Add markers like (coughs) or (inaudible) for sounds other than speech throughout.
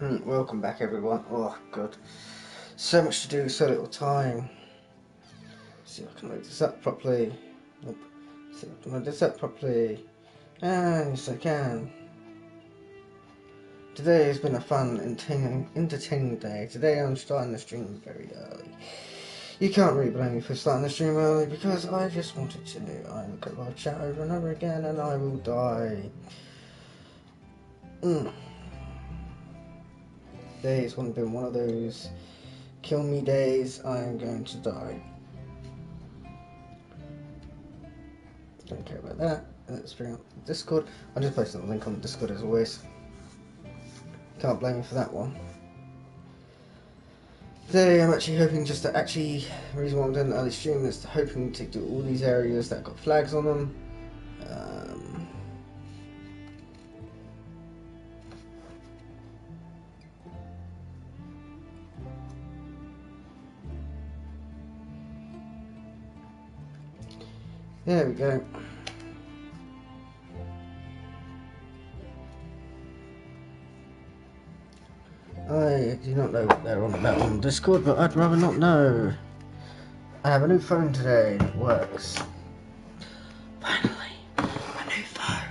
Mm, welcome back, everyone. Oh, God. So much to do, so little time. see if I can load this up properly. Nope. See if I can load this up properly. And yes, I can. Today has been a fun, entertaining, entertaining day. Today I'm starting the stream very early. You can't really blame me for starting the stream early because I just wanted to. I'm going to chat over and over again and I will die. Mm days wouldn't have been one of those kill me days, I'm going to die. Don't care about that. Let's bring up Discord. I'm just posting the link on Discord as always. Can't blame me for that one. Today I'm actually hoping just to actually, the reason why I'm doing the early stream is to hoping to do all these areas that got flags on them. Um, There we go. I do not know what they're on about on Discord, but I'd rather not know. I have a new phone today. It works. Finally, a new phone.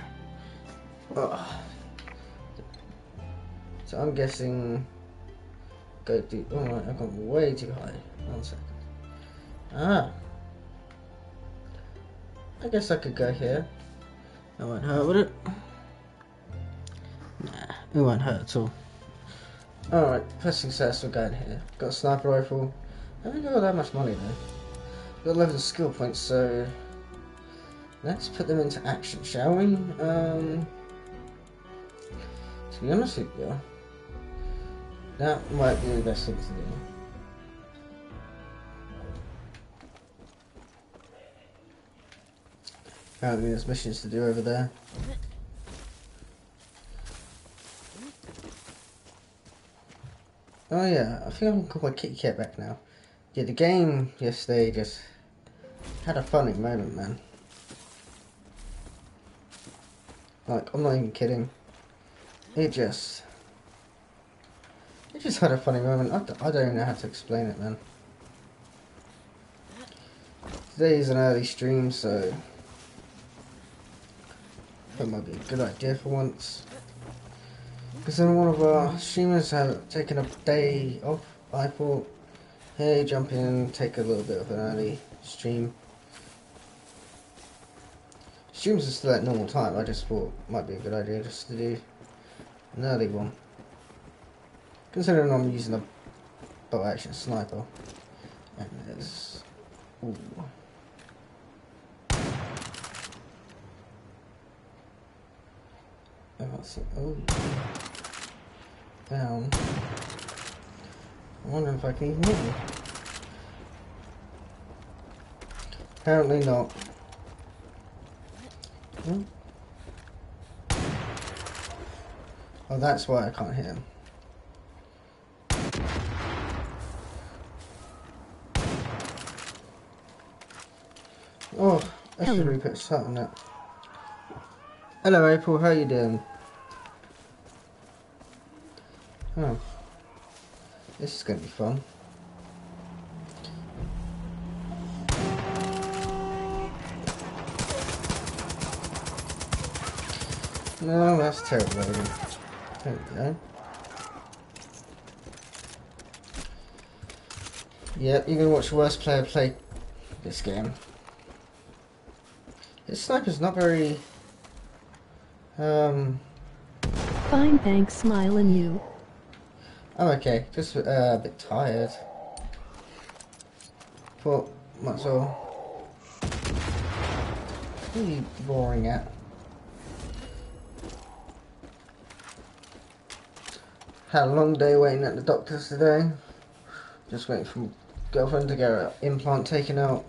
Oh. So I'm guessing. Go to. Oh, I've gone way too high. One second. Ah. I guess I could go here. That won't hurt, would it? Nah, it won't hurt at all. Alright, first success, we're going here. Got a sniper rifle. I haven't got that much money though. Got 11 skill points, so let's put them into action, shall we? Um, to be honest with you, that might be the best thing to do. Apparently there's missions to do over there. Oh yeah, I think I can call my kitty cat back now. Yeah, the game yesterday just had a funny moment, man. Like, I'm not even kidding. It just... It just had a funny moment. I, I don't even know how to explain it, man. Today is an early stream, so that might be a good idea for once. Because then one of our streamers have taken a day off, I thought, hey, jump in, take a little bit of an early stream. Streams are still at normal time, I just thought might be a good idea just to do an early one. Considering I'm using a bow action sniper. And there's... Ooh. Oh, down. I wonder if I can even hit you. Apparently not. Hmm? Oh, that's why I can't hit him. Oh, I should have put something on that. Hello April, how you doing? Oh. This is going to be fun. No, that's terrible. There we go. Yep, you're going to watch the worst player play this game. This sniper's not very... Um... Fine, thanks, smiling you. I'm okay, just uh, a bit tired. But, as well. What are you boring at? Had a long day waiting at the doctor's today. Just waiting for my girlfriend to get her implant taken out.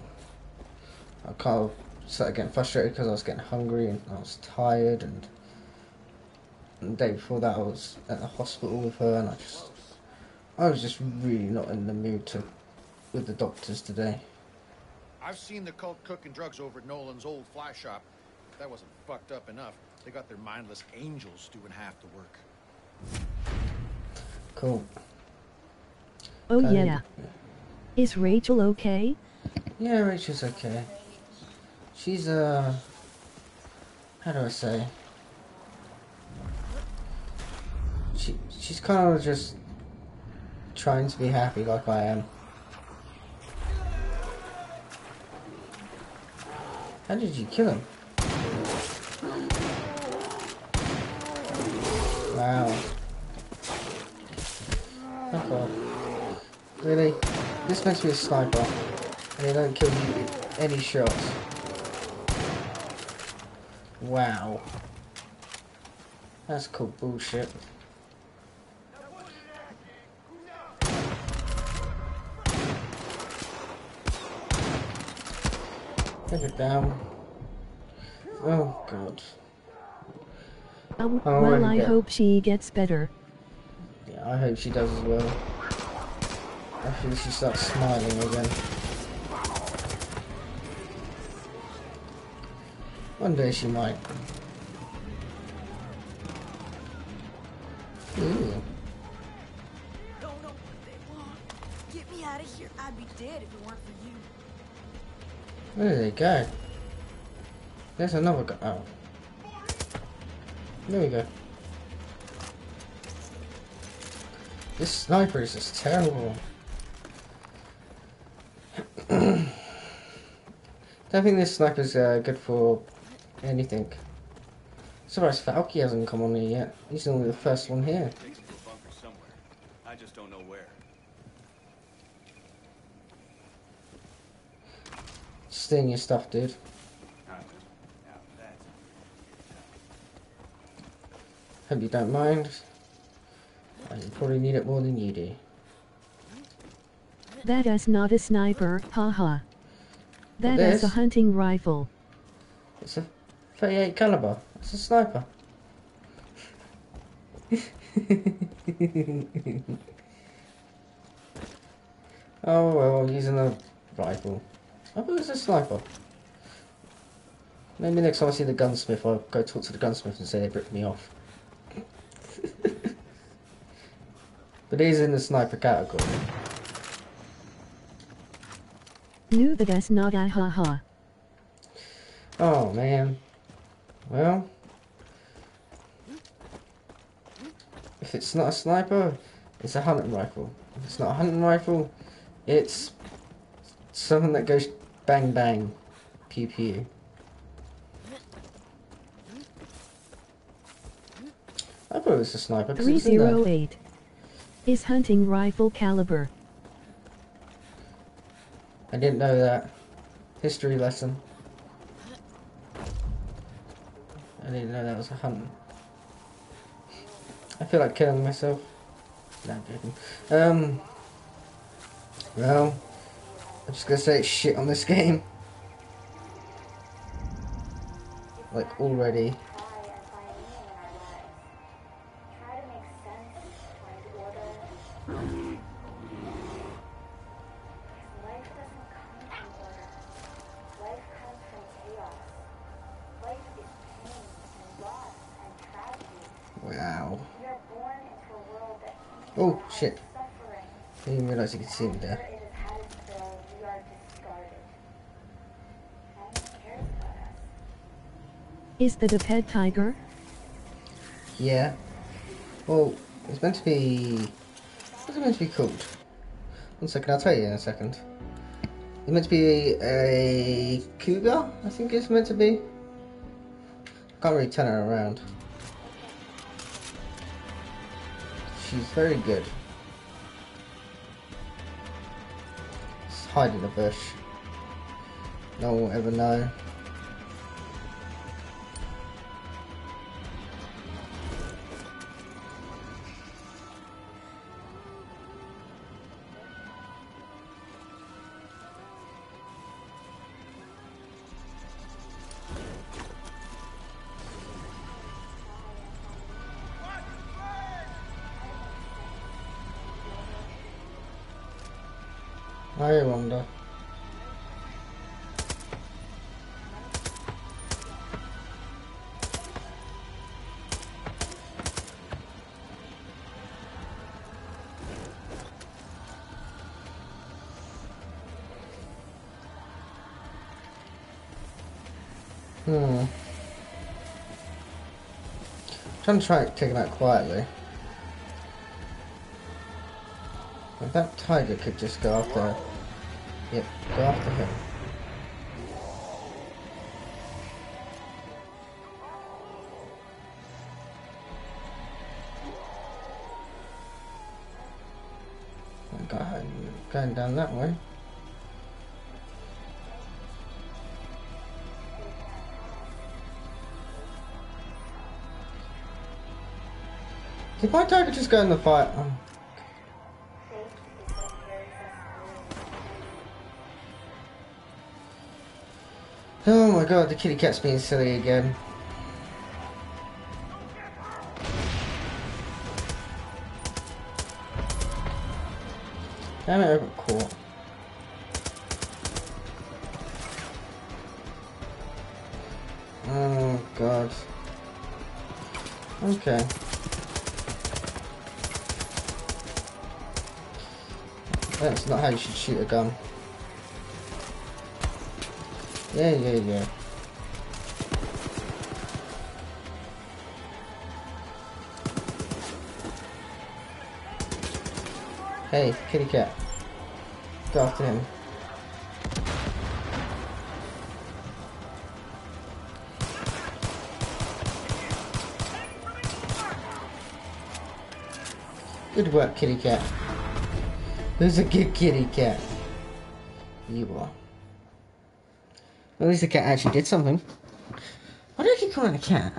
I kind of started getting frustrated because I was getting hungry and I was tired and, and the day before that I was at the hospital with her and I just I was just really not in the mood to with the doctors today. I've seen the cult cooking drugs over at Nolan's old fly shop. If that wasn't fucked up enough. They got their mindless angels doing half the work. Cool. Oh Kinda- yeah. Is Rachel okay? Yeah, Rachel's okay. She's, uh. How do I say? She, she's kind of just trying to be happy like I am. How did you kill him? Wow. Off. Really? This makes me a sniper. And they don't kill you with any shots. Wow. That's cool bullshit. Take it down. Oh god. Um, oh, Oh, well, I yeah. hope she gets better. Yeah, I hope she does as well. I feel she starts smiling again. One day she might. Ooh. Don't know what they want. Get me out of here. I'd be dead if it weren't for you. Where did they go? There's another guy. Oh. There we go. This sniper is just terrible. (coughs) Don't think this sniper's uh, good for anything. Surprised Falky hasn't come on here yet. He's only the first one here. Takes you to a bunker somewhere. I just don't know where. Stay in your stuff, dude. Hope you don't mind. I probably need it more than you do. That is not a sniper, haha. That is a hunting rifle. It's a 38 caliber. It's a sniper. (laughs) oh well, I'm using a rifle. I thought it was a sniper. Maybe next time I see the gunsmith, I'll go talk to the gunsmith and say they ripped me off. (laughs) but he's in the sniper category. Knew that is not a haha. Oh man. Well. If it's not a sniper, it's a hunting rifle. If it's not a hunting rifle, it's something that goes bang bang, pew pew. I thought it was a sniper. 'cause it was in there. 308. Is hunting rifle caliber. I didn't know that. History lesson. I didn't know that was a hunt. I feel like killing myself. No, I'm joking. Um. Well, I'm just gonna say shit on this game. Like already. Try and find didn't realize you could see me sense, Is that a pet tiger? Yeah. Well, it's meant to be. What's it meant to be called? One second, I'll tell you in a second. It's meant to be a cougar, I think it's meant to be. Can't really turn her around. She's very good. Just hide in the bush. No one will ever know. Trying to take him out quietly. If that tiger could just go after. Yep, go after him. Going down that way. Did my tiger just go in the fight? Oh. Through. Oh my god, the kitty cat's being silly again. Damn it, shoot a gun. Yeah, yeah, yeah. Hey, kitty cat. Go after him. Good work, kitty cat. Who's a good kitty cat? You are. At least the cat actually did something. Why do I keep calling a cat?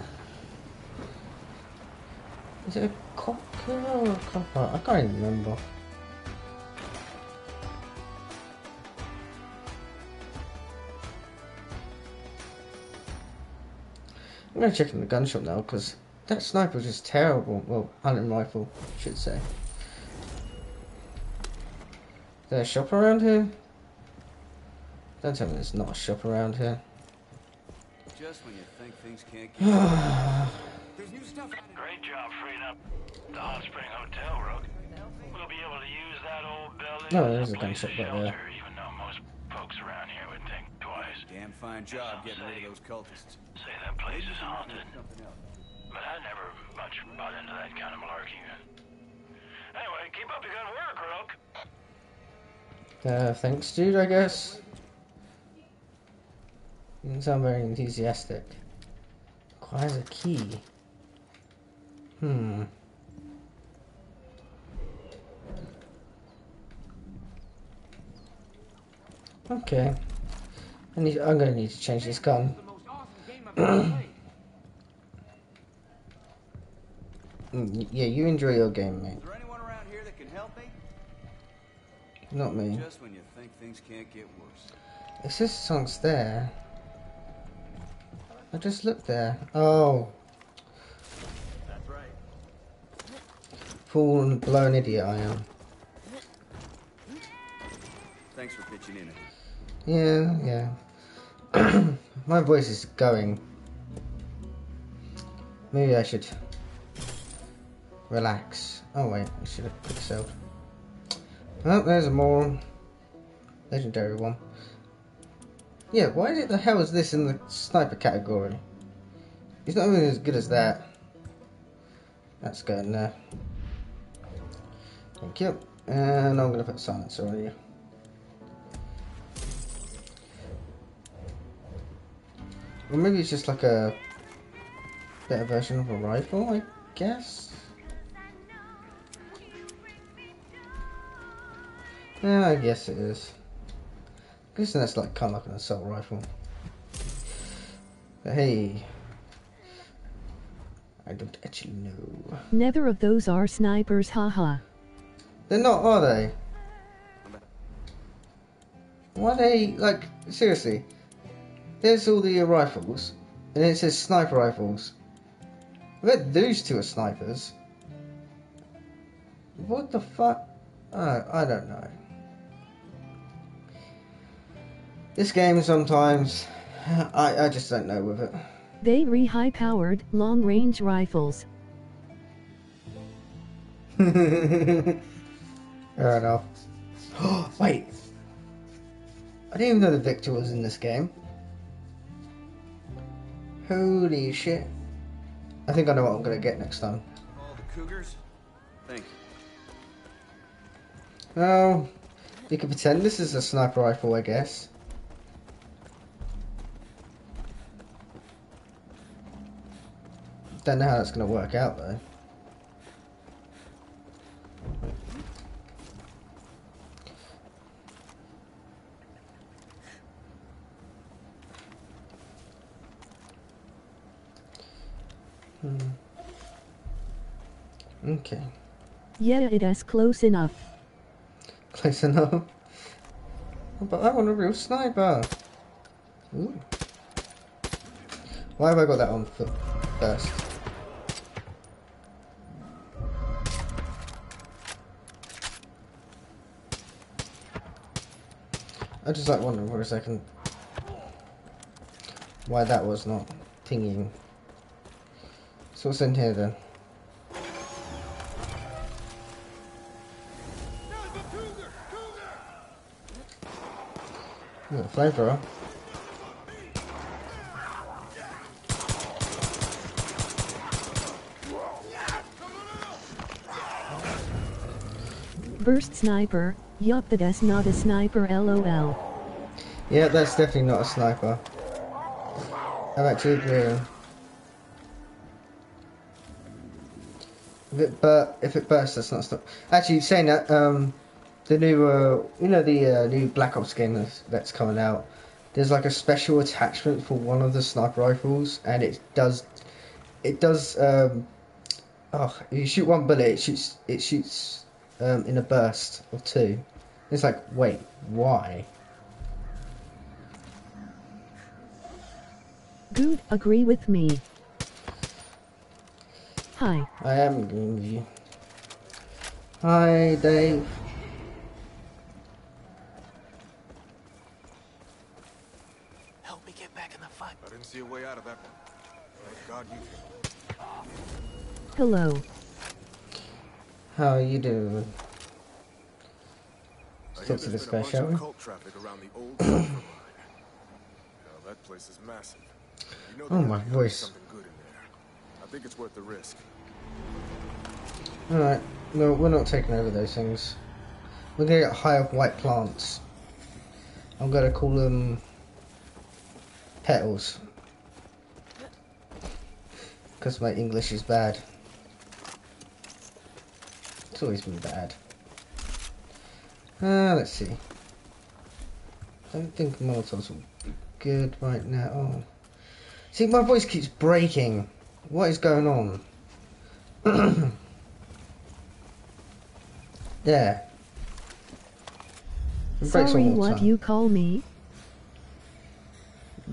Is it a cocker or a copper? I can't even remember. I'm gonna check in the gun shop now because that sniper was just terrible. Well, hunting rifle, I should say. Is there a shop around here? Don't tell me there's not a shop around here. Just when you think things can't (sighs) get There's new stuff Great job freeing up the Hot Spring Hotel, Rook. We'll be able to use that old building No, as there's a a gun shop of back there. even though most folks around here would think twice. Damn fine job getting rid of those cultists. Say that place is haunted, Something else. but I never much bought into that kind of malarkey. Anyway, keep up the good work, Rook. Uh, thanks, dude, I guess. You didn't sound very enthusiastic. Requires a key. Hmm. Okay. I need, I'm gonna need to change this gun. (clears throat) Mm, yeah, you enjoy your game, mate. Not me. Just when you think things can't get worse. It says the song's there. I just looked there. Oh, That's right. fool and blown idiot I am. Thanks for pitching in. Yeah, yeah. (clears throat) My voice is going. Maybe I should relax. Oh wait, I should have quick sold. Oh, there's a more legendary one. Yeah, why is it the hell is this in the sniper category? He's not even as good as that. That's going there. Thank you. And I'm gonna put silencer on you. Or maybe it's just like a better version of a rifle, I guess. Yeah, I guess it is. I guess that's like kind of like an assault rifle. But hey, I don't actually know. Neither of those are snipers, haha. They're not, are they? Why are they like seriously? There's all the rifles, and it says sniper rifles. I bet those two are snipers. What the fuck? I, I don't know. This game sometimes, I, I just don't know with it. They re high powered, long range rifles. (laughs) Fair enough. (gasps) Wait. I didn't even know the Vector was in this game. Holy shit. I think I know what I'm gonna get next time. All the cougars? Thank you. Oh, you can pretend this is a sniper rifle, I guess. Don't know how that's gonna work out though. Hmm. Okay, Yeah, it is close enough. close enough. But I want a real sniper. Ooh. Why have I got that on first? I just like wondering for a second why that was not pinging. So what's in here then? Ooh, flamethrower. Burst sniper. Yup, that is not a sniper, lol. Yeah, that's definitely not a sniper. I'm actually agreeing. If it bur- if it bursts, that's not. Actually, saying that, um, the new, uh, you know, the uh, new Black Ops game that's, that's coming out. There's like a special attachment for one of the sniper rifles, and it does, it does. Um, oh, you shoot one bullet, it shoots, it shoots um, in a burst of two. It's like, wait, why? Good, agree with me. Hi. I am agreeing with you. Hi, Dave. Help me get back in the fight. I didn't see a way out of that one. Thank God you. Hello. How are you doing? I Let's hear talk to this guy, shall we? cult traffic around the old sulfur mine. Now that place is massive. You know Oh, my voice. Good in there. I think it's worth the risk. Alright, no, we're not taking over those things. We're gonna get high up white plants. I'm gonna call them petals. Because my English is bad. It's always been bad. Uh, let's see. don't think Molotovs will be good right now. Oh. See, my voice keeps breaking. What is going on? (coughs) There. It breaks Sorry, what you call me?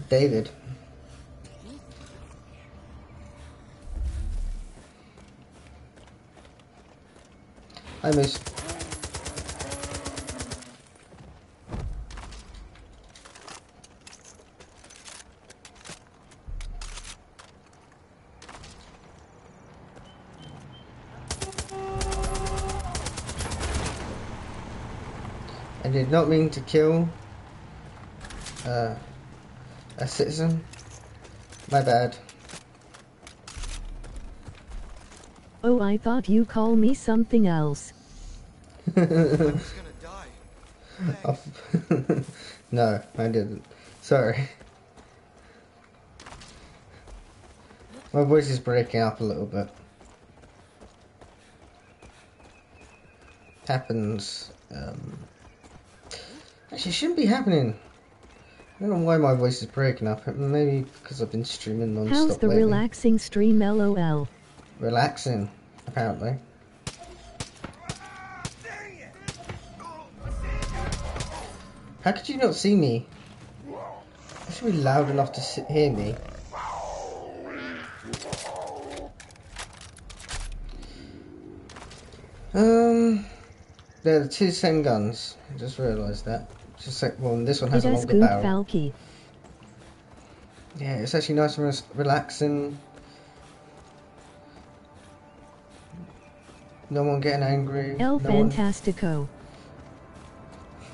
David. Hi, Moose. Did not mean to kill uh, a citizen. My bad. Oh, I thought you call me something else. (laughs) no, I didn't. Sorry. My voice is breaking up a little bit. Happens. Um, actually, it shouldn't be happening. I don't know why my voice is breaking up. Maybe because I've been streaming non-stop How's the lately. relaxing stream, lol? Relaxing, apparently. How could you not see me? I should be loud enough to hear me. Um, they're the two same guns. I just realised that. Just like, well, this one has It a longer barrel. Falky. Yeah, it's actually nice and relaxing. No one getting angry. El no Fantastico.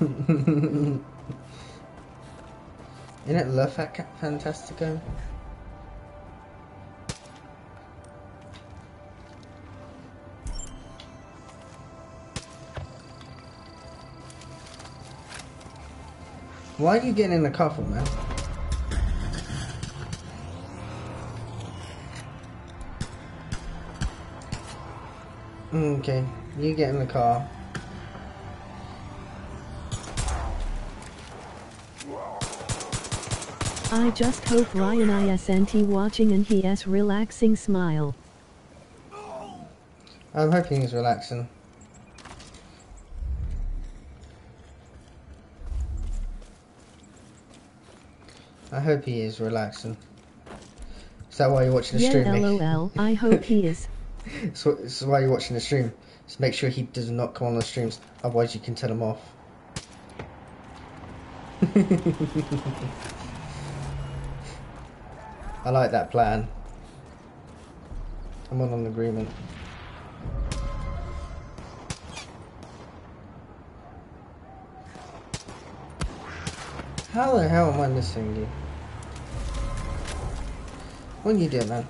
(laughs) Isn't it Fa- Fantastico? Why are you getting in the car man? Okay, you get in the car. I just hope Ryan isn't watching and he has relaxing smile. I'm hoping he's relaxing. I hope he is relaxing. Is that why you're watching the Yeah, stream? Lol. I hope he is. (laughs) So this is why you're watching the stream. Just make sure he does not come on the streams, otherwise you can tell him off. (laughs) I like that plan. I'm on an agreement. How the hell am I missing you? What are you doing, man?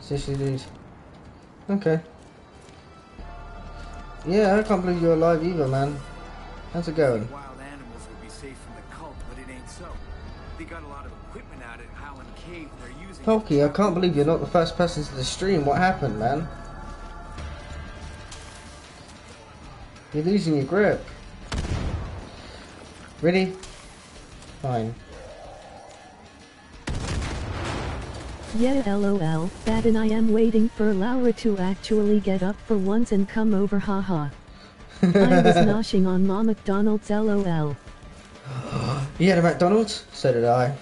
Seriously, dude. Okay. Yeah, I can't believe you're alive either, man. How's it going? Falky, I can't believe you're not the first person to the stream. What happened, man? You're losing your grip. Ready? Fine. Yeah, lol. Bad and I am waiting for Laura to actually get up for once and come over, haha. (laughs) I was noshing on Mom McDonald's lol. (gasps) You had a McDonald's? So did I.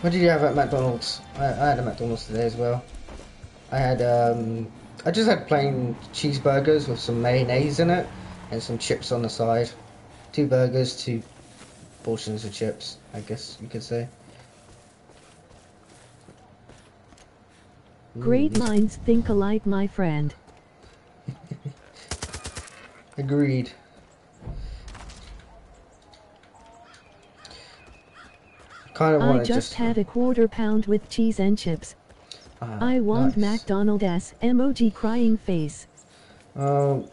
What did you have at McDonald's? I, I had a McDonald's today as well. I had, um, I just had plain cheeseburgers with some mayonnaise in it and some chips on the side. Two burgers, two portions of chips, I guess you could say. Great minds think alike, my friend. (laughs) Agreed. Kind of I want to just had a quarter pound with cheese and chips. Ah, I want nice. McDonald S emoji crying face. Um,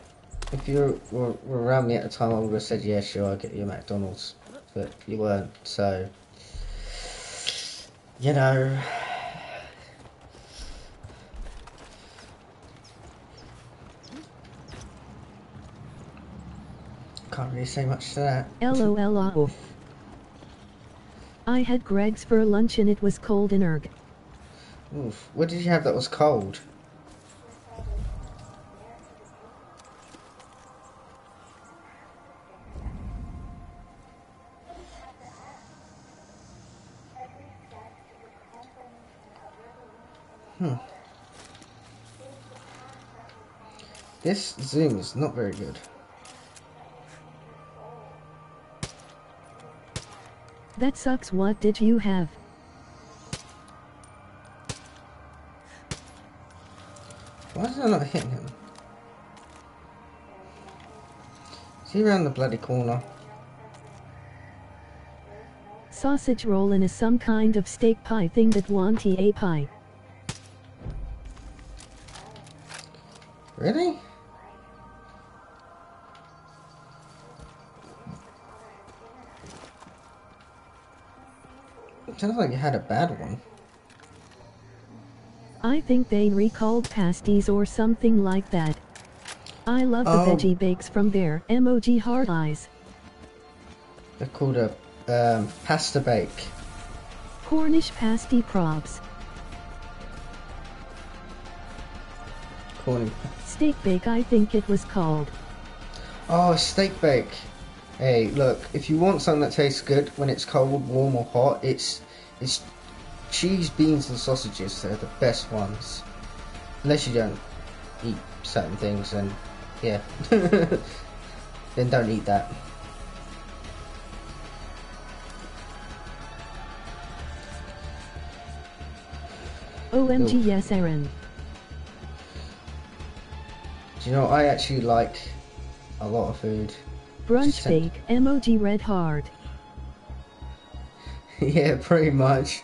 if you were, were around me at the time, I would have said, yeah, sure, I'll get you a McDonald's. But you weren't, so. You know. Can't really say much to that. LOL. I had Greggs for lunch and it was cold and erg. Oof. What did you have that was cold? Hmm. This zoom is not very good. That sucks. What did you have? Why is I not hitting him? Is he around the bloody corner? Sausage rollin' is some kind of steak pie thing that want a eh, pie. Really? Sounds like you had a bad one. I think they recalled pasties or something like that. I love the Oh. veggie bakes from there. Emoji hard eyes. They're called a um, pasta bake. Cornish pasty probs. Corny. Steak bake I think it was called. Oh, steak bake. Hey, look, if you want something that tastes good when it's cold, warm, or hot, it's it's cheese, beans, and sausages. They're the best ones. Unless you don't eat certain things, and yeah, (laughs) then don't eat that. OMG yes Aaron. Do you know I actually like a lot of food. Brunch bake. Emoji red heart. (laughs) yeah, pretty much.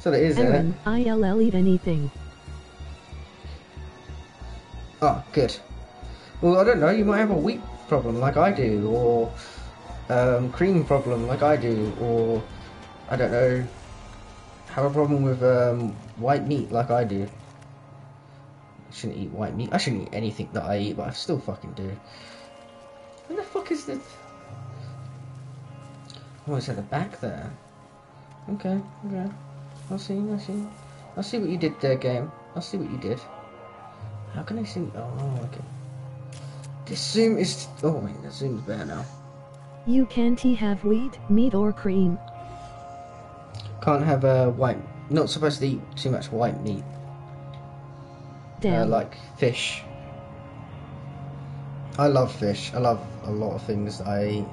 So it is, isn't it? Aaron, ILL eat anything. Oh, good. Well, I don't know. You might have a wheat problem like I do, or um, cream problem like I do, or I don't know. Have a problem with um, white meat like I do. I shouldn't eat white meat. I shouldn't eat anything that I eat, but I still fucking do. What the fuck is this? Oh, it's at the back there. Okay, okay. I'll see, I'll see. I'll see what you did there, game. I'll see what you did. How can I see? Oh, okay. This zoom is. Oh, wait, the zoom's better now. You can't have wheat, meat or cream. Can't have a uh, white. Not supposed to eat too much white meat. Uh, like fish. I love fish. I love a lot of things that I eat.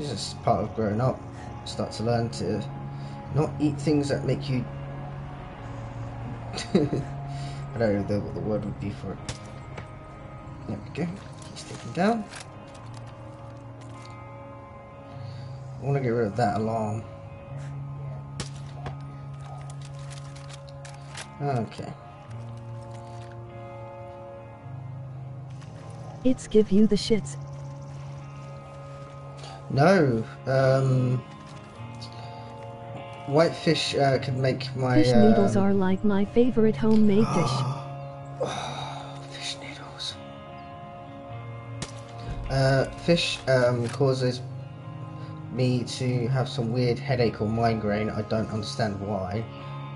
It's just part of growing up. Start to learn to not eat things that make you. (laughs) I don't know what the word would be for it. There we go. He's taken down. I want to get rid of that alarm. Okay. It's give you the shits. No, um, whitefish uh, could make my Fish noodles um, are like my favorite homemade dish. (gasps) fish noodles. Uh, fish um, causes me to have some weird headache or migraine. I don't understand why.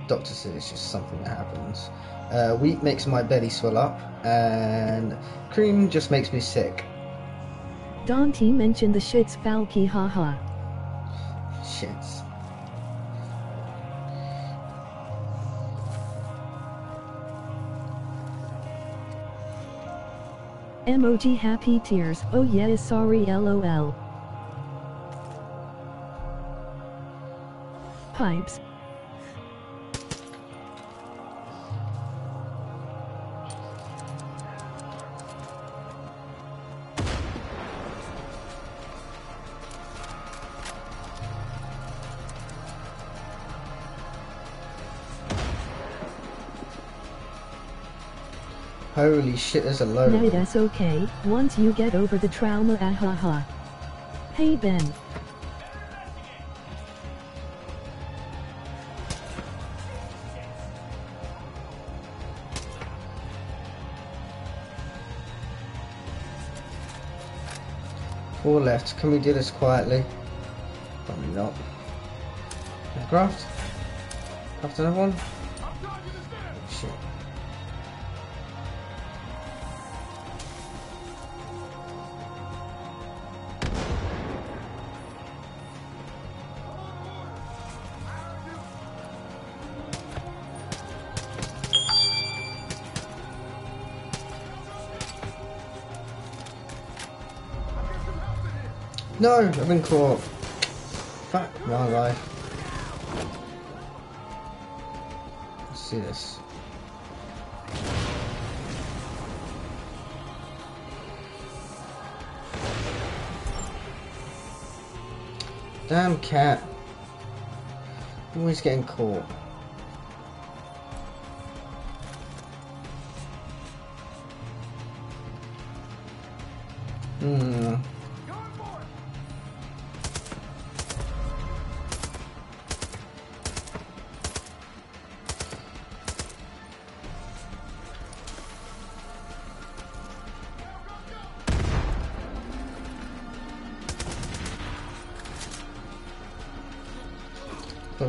Doctor said it's just something that happens. Uh, wheat makes my belly swell up, and cream just makes me sick. Dante mentioned the shits falky haha. Shits. Emoji happy tears. Oh yeah, sorry lol. Pipes. Holy shit, there's a load. No, that's okay, once you get over the trauma ahaha. Hey Ben. Four left. Can we do this quietly? Probably not. Craft? Craft another one? No, I've been caught. Fuck my life. Let's see this. Damn cat. Always getting caught.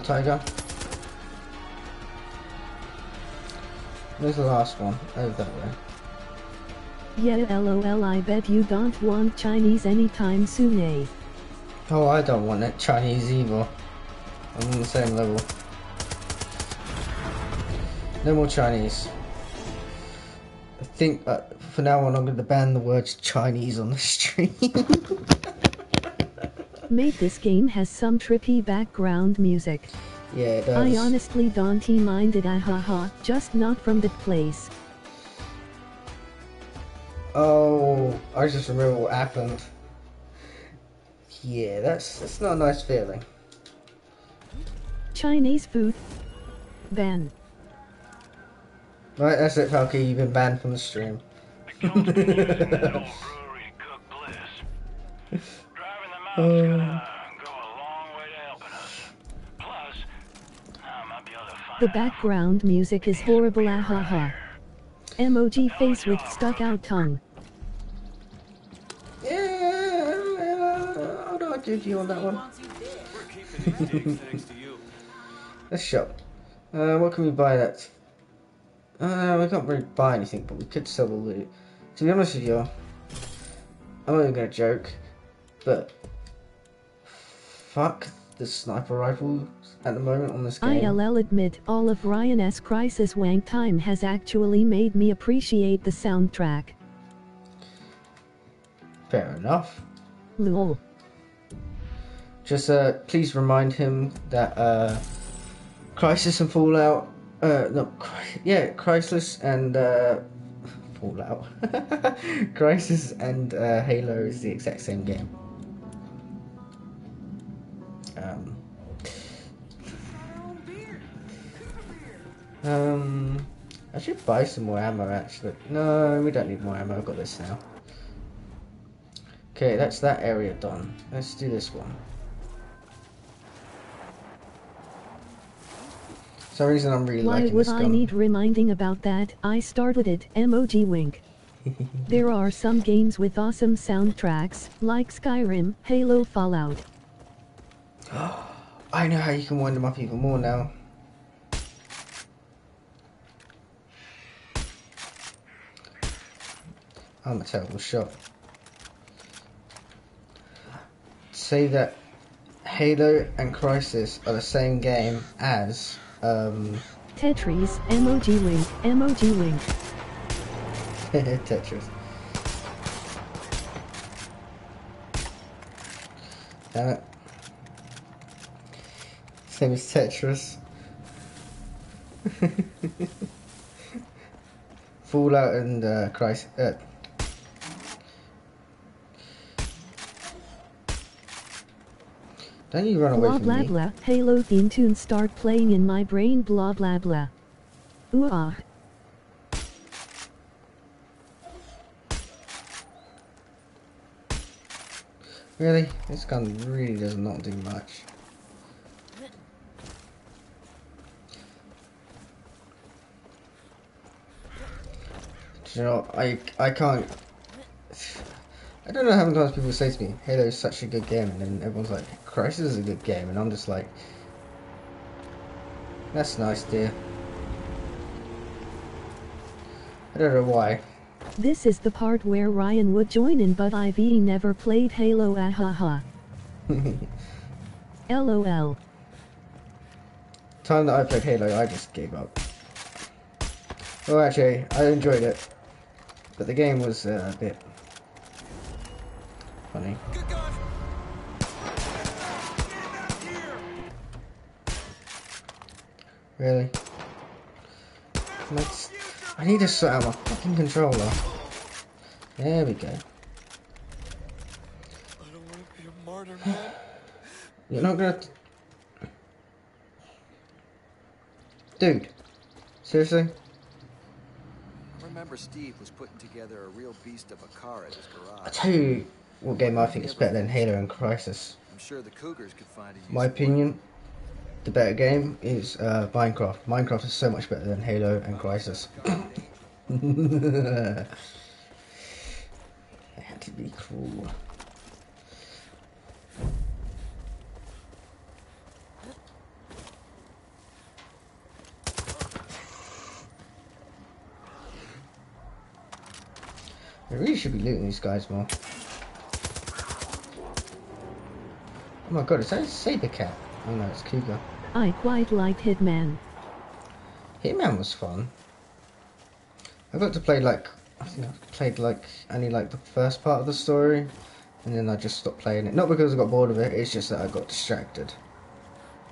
Tiger. Where's the last one? Over that way. Yeah lol I bet you don't want Chinese anytime soon eh? Oh, I don't want it. Chinese evil. I'm on the same level. No more Chinese. I think uh, for now on I'm going to ban the words Chinese on the (laughs) stream. Mate this game has some trippy background music. Yeah, it does. I honestly don't mind it ahaha, just not from that place. Oh, I just remember what happened. Yeah, that's that's not a nice feeling. Chinese food. Ban. Right, that's it, Falky. You've been banned from the stream. (laughs) (laughs) McDonald's is an old brewery cook bliss. Driving them out's gonna go a long way to helping us. Plus, I might be able to find The background music is horrible ah ha ha. Emoji face with stuck out tongue. Yeah, I'll not judge you on that one. Let's shop. Uh, what can we buy that? Uh, we can't really buy anything, but we could sell the loot. To be honest with you, I'm not even gonna joke, but fuck the sniper rifles at the moment on this game. ILL admit all of Ryan S. Crysis Wank Time has actually made me appreciate the soundtrack. Fair enough. Lol. Just uh, please remind him that uh, Crysis and Fallout, uh, no, yeah, Crysis and uh, Fallout, (laughs) Crysis and uh, Halo is the exact same game. Um, I should buy some more ammo actually. No, we don't need more ammo. I've got this now. Okay, that's that area done. Let's do this one. For some reason I'm really Why liking would this I need reminding about that? I started it. Emoji wink. (laughs) there are some games with awesome soundtracks, like Skyrim, Halo, Fallout. (gasps) I know how you can wind them up even more now. I'm a terrible shot. Say that Halo and Crysis are the same game as um, (laughs) Tetris, emoji link, emoji link. (laughs) Tetris. Damn it. Same as Tetris. (laughs) Fallout and uh, Christ. Uh, don't you run away Blah from blah me. blah. Halo theme tune start playing in my brain. Blah blah blah. Ooh ah. Really? This gun really does not do much. Do you know, I, I can't... I don't know how many times people say to me, Halo is such a good game, and then everyone's like, Crysis is a good game, and I'm just like, that's nice, dear. I don't know why. This is the part where Ryan would join in, but I've never played Halo. Ah ha ha. (laughs) LOL. time that I played Halo, I just gave up. Well, actually, I enjoyed it, but the game was uh, a bit funny. Good gun. Really? Let's. I need to sort out my fucking controller. There we go. I don't want to be a martyr, man. You're not gonna. Dude, seriously? I remember Steve was putting together a real beast of a car at his I tell you what game I think is better than Halo and Crysis. I'm sure the Cougars could find a My opinion, the better game is uh, Minecraft. Minecraft is so much better than Halo and Crysis. (coughs) I had to be cool. I really should be looting these guys more. Oh my god, is that a saber cat? Oh no, it's Cougar. I quite liked Hitman. Hitman was fun. I got to play like I think I played like only like the first part of the story, and then I just stopped playing it. Not because I got bored of it. It's just that I got distracted.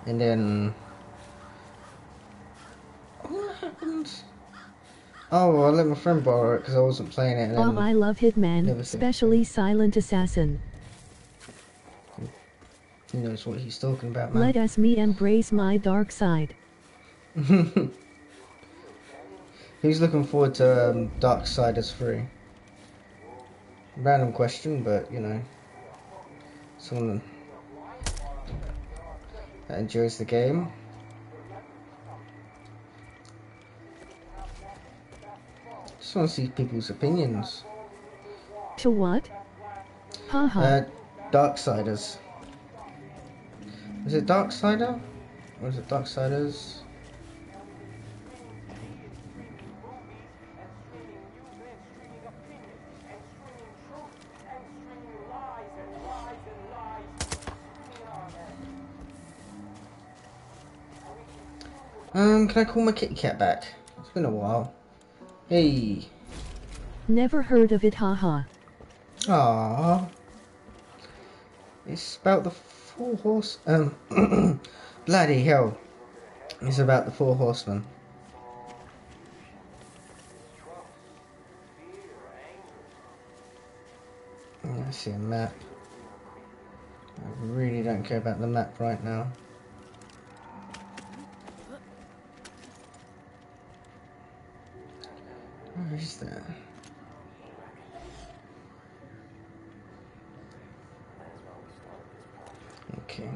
And then what happened? Oh, I let my friend borrow it because I wasn't playing it. And Oh, I love Hitman, especially Silent Assassin. He knows what he's talking about, man. Let us me embrace my dark side. (laughs) Who's looking forward to um, Darksiders 3? Random question, but you know, someone that enjoys the game. Just want to see people's opinions. To what? Haha. Uh, Darksiders. Is it Darksider? Or is it Darksiders? Um, can I call my kitty cat back? It's been a while. Hey. Never heard of it haha. Ah. It's about the four horse. Um. (clears throat) bloody hell. It's about the four horsemen. I see a map. I really don't care about the map right now. Where is that? Okay.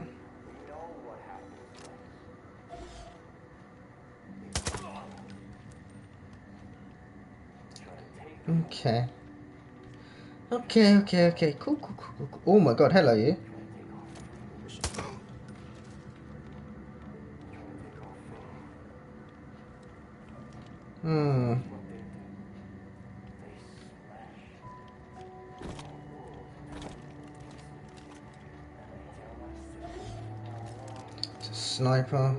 Okay. Okay, okay, okay. Cool, cool, cool, cool. Oh my god, hello you. Hmm. It's a sniper.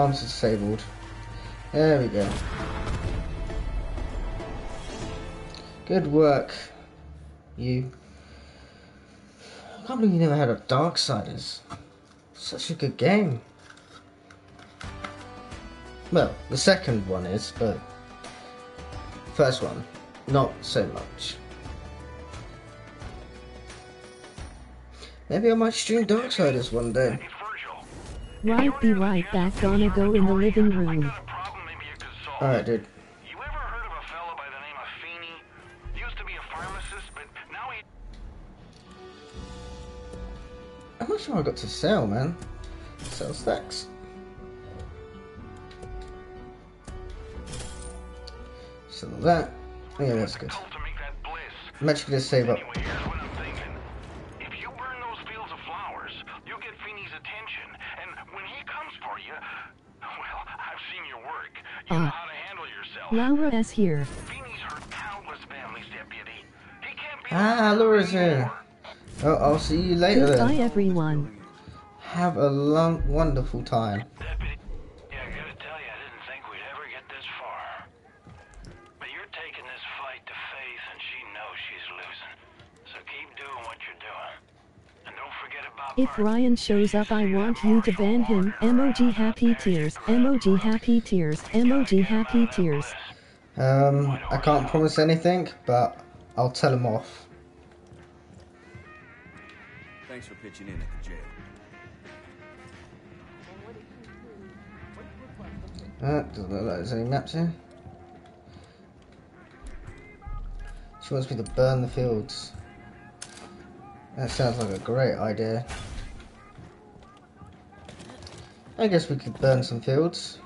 Alarms disabled. There we go. Good work, you. I can't believe you never had a Darksiders. Such a good game. Well, the second one is, but first one, not so much. Maybe I might stream Darksiders one day. Right be right back gonna go in the living room. Alright, dude. You ever heard of a fellow by the name of Feeney? Used to be a pharmacist, but now he I'm not sure I got to sell, man. Sell stacks. Sell that. Yeah, that's good. I'm actually gonna save up. If you burn those fields of flowers, you'll get Feeney's attention. And when he comes for you, well, I've seen your work. You know Ah. how to handle yourself. Laura S here. Feeney's hurt countless families, deputy. He can't be Ah, Laura's here. Oh, I'll see you later Goodbye then. everyone. Have a long, wonderful time. Yeah, I gotta tell you, I didn't think we'd ever get this far. But you're taking this fight to Faith, and she knows she's losing. So keep doing what you're doing. And don't forget about If Ryan shows up I want you to ban him. Emoji happy tears. Emoji happy tears. Emoji happy tears. Um, I can't promise anything, but I'll tell him off. Thanks for pitching in at the jail. Uh, doesn't look like there's any maps here. She wants me to burn the fields. That sounds like a great idea. I guess we could burn some fields.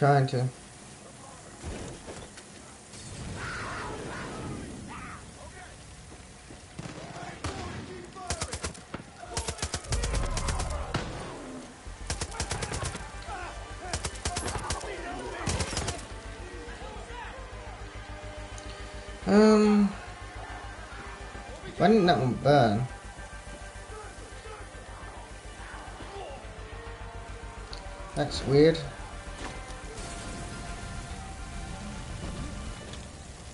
Trying to. Um, why didn't that one burn? That's weird.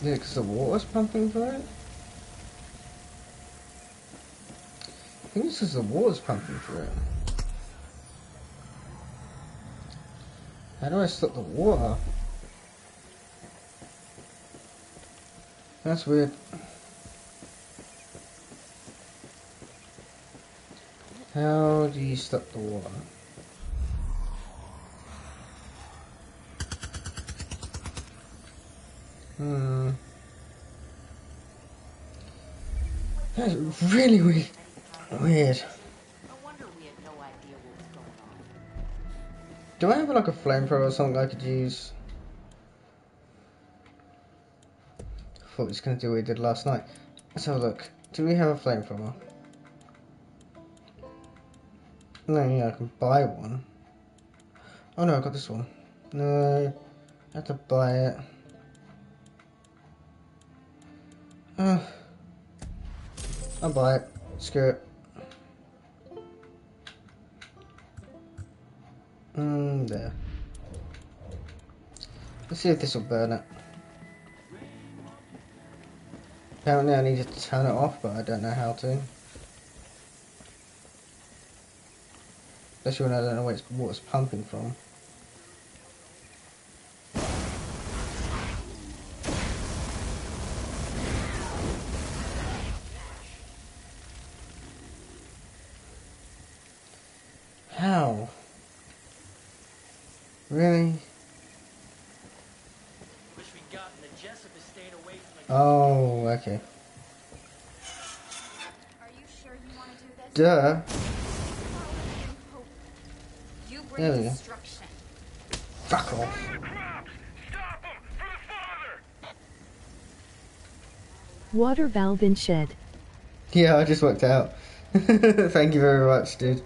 Yeah, because the water's pumping through it? I think it's because the water's pumping through it. How do I stop the water? That's weird. How do you stop the water? Hmm. That's really weird. Weird. Do I have like a flamethrower or something I could use? I thought we was gonna do what we did last night. Let's have a look. Do we have a flamethrower? No, yeah, I can buy one. Oh no, I got this one. No, I have to buy it. Uh, I'll buy it. Screw it. Mm, there. Let's see if this will burn it. Apparently I need to turn it off, but I don't know how to. Especially when I don't know where it's, what it's pumping from. How? Really? Wish we'd gotten the Jessup estate away from the Oh, okay. Are you sure you want to do this? Duh. You There we bring go. destruction. Fuck off. Water valve in shed. Yeah, I just worked out. (laughs) Thank you very much, dude.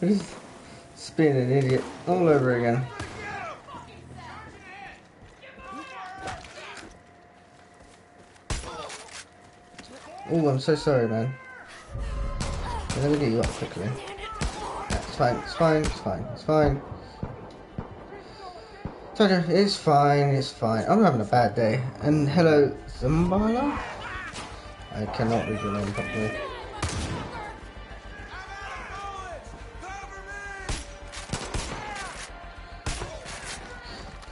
I'm (laughs) just being an idiot all over again. Oh, I'm so sorry, man. Let me get you up quickly. It's fine, it's fine, it's fine, it's fine. You, it's fine, it's fine. I'm having a bad day. And hello, Zimbala? I cannot read your name properly.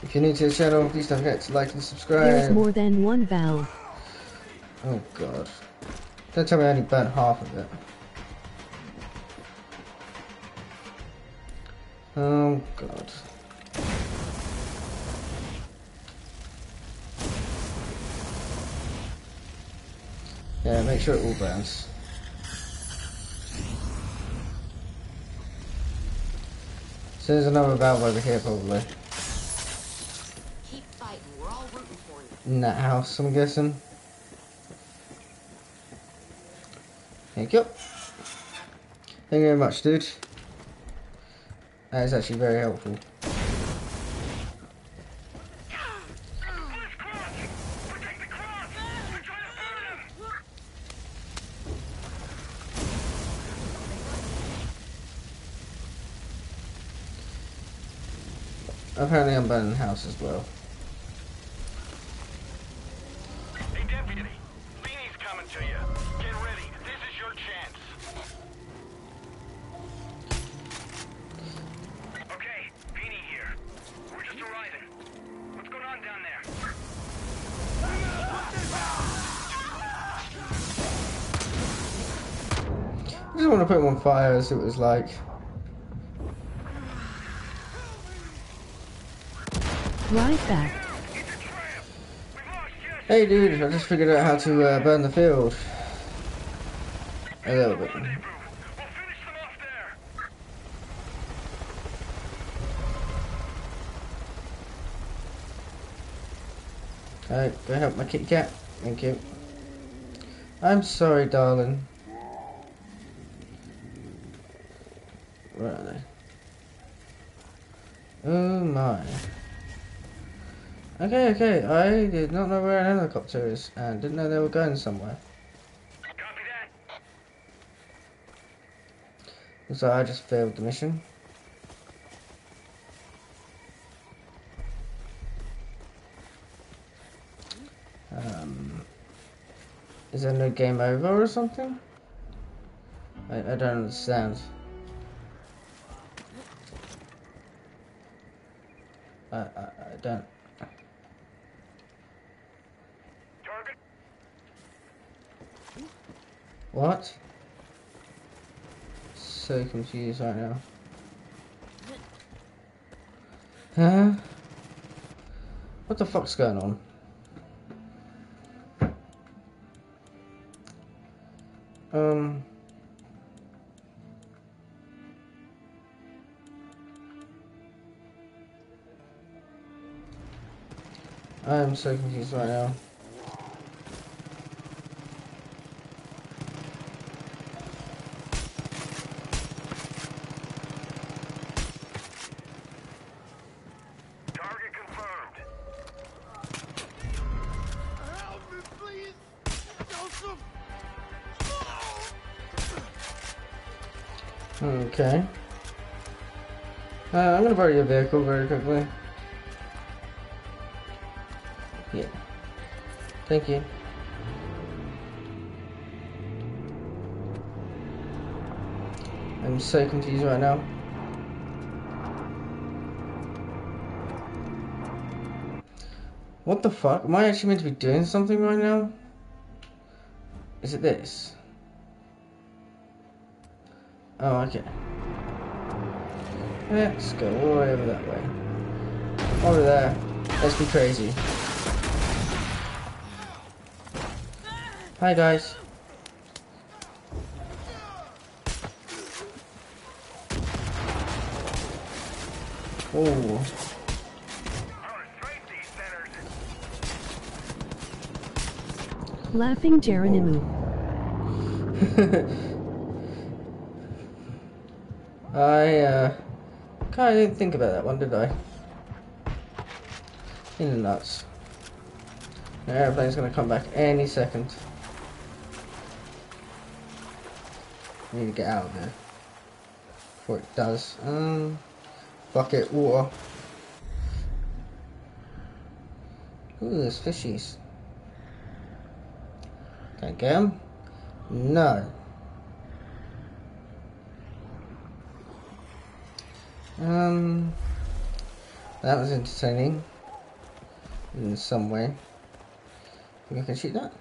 If you're new to the channel, please don't forget to like and subscribe. There's more than one valve. Oh god. Don't tell me I only burnt half of it. Sure it all burns. So there's another valve over here probably. Keep fighting. We're all rooting for you. In that house, I'm guessing. Thank you. Thank you very much, dude. That is actually very helpful. Apparently I'm burning the house as well. Hey, deputy. Feeney's coming to you. Get ready. This is your chance. Okay, here. We're just arriving. What's going on down there? I just want to put him on fire as it was like. Right back. Hey dude, I just figured out how to uh, burn the field. A little bit. Alright, go help my kitty cat. Thank you. I'm sorry, darling. Okay, okay, I did not know where an helicopter is and didn't know they were going somewhere. So I just failed the mission. Um, is there no game over or something? I, I don't understand. I, I, I don't. What? So confused right now. Huh? What the fuck's going on? Um. I'm so confused right now. Gonna borrow your vehicle very quickly. Yeah. Thank you. I'm so confused right now. What the fuck? Am I actually meant to be doing something right now? Is it this? Oh, okay. Let's go all the way over that way. Over there. Let's be crazy. Hi, guys. Oh. Laughing Geronimo. (laughs) I, uh, of didn't think about that one, did I? In the nuts. The airplane's gonna come back any second. I need to get out of there. Before it does. Um, fuck it, water. Ooh, there's fishies. Can I get 'em? No. That was entertaining in some way. Think I can shoot that?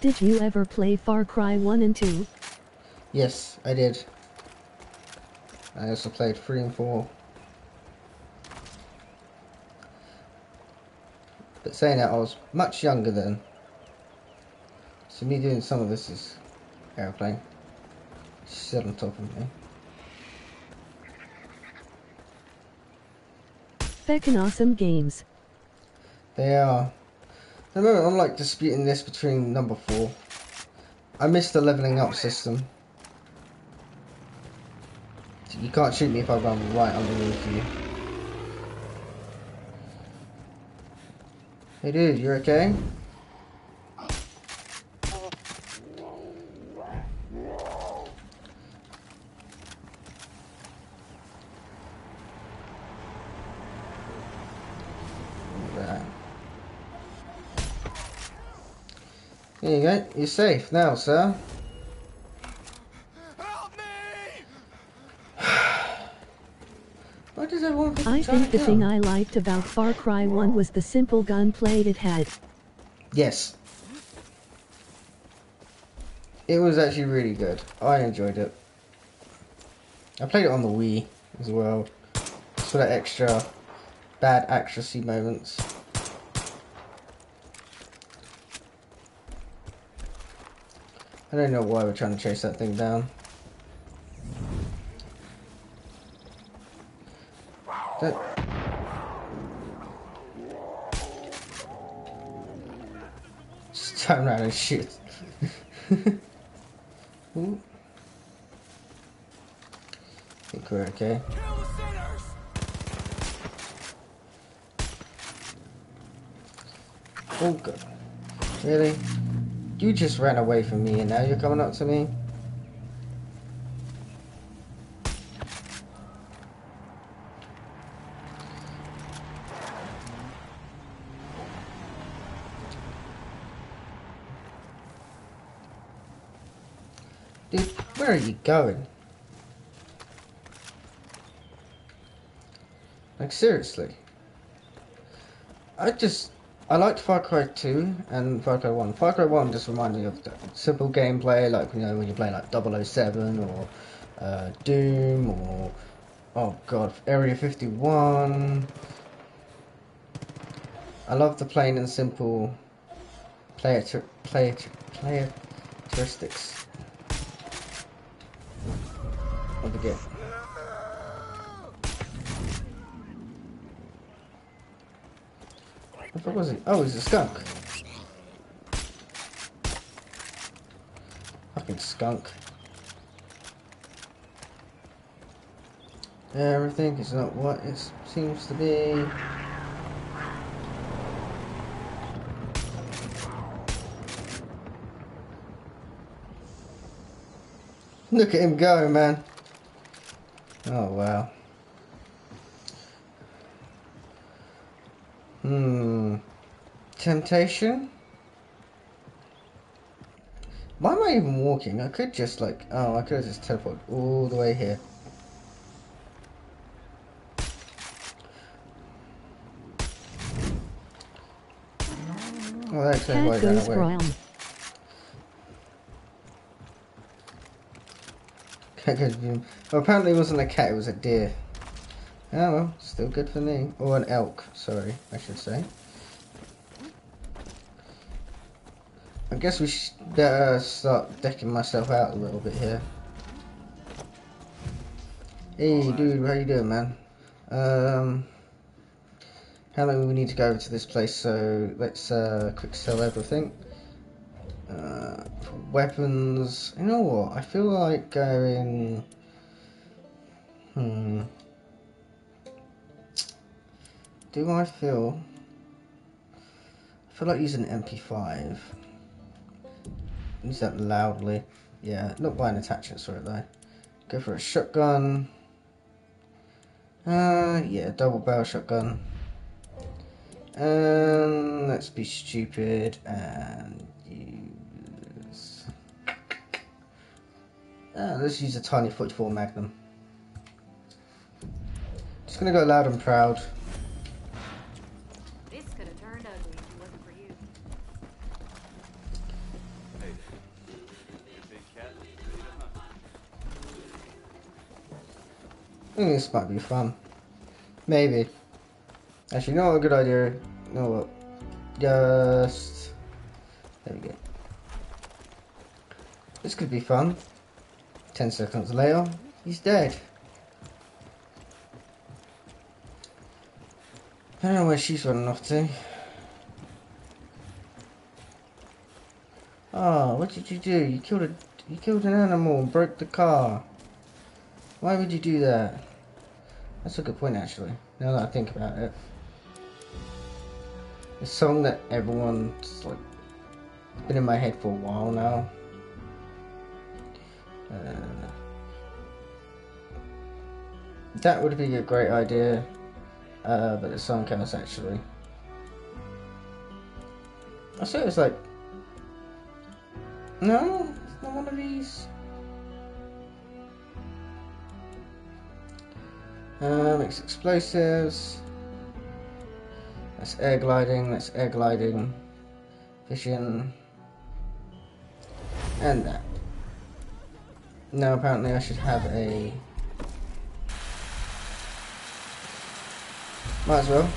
Did you ever play Far Cry 1 and 2? Yes, I did. I also played 3 and 4. But saying that, I was much younger then. So me doing some of this is airplane. Sit on top of me. Feckin' awesome games. They are. I'm like disputing this between number four. I missed the leveling up system. You can't shoot me if I run right underneath you. Hey dude, you okay? There you go. You're safe now, sir. Why does everyone think I think the thing? I liked about Far Cry 1 was the simple gunplay it had. Yes. It was actually really good. I enjoyed it. I played it on the Wii as well. For that extra bad accuracy moments. I don't know why we're trying to chase that thing down. That... Just turn around and shoot. (laughs) Ooh. think we're okay. Oh god. Really? You just ran away from me and now you're coming up to me? Dude, where are you going? Like seriously. I just I liked Far Cry 2 and Far Cry 1. Far Cry 1 just reminded me of simple gameplay, like you know when you play like 007 or uh, Doom or oh god Area 51. I love the plain and simple player player player characteristics of the game. What was he? Oh, he's a skunk. Fucking skunk. Everything is not what it seems to be. Look at him go, man. Oh, wow. Hmm. Temptation? Why am I even walking? I could just like, oh, I could have just teleport all the way here. Oh, that's why I ran away. Cat goes (laughs) Well, apparently it wasn't a cat, it was a deer. Oh well, still good for me. Or an elk, sorry, I should say. I guess we should better start decking myself out a little bit here. Hey dude, how you doing man? Um, how long we need to go over to this place, so let's uh, quick sell everything. Uh, weapons, you know what, I feel like going... Hmm... Do I feel... I feel like using MP5. Use that loudly. Yeah, not buying attachments for it though. Go for a shotgun. Uh, yeah, double barrel shotgun. And let's be stupid and use... Uh, let's use a tiny 44 Magnum. Just gonna go loud and proud. This might be fun. Maybe. Actually, what? A good idea. No, what? Just. There we go. This could be fun. Ten seconds later, he's dead. I don't know where she's running off to. Oh, what did you do? You killed a you killed an animal and broke the car. Why would you do that? That's a good point, actually. Now that I think about it, a song that everyone's like been in my head for a while now. Uh, that would be a great idea, uh, but the song counts actually. I say it's like no, it's not one of these. Uh, makes explosives. That's air gliding, that's air gliding. Vision. And that. Now apparently I should have a... Might as well.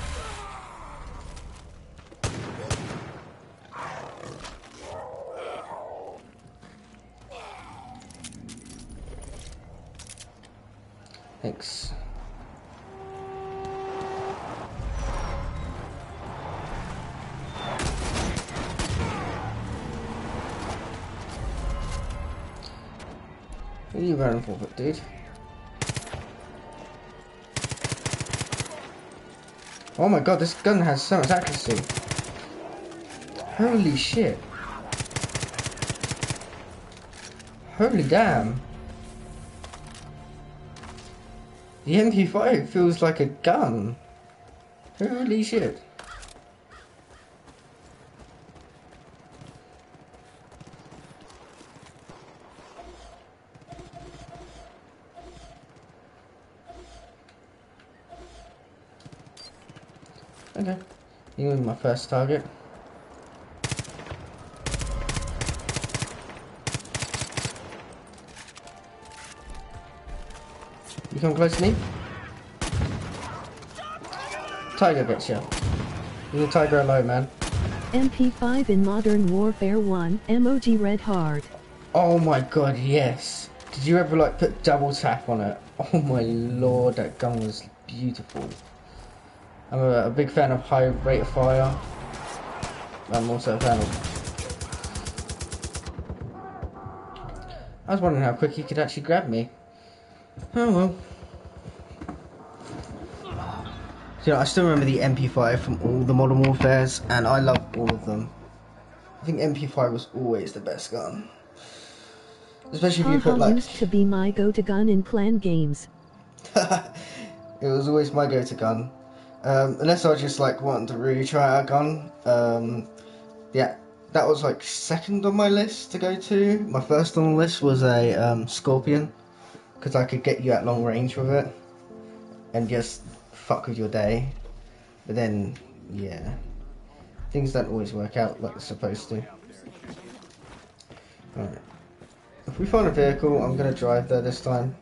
Thanks. Dude? Oh my god, this gun has so much accuracy. Holy shit. Holy damn. The MP5 feels like a gun. Holy shit. Okay. You my first target. You come close to me? Tiger gets you. Leave the tiger alone, man. MP5 in Modern Warfare 1, emoji red heart. Oh my god, yes. Did you ever like put double tap on it? Oh my lord, that gun was beautiful. I'm a, a big fan of high rate of fire. I'm also a fan of... I was wondering how quick he could actually grab me. Oh well. So, you know, I still remember the MP5 from all the Modern Warfares, and I love all of them. I think MP5 was always the best gun. Especially if you put like... used to be my go-to gun in clan games. (laughs) it was always my go-to gun. Um, unless I just like wanted to really try out a gun. Um, yeah, that was like second on my list to go to. My first on the list was a um, Scorpion because I could get you at long range with it and just fuck with your day. But then, yeah, things don't always work out like they're supposed to. Alright. If we find a vehicle, I'm gonna drive there this time.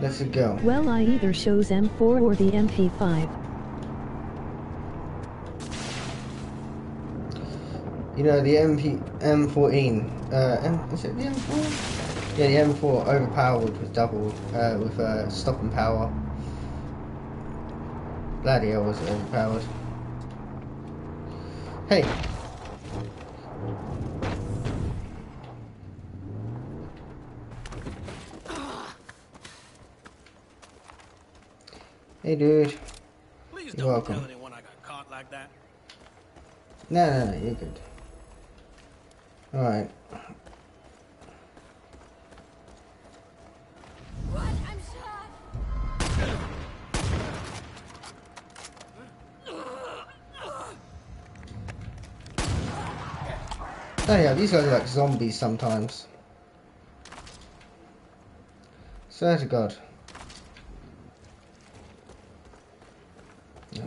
Let's go. Well I either chose M4 or the MP5. You know the MP M14. Uh, M, is it the M4? Yeah, the M4 overpowered with double uh, with uh, stopping power. Bloody hell was it overpowered. Hey. Hey dude. Please You're don't welcome. tell anyone I got caught like that. No, no, no, you're good. Alright. What? I'm shot. Oh yeah, these guys are like zombies sometimes. Swear to God.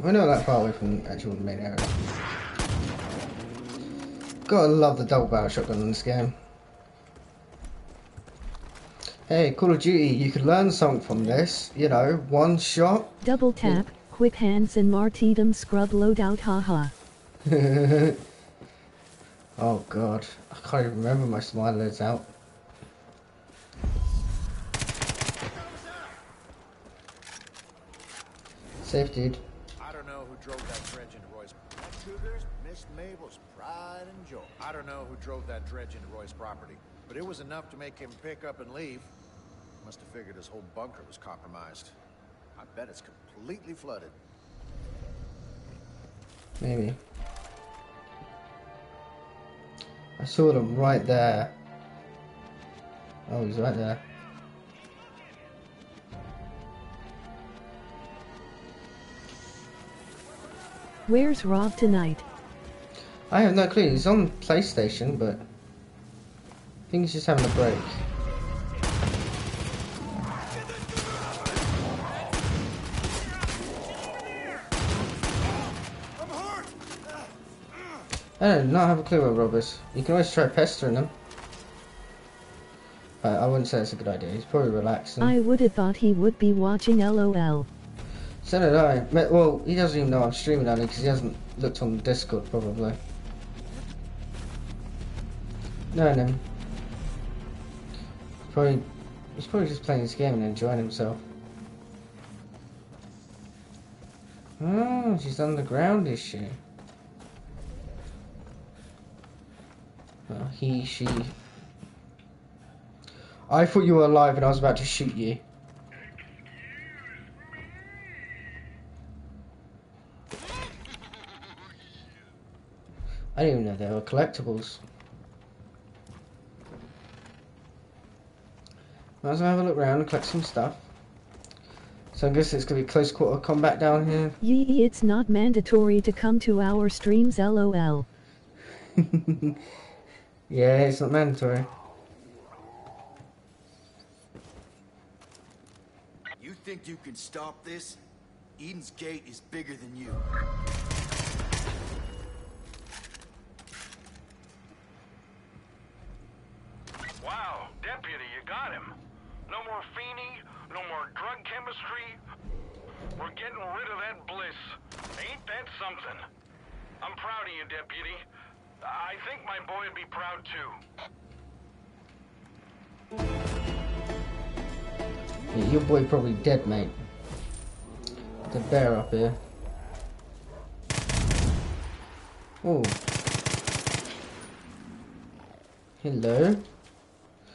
We're not that far away from the actual main area. Gotta love the double barrel shotgun in this game. Hey, Call of Duty, you could learn something from this. You know, one shot. Double tap, quick hands and martyrdom scrub loadout haha. (laughs) oh god, I can't even remember my smile loads out. Safe, dude. I don't know who drove that dredge into Roy's. That Cougar's Miss Mabel's pride and joy. I don't know who drove that dredge into Roy's property, but it was enough to make him pick up and leave. Must have figured his whole bunker was compromised. I bet it's completely flooded. Maybe. I saw them right there. Oh, he's right there. Where's Rob tonight? I have no clue. He's on PlayStation, but I think he's just having a break. I do not have a clue where Rob is. You can always try pestering him. Uh, I wouldn't say it's a good idea. He's probably relaxing. I would have thought he would be watching LOL. So did I. Well, he doesn't even know I'm streaming on it because he hasn't looked on Discord probably. Knowing him. Probably, he's probably just playing this game and enjoying himself. Oh, she's underground, is she? Well, he, she. I thought you were alive and I was about to shoot you. I didn't even know they were collectibles. Might as well have a look around and collect some stuff. So I guess it's gonna be close quarter combat down here. Yee, it's not mandatory to come to our streams, lol. (laughs) yeah, it's not mandatory. You think you can stop this? Eden's Gate is bigger than you. Wow, deputy, you got him. No more Feeney, no more drug chemistry. We're getting rid of that bliss. Ain't that something? I'm proud of you, deputy. I think my boy would be proud too. Yeah, your boy probably dead, mate. The bear up here. Oh. Hello.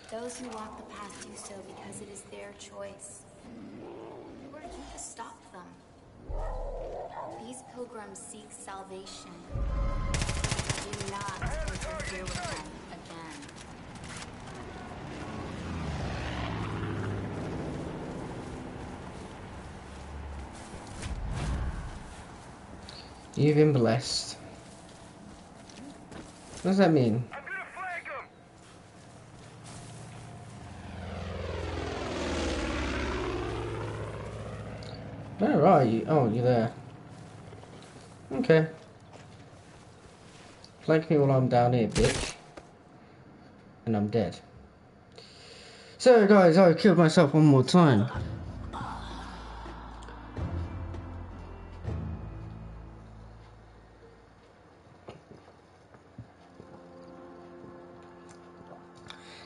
Those who walk the path do so because it is their choice. Who are you to stop them? These pilgrims seek salvation. Do not interfere with them again. You've been blessed. What does that mean? Where are you? Oh, you're there. Okay. Flank me while I'm down here, bitch. And I'm dead. So, guys, I killed myself one more time.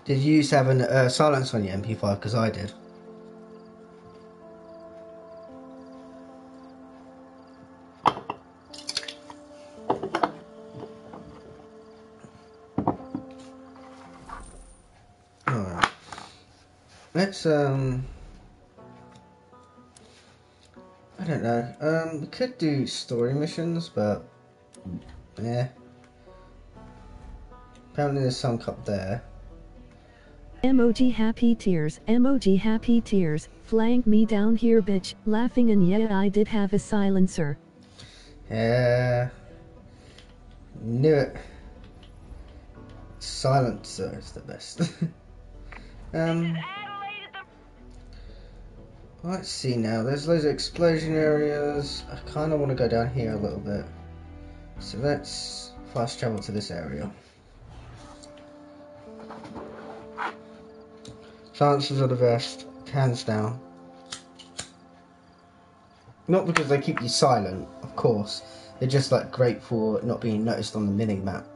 Did you used to have a uh, silence on your MP5? Because I did. Let's, um... I don't know. Um, we could do story missions, but... Yeah. Apparently there's some up there. Emoji happy tears, emoji happy tears, flank me down here bitch, laughing and yeah I did have a silencer. Yeah. Knew it. Silencer is the best. (laughs) um. Let's see now. There's loads of explosion areas. I kind of want to go down here a little bit. So let's fast travel to this area. Chances are the best, hands down. Not because they keep you silent, of course. They're just like great for not being noticed on the mini map.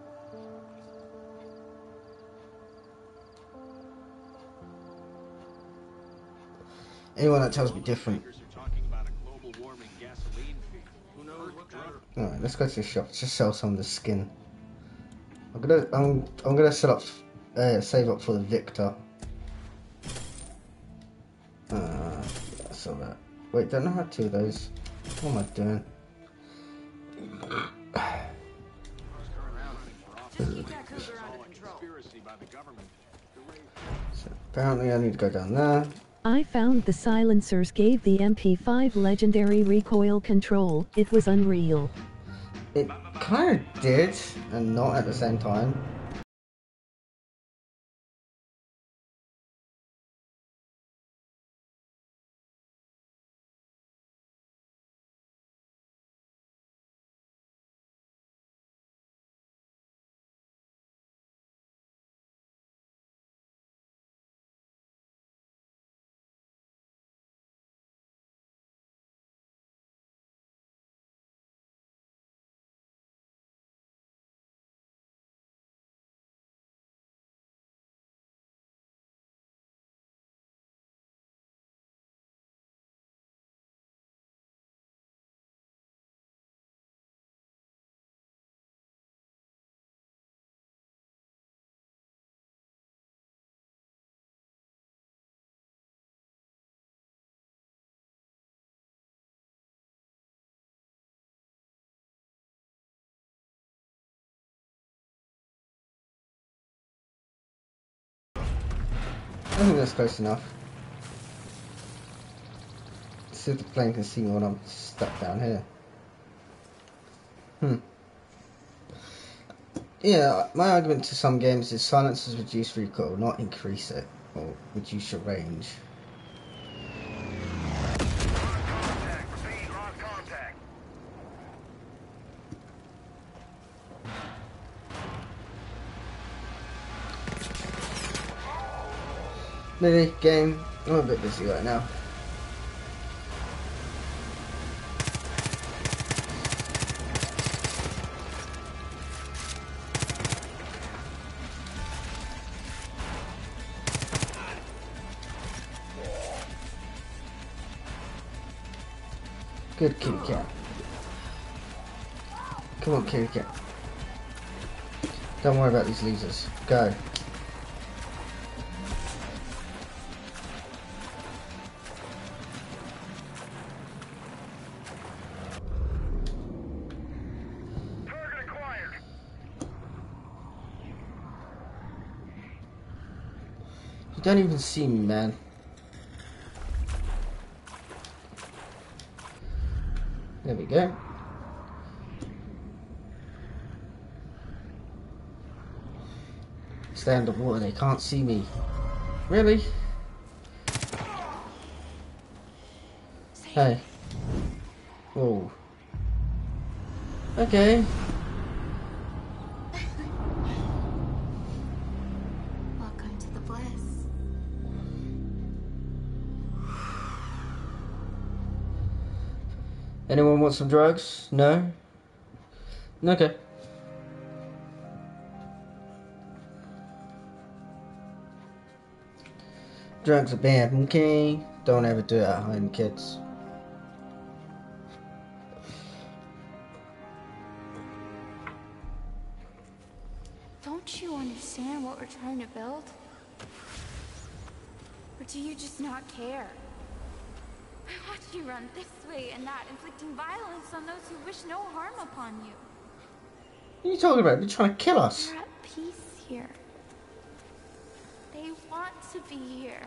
Anyone that tells me different. Alright, let's go to the shop. Just sell some of the skin. I'm gonna I'm I'm gonna set up uh, save up for the Vector. Uh, sell that. Wait, don't I have two of those? What am I doing? So apparently I need to go down there. I found the silencers gave the MP5 legendary recoil control, it was unreal. It kind of did, and not at the same time. Think that's close enough. See if the plane can see me when I'm stuck down here. Hmm. Yeah, my argument to some games is silence silencers reduce recoil, not increase it, or reduce your range. Maybe game. I'm a bit busy right now. Good kitty cat. Come on, kitty cat. Don't worry about these losers. Go. Don't even see me, man. There we go. Stay underwater, they can't see me. Really? Hey. Whoa. Okay. Want some drugs? No? Okay. Drugs are bad, okay? Don't ever do it at home, kids. Don't you understand what we're trying to build? Or do you just not care? You run this way and that, inflicting violence on those who wish no harm upon you. What are you talking about? They're trying to kill us. You're at peace here. They want to be here.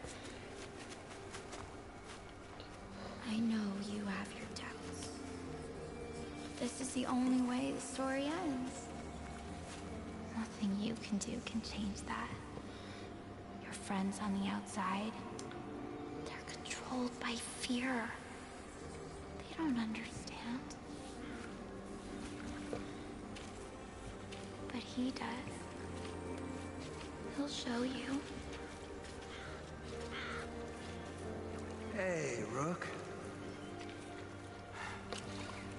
I know you have your doubts. But this is the only way the story ends. Nothing you can do can change that. Your friends on the outside, they're controlled by fear. Don't understand. But he does. He'll show you. Hey, Rook.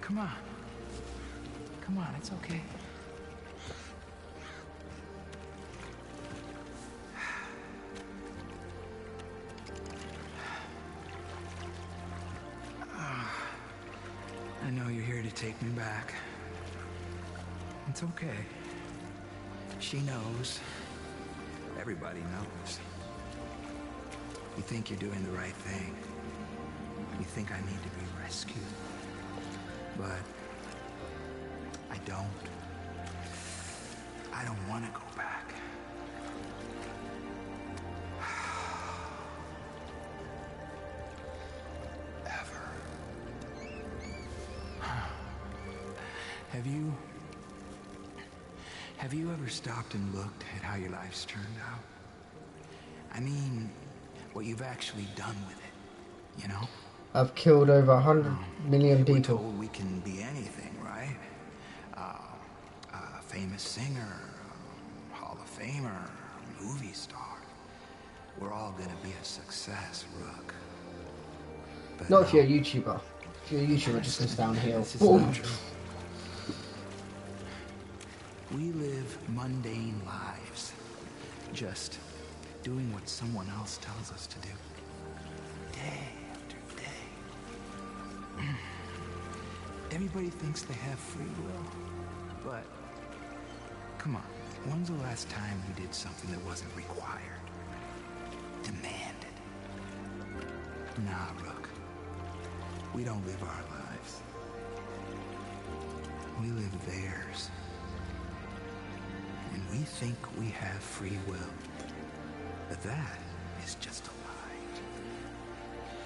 Come on. Come on, it's okay. Take me back. It's okay. She knows. Everybody knows. You think you're doing the right thing. You think I need to be rescued. But I don't. I don't want to go Have you ever stopped and looked at how your life's turned out? I mean, what you've actually done with it, you know? I've killed over a hundred million We're people. told we can be anything, right? Uh, a famous singer, a Hall of Famer, a movie star. We're all gonna be a success, Rook. But Not if you're a YouTuber. If you're a YouTuber, it just goes (laughs) downhill. Boom. We live mundane lives, just doing what someone else tells us to do. Day after day. Mm. Everybody thinks they have free will, but come on, when's the last time we did something that wasn't required? Demanded. Nah, Rook. We don't live our lives. We live theirs. We think we have free will. But that is is just a lie,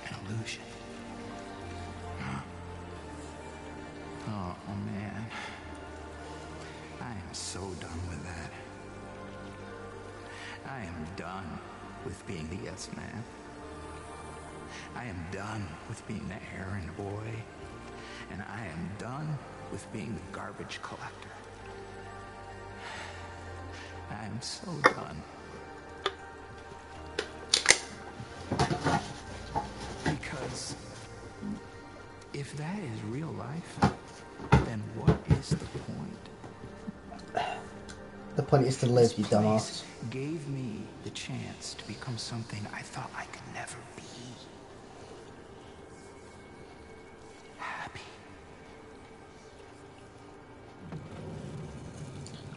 an illusion. Oh, oh man. I am so done with that. I am done with being the yes man. I am done with being the errand boy. And I am done with being the garbage collector. Am so done. Because if that is real life, then what is the point? The point is to live, you dumbass. Gave me the chance to become something I thought I could never be.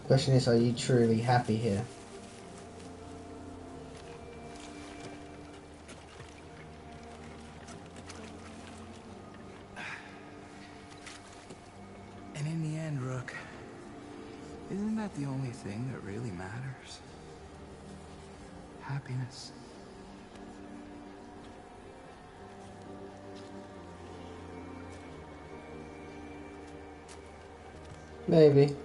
Question is, are you truly happy here? (sighs) And in the end, Rook, isn't that the only thing that really matters? Happiness. Maybe.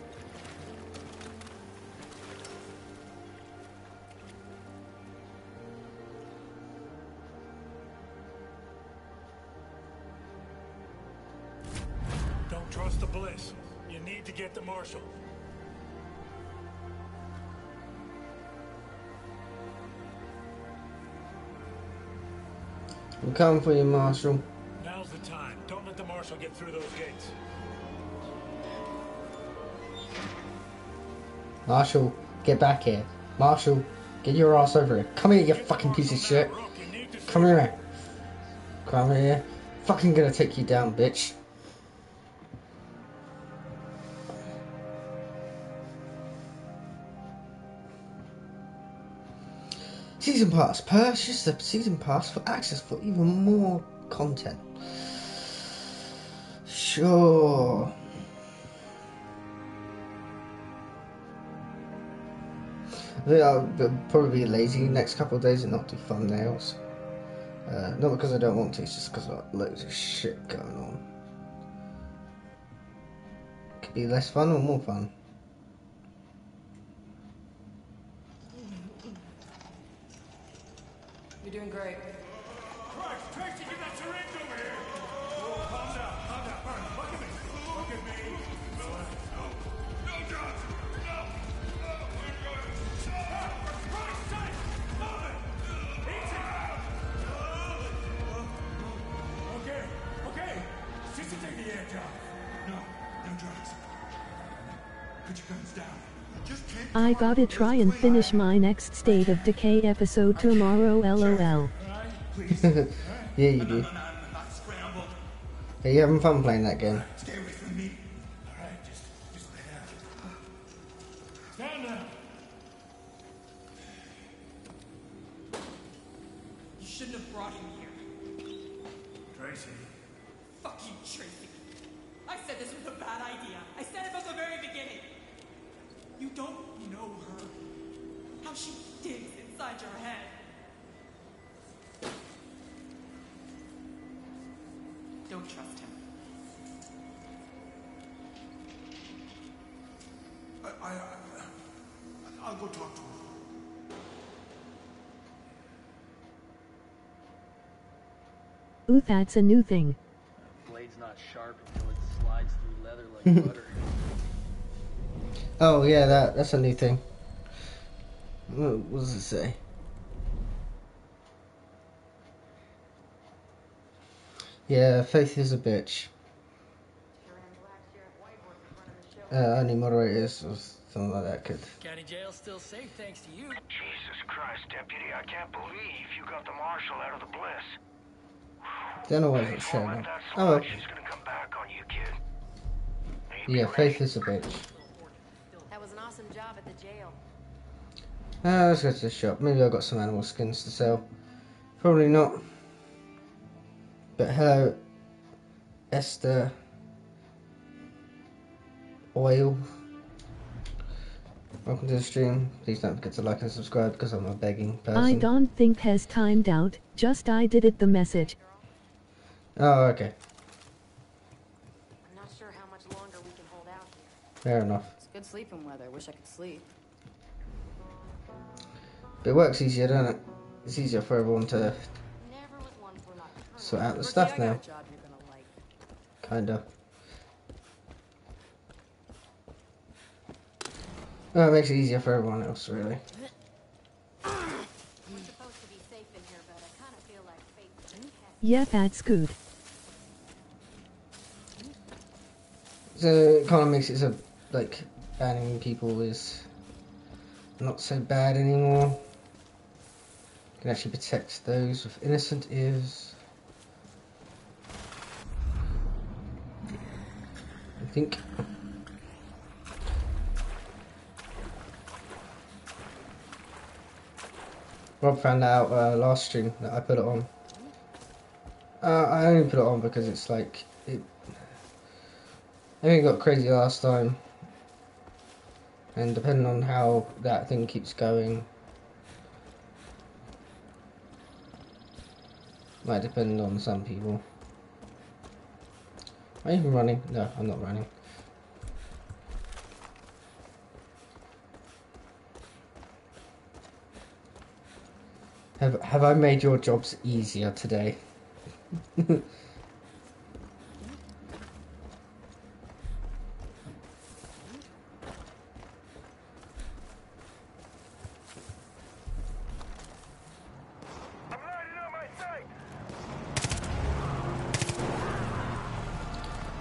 Coming for you, Marshal. Now's the time. Don't let the Marshal get through those gates. Marshal, get back here. Marshal, get your ass over here. Come here, you fucking piece of shit. Come here. Come here. Fucking gonna take you down, bitch. Season pass. Purchase the season pass for access for even more content. Sure. I'll probably be lazy next couple of days and not do thumbnails. Uh, not because I don't want to, it's just because I've got loads of shit going on. Could be less fun or more fun. I gotta try and finish my next State of Decay episode tomorrow, lol. (laughs) yeah, you do. Are you having fun playing that game? Ooh, that's a new thing. Blade's not sharp until it slides through leather like (laughs) butter. Oh yeah, that that's a new thing. What, what does it say? Yeah, Faith is a bitch. Uh, only moderators or something like that could. County jail's still safe thanks to you. Jesus Christ, Deputy, I can't believe you got the Marshal out of the Bliss. Don't know why it's showing up. Oh well. slide, she's gonna come back on you, kid. Yeah, Faith is a bitch. That was an awesome job at the jail. Uh, let's go to the shop. Maybe I've got some animal skins to sell. Probably not. But hello, Esther. Oil. Welcome to the stream. Please don't forget to like and subscribe because I'm a begging person. I don't think has timed out, just I did it the message. Oh, okay. I'm not sure how much longer we can hold out here. Fair enough. It's good sleeping weather. Wish I could sleep. But it works easier, doesn't it? It's easier for everyone to Never was one for not. sort out the Rookie, stuff now. a job you're gonna like. Kinda. Well, it makes it easier for everyone else, really. We're supposed to be safe in here, but I kind of feel like fate's been cast. Yeah, that's good. It kind of like, banning people is not so bad anymore. You can actually protect those with innocent ears. I think. Rob found out uh, last stream that I put it on. Uh, I only put it on because it's like it. Everything got crazy last time, and depending on how that thing keeps going, might depend on some people. Am I even running? No, I'm not running. Have have I made your jobs easier today? (laughs)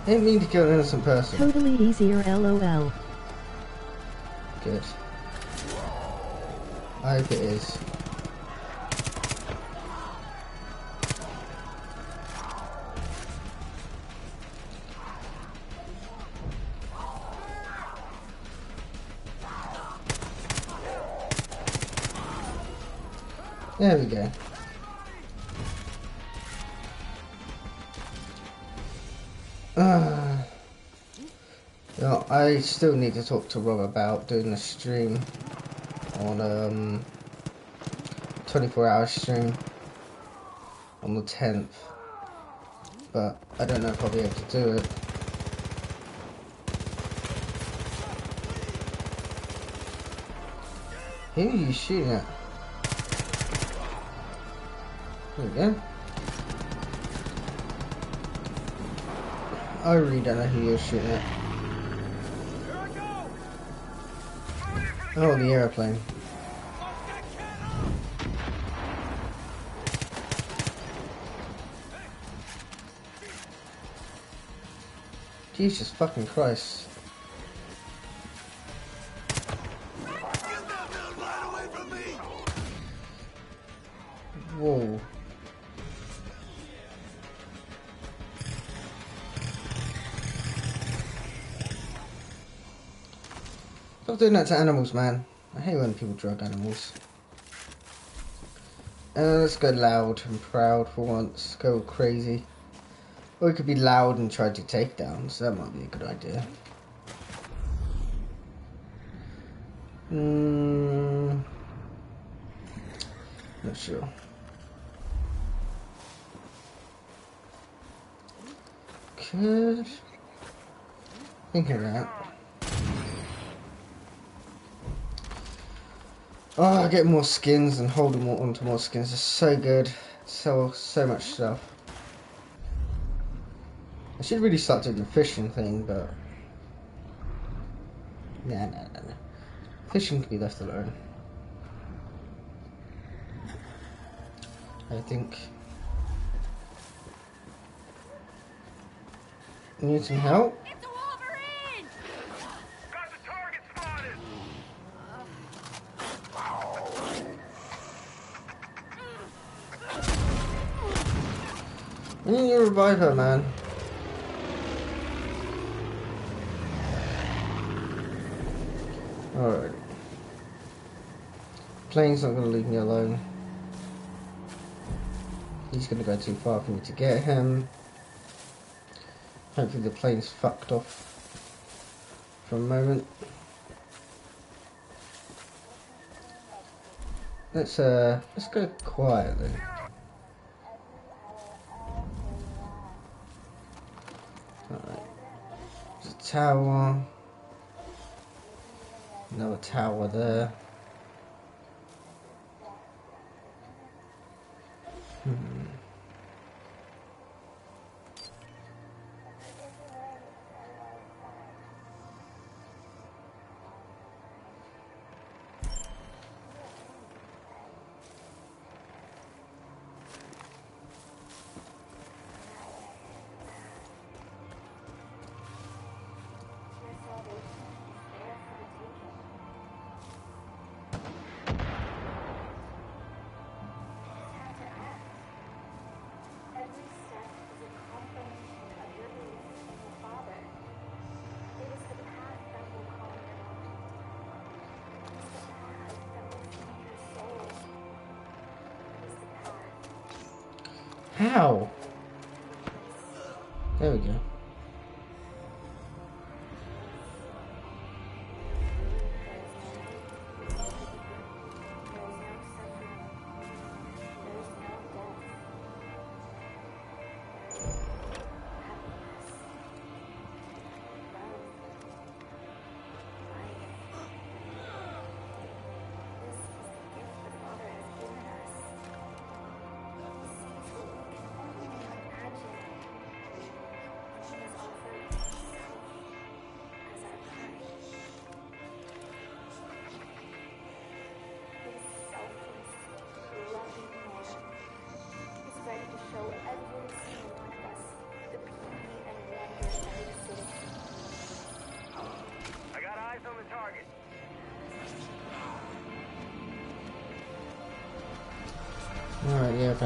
didn't mean to kill an innocent person. Totally easier lol. Good. I hope it is. There we go. I still need to talk to Rob about doing a stream on um 24 hour stream on the 10th. But I don't know if I'll be able to do it. Who are you shooting at? There we go. I really don't know who you're shooting at. Oh, the airplane. Jesus fucking Christ. Doing that to animals, man. I hate when people drug animals. Uh, let's go loud and proud for once. Go crazy. Or we could be loud and try to take down, so that might be a good idea. Hmm. Not sure. Could think of that. Oh, get more skins and holding more onto more skins is so good. So so much stuff. I should really start doing the fishing thing, but nah, nah, nah, nah. Fishing can be left alone. I think. Need some help? I to man. Alright. Plane's not gonna leave me alone. He's gonna go too far for me to get him. Hopefully the plane's fucked off for a moment. let's uh let's go quietly. Alright. There's a tower. Another tower there.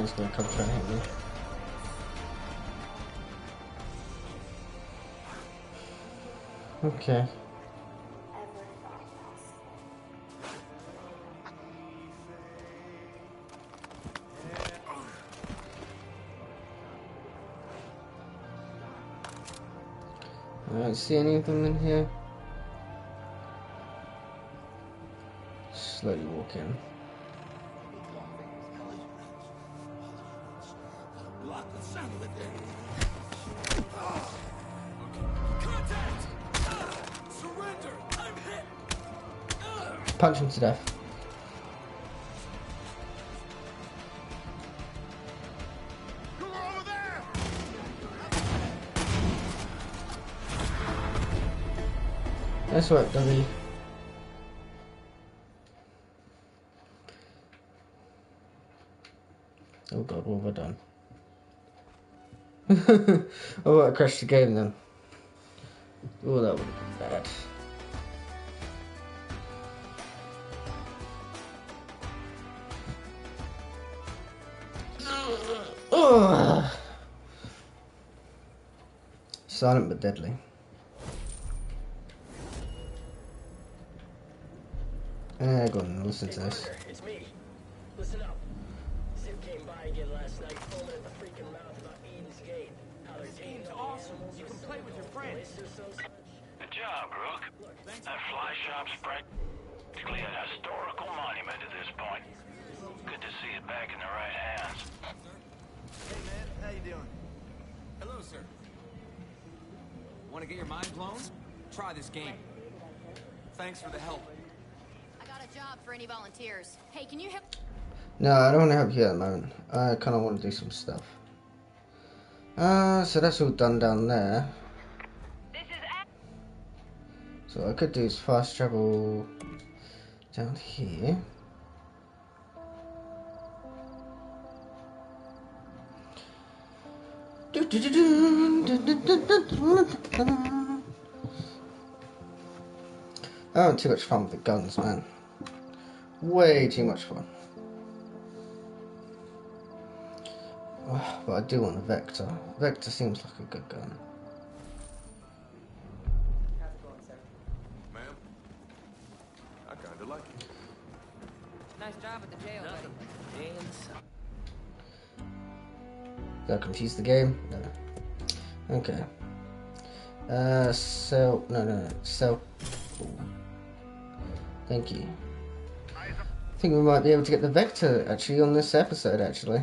Alright, gonna come try and hit me. Okay. I don't see any of them in here. Slowly walk in. Punch him to death. Nice work, Dummy. Oh god, what have I done? (laughs) oh, I crashed the game then. Deadly. Eh, go on, listen to this. It's me. Listen up. Zip came by again last night, foaming at the freaking mouth about Eden's Gate. How they're awesome. You can play with your friends. Good job, Rook. That fly shop's practically a historical monument at this point. Good to see it back in the right hands. Hey man, how you doing? Hello, sir. Want to get your mind blown? Try this game. Thanks for the help. I got a job for any volunteers. Hey, can you help? No, I don't want to help you at the moment. I kind of want to do some stuff. Uh, so that's all done down there. So what I could do is fast travel down here. Oh, Had too much fun with the guns, man. Way too much fun. Oh, (sighs) but I do want a Vector. Vector seems like a good gun. I confuse the game? No. Okay. Uh, sell. No, no, no. Sell. Thank you. I think we might be able to get the Vector actually on this episode actually.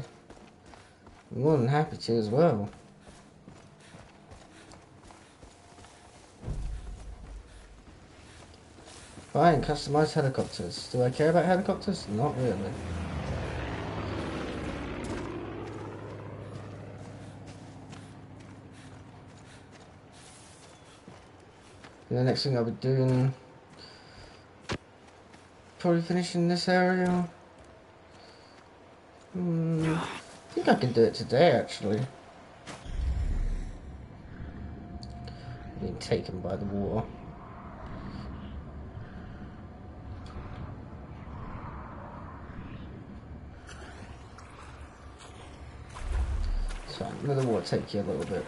More than happy to as well. Fine, customized helicopters. Do I care about helicopters? Not really. The next thing I'll be doing, probably finishing this area. Hmm, I think I can do it today actually. Being taken by the water. So another water take you a little bit.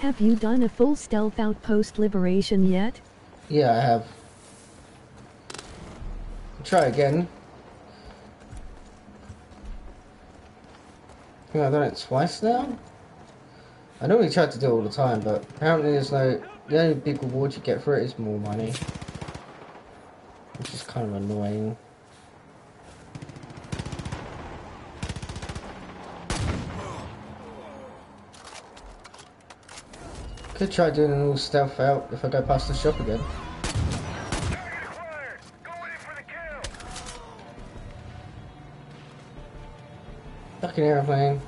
Have you done a full stealth outpost liberation yet? Yeah, I have. Try again. I think I've done it twice now. I normally try to do it all the time, but apparently there's no. The only big reward you get for it is more money, which is kind of annoying. Could try doing an all stealth out if I go past the shop again. Fucking airplane.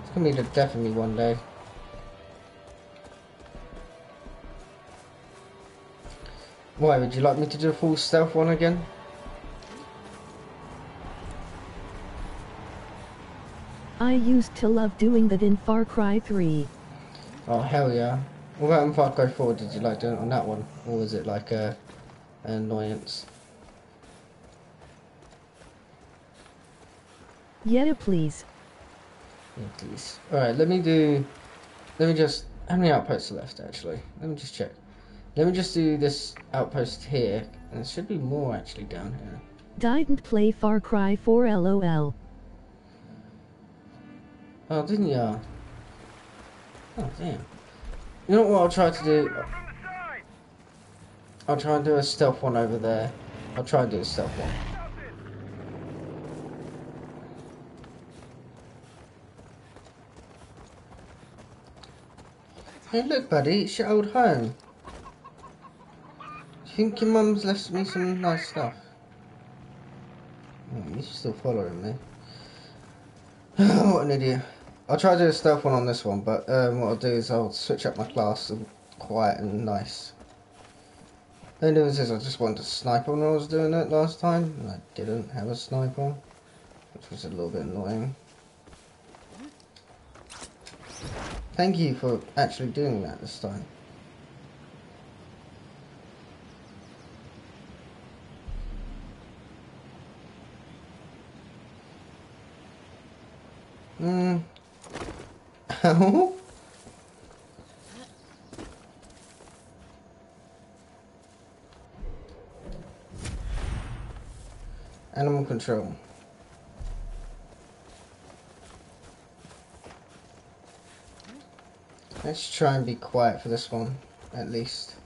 It's gonna be the death of me one day. Why, would you like me to do a full stealth one again? I used to love doing that in Far Cry 3. Oh hell yeah. What about in Far Cry 4? Did you like doing it on that one? Or was it like a, an annoyance? Yeah, please. Yeah, please. Alright, let me do... Let me just... How many outposts are left, actually? Let me just check. Let me just do this outpost here. And there should be more, actually, down here. Didn't play Far Cry 4 lol. Oh, didn't ya? Oh, damn. You know what I'll try to do? I'll try and do a stealth one over there. I'll try and do a stealth one. Hey look buddy, it's your old home. Do you think your mum's left me some nice stuff? Oh, you're still following eh? (sighs) me. what an idiot. I'll try to do a stealth one on this one, but um, what I'll do is I'll switch up my class to quiet and nice. The only difference is I just wanted to sniper when I was doing it last time, and I didn't have a sniper, which was a little bit annoying. Thank you for actually doing that this time. Hmm. Animal control. Let's try and be quiet for this one, at least.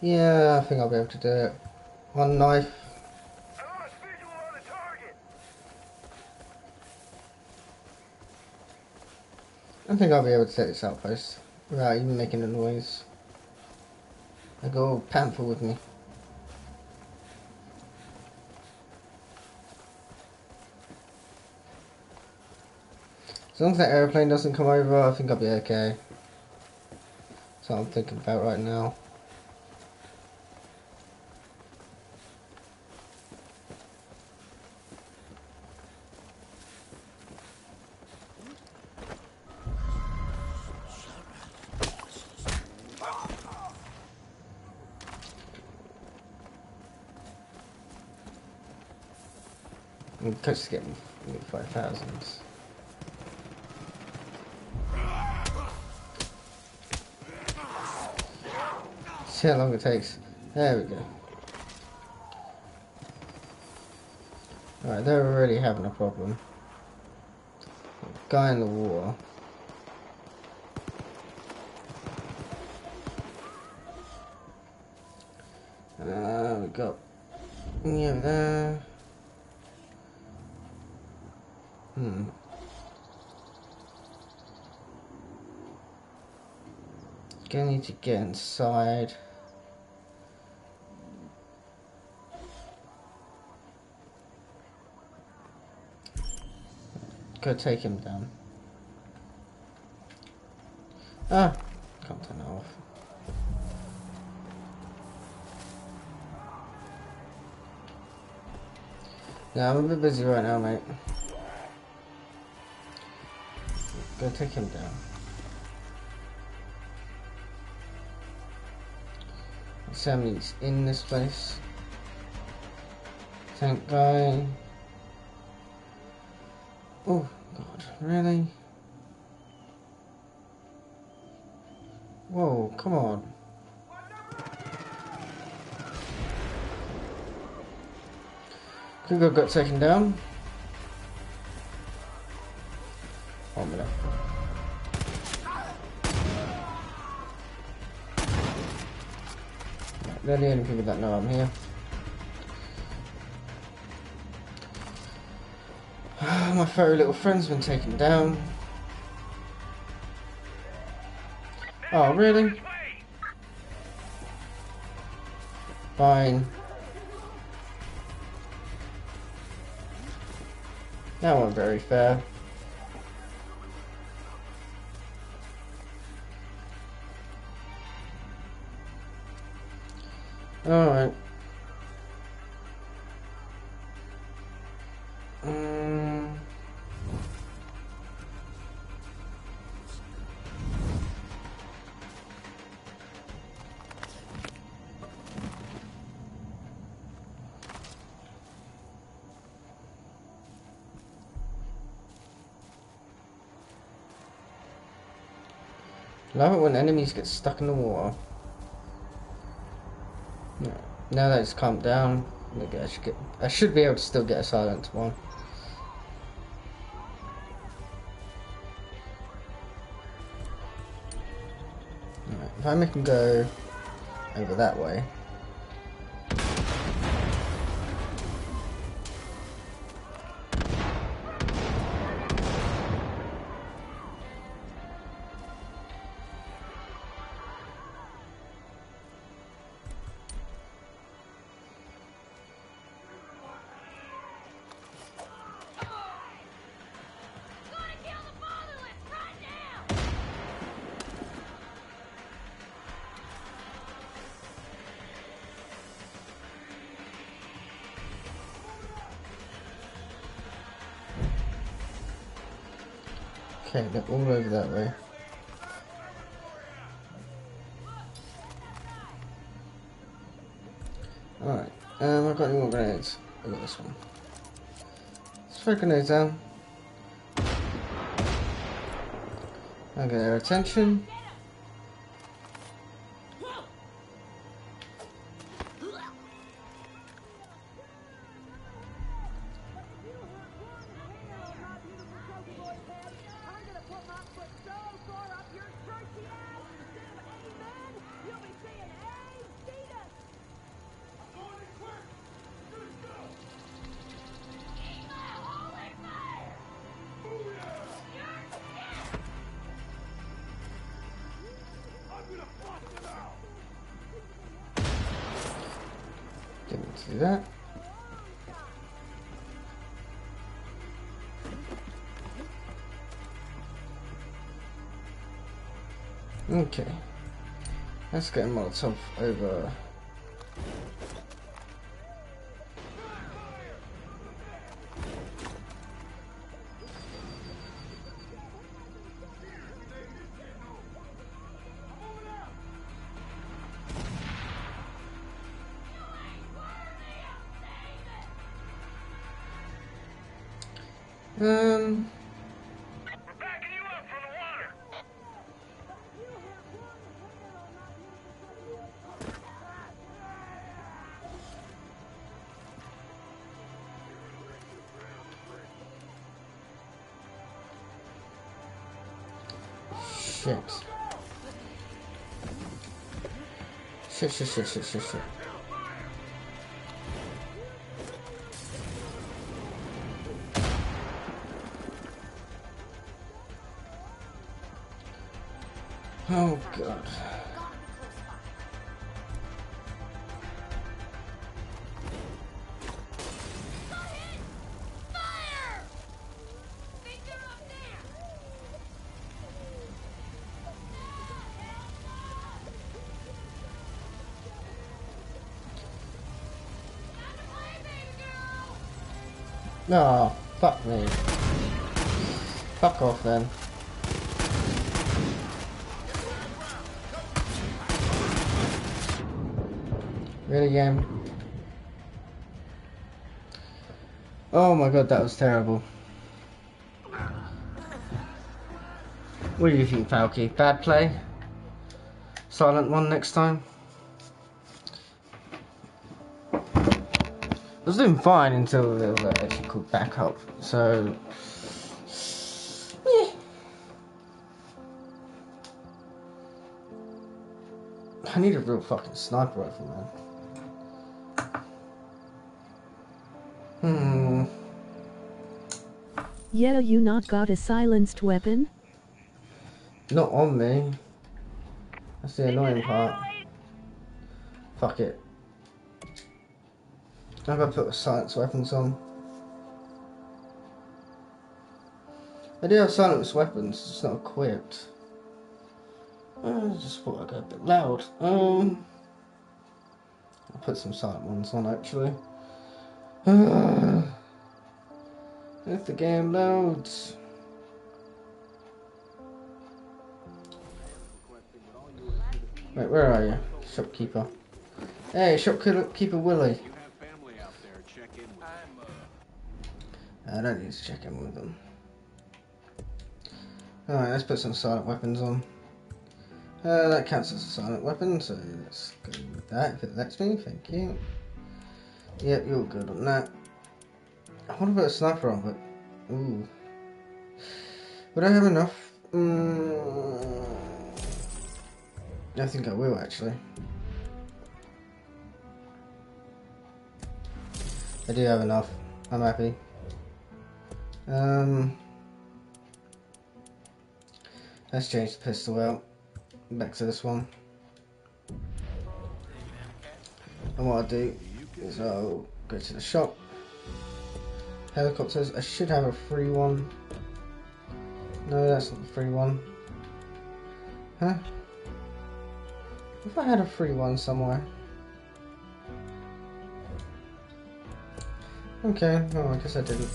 Yeah, I think I'll be able to do it. One knife. I think I'll be able to take this outpost without even making a noise. I go panther with me. As long as that airplane doesn't come over, I think I'll be okay. That's what I'm thinking about right now. I'm just getting five thousands. See how long it takes. There we go. Alright, they're already having a problem. Guy in the water. Uh, we got Yeah, there. Hmm. Gonna need to get inside. Go take him down. Ah, can't turn off. Yeah, I'm a bit busy right now, mate. Go take him down. Sammy's in this place. Tank guy. Oh, God, really? Whoa, come on. Hugo got taken down. One minute. They're the only people that know I'm here. (sighs) My furry little friend's been taken down. Oh, really? Fine. That wasn't very fair. Alright. Mm. Love it when enemies get stuck in the water. Now that it's calmed down, I should get. I should be able to still get a silent one. If I make him go over that way. They're all over that way. Alright, um, I've got any more grenades. I got this one. Let's throw grenades down. I'll get their attention. Let's get Molotov over. Oh god. No, fuck me. Fuck off then. Really, game? Oh my god, that was terrible. What do you think, Falky? Bad play? Silent one next time? Was doing fine until they were actually called back up, so... Yeah. I need a real fucking sniper rifle, man. Hmm. Yeah, you not got a silenced weapon? Not on me. That's the annoying part. Fuck it. How about put silence weapons on? I do have silence weapons, it's not equipped. I just thought I'd go a bit loud. Um, I'll put some silent ones on actually. if the game loads. Wait, where are you? Shopkeeper. Hey, shopkeeper Willie. I don't need to check in with them. Alright, let's put some silent weapons on. Uh, that counts as a silent weapon, so let's go with that if it lets me, thank you. Yep, you're good on that. I want to put a sniper on, but... Ooh. Would I have enough? Mm, I think I will, actually. I do have enough. I'm happy. Um, let's change the pistol out. Back to this one. And what I'll do is I'll go to the shop. Helicopters. I should have a free one. No, that's not the free one. Huh? If I had a free one somewhere. Okay, oh, I guess I didn't.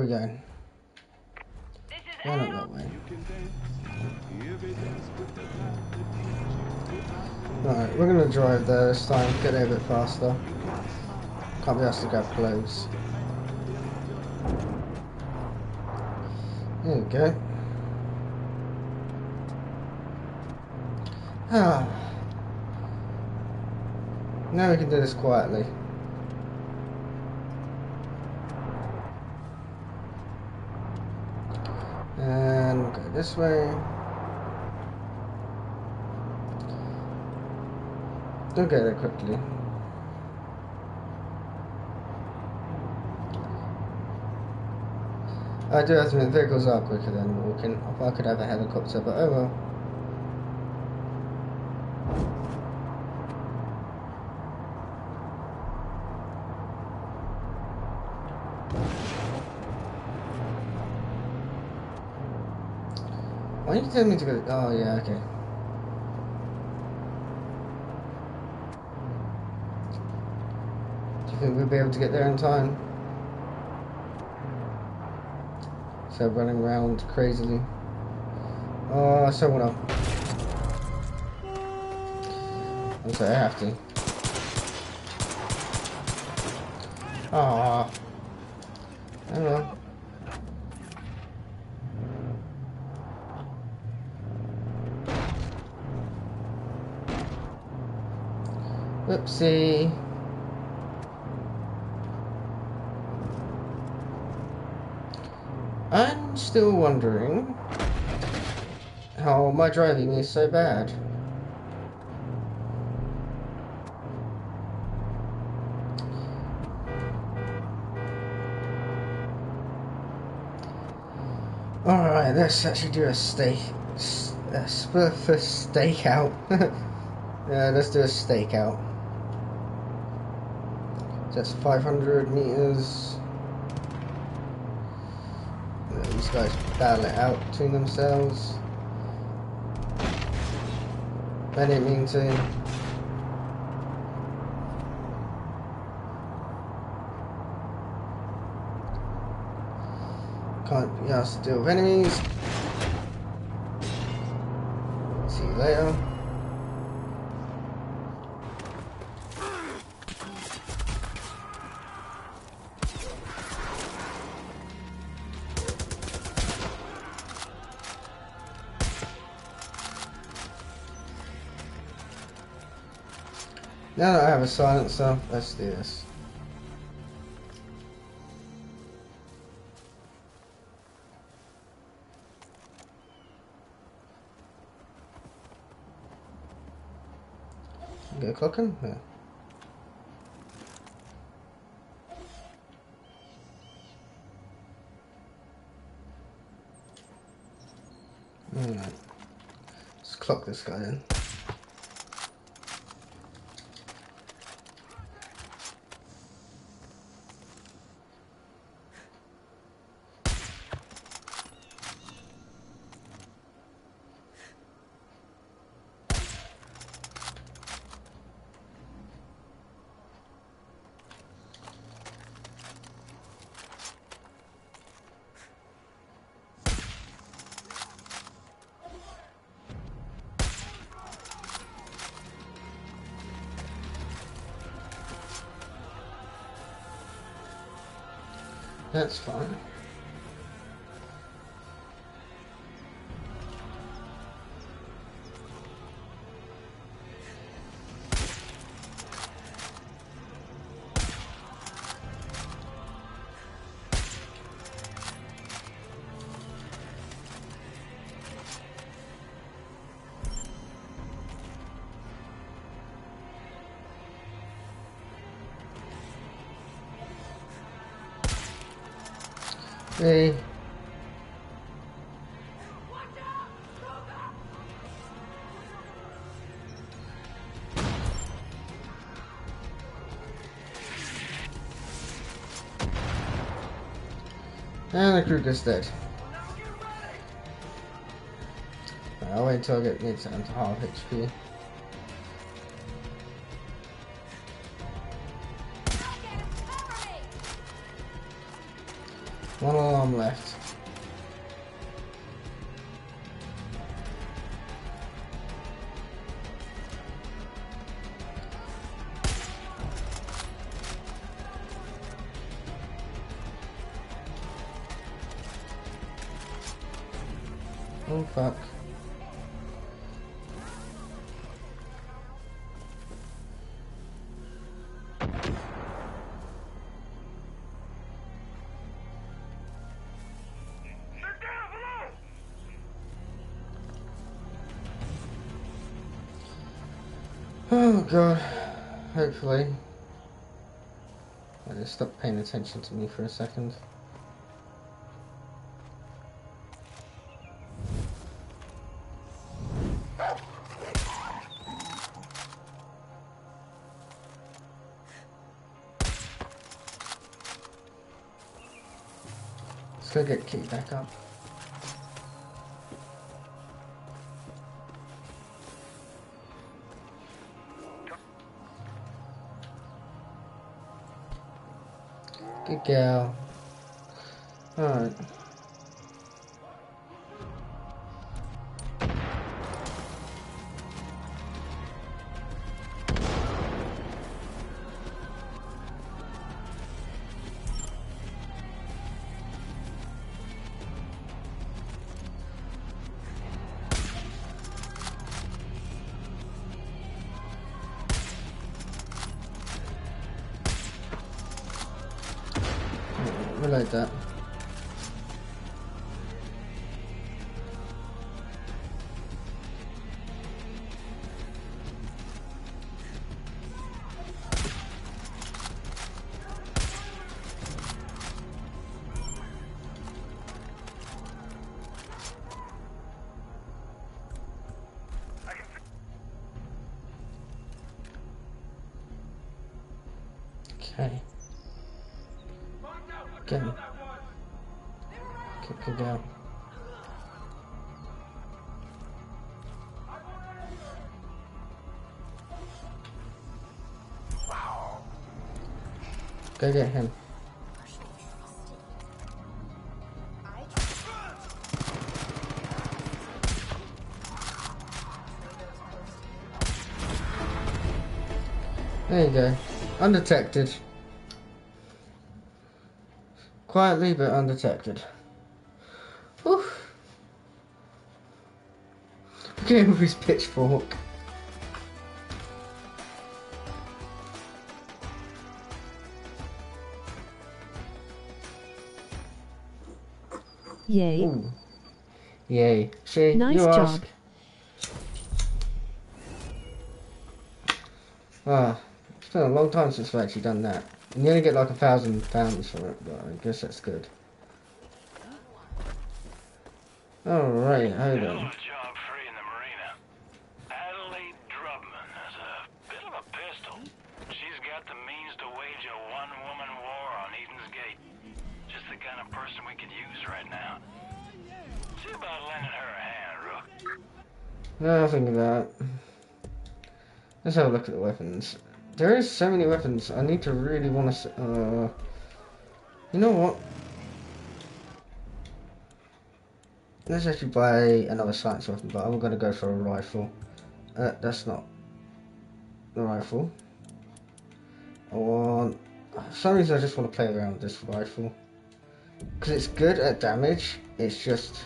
We going? Why not that way? Alright, we're gonna drive there this time, get there a bit faster. Can't be asked to grab clothes. There we go. Ah. Now we can do this quietly. And we'll go this way. Don't get there quickly. I do have to admit, vehicles are quicker than walking. If I could have a helicopter, but oh well. You me to go? Oh yeah, okay. Do you think we'll be able to get there in time? So running around crazily. Oh, I so wanna. I'm sorry, I have to. Ah. Hang on. see. I'm still wondering how my driving is so bad. Alright, let's actually do a steak, a spurfer stakeout. (laughs) yeah, let's do a stakeout. That's 500 meters. Uh, These guys battle it out between themselves. I didn't mean to. Can't be asked to deal with enemies. See you later. Have a silencer, let's do this. Get a? Yeah. Alright. Let's clock this guy in. That's fine. Hey. And the Kruger's dead. I'll wait until I get down to half HP. God. Hopefully. I just stopped paying attention to me for a second. Let's go get Kate back up. Good gal. Reload that. Go get him. There you go. Undetected. Quietly but undetected. Whew. Look at with his pitchfork. Yay. Ooh. Yay. See, Nice you job. Ah, it's been a long time since I've actually done that. And you only get like a thousand pounds for it, but I guess that's good. Alright, hold on. job freeing the marina. Adelaide Drubman has a bit of a pistol. She's got the means to wage a one-woman war on Eden's Gate. Just the kind of person we could use right now. See about lending her a hand, Rook. Now I think about it. Let's have a look at the weapons. There is so many weapons. I need to really want to. Uh, you know what? Let's actually buy another science weapon, but I'm gonna go for a rifle. Uh, that's not the rifle. I want. For some reason, I just want to play around with this rifle because it's good at damage. It's just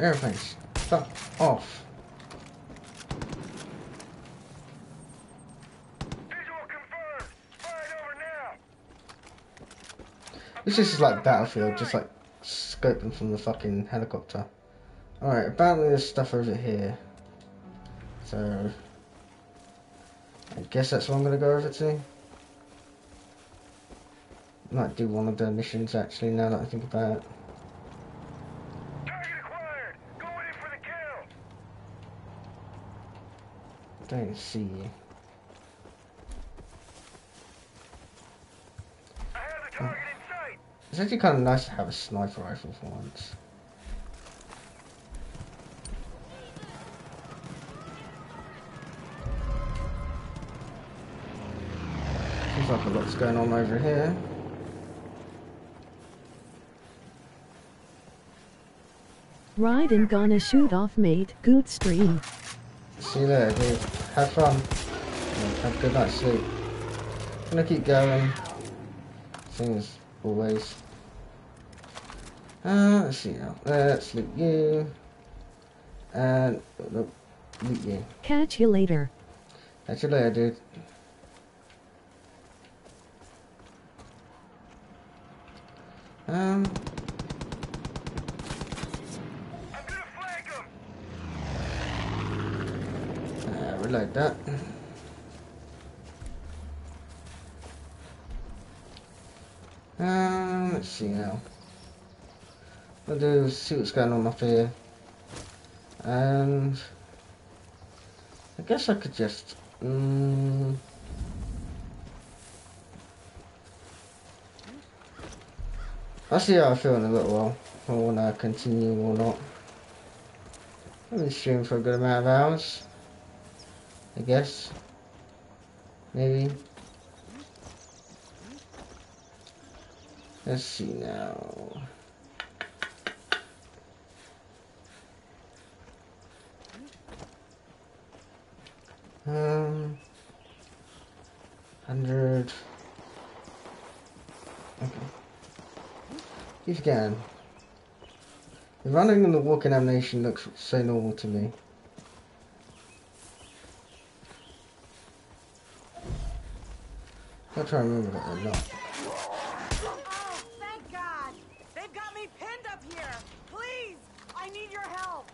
airplanes. Fuck off. This is like Battlefield, just like scoping from the fucking helicopter. Alright, apparently there's stuff over here. So, I guess that's what I'm gonna go over to. Might do one of the missions actually, now that I think about it. Don't see you. Oh. It's actually kind of nice to have a sniper rifle for once. Seems like a lot's going on over here. Ride and gonna shoot off mate. Good stream. See you later, dude. Have fun. Yeah, Have a good night's sleep. gonna keep going. Same as always. Uh, let's see now. Let's loot you. And look, loot you. Catch you later. Catch you later, dude. Um. Uh, reload that. Um, let's see now. We'll do see what's going on up here. And I guess I could just mm, I'll see how I feel in a little while. I wanna continue or not. I've been streaming for a good amount of hours. I guess. Maybe. Let's see now. Um, hundred. Okay. Keep again. The running and the walking animation looks so normal to me. I'll try and remember that or not. Oh, thank God! They've got me pinned up here! Please! I need your help!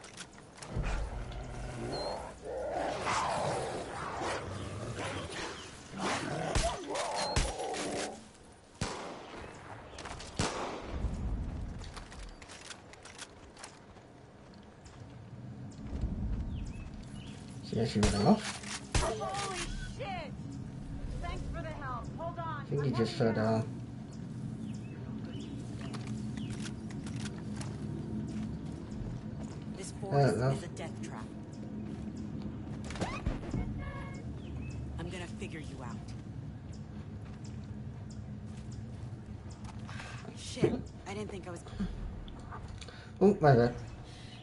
Yeah, she ran off. Holy shit! Thanks for the help. Hold on. I think he just fell down. This don't forest know. is a death trap. I'm gonna figure you out. Shit, I didn't think I was. Oh, my bad.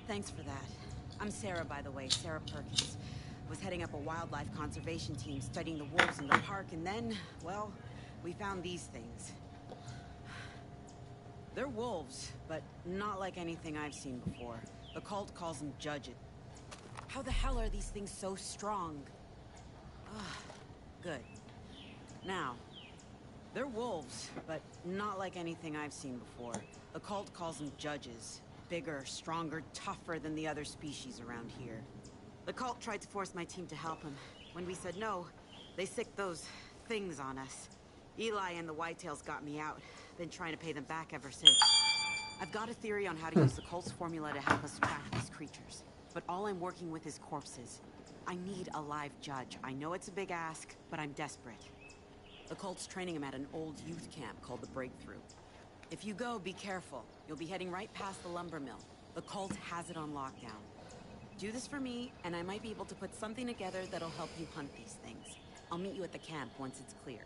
Thanks for that. I'm Sarah, by the way, Sarah Perkins. Was heading up a wildlife conservation team studying the wolves in the park, and then, well, we found these things. They're wolves, but not like anything I've seen before. The cult calls them judges. How the hell are these things so strong? Ah, good. Now, they're wolves, but not like anything I've seen before. The cult calls them judges. Bigger, stronger, tougher than the other species around here. The cult tried to force my team to help him. When we said no, they sicked those things on us. Eli and the Whitetails got me out. Been trying to pay them back ever since. I've got a theory on how to use the cult's formula to help us track these creatures. But all I'm working with is corpses. I need a live judge. I know it's a big ask, but I'm desperate. The cult's training him at an old youth camp called the Breakthrough. If you go, be careful. You'll be heading right past the lumber mill. The cult has it on lockdown. Do this for me, and I might be able to put something together that'll help you hunt these things. I'll meet you at the camp once it's clear.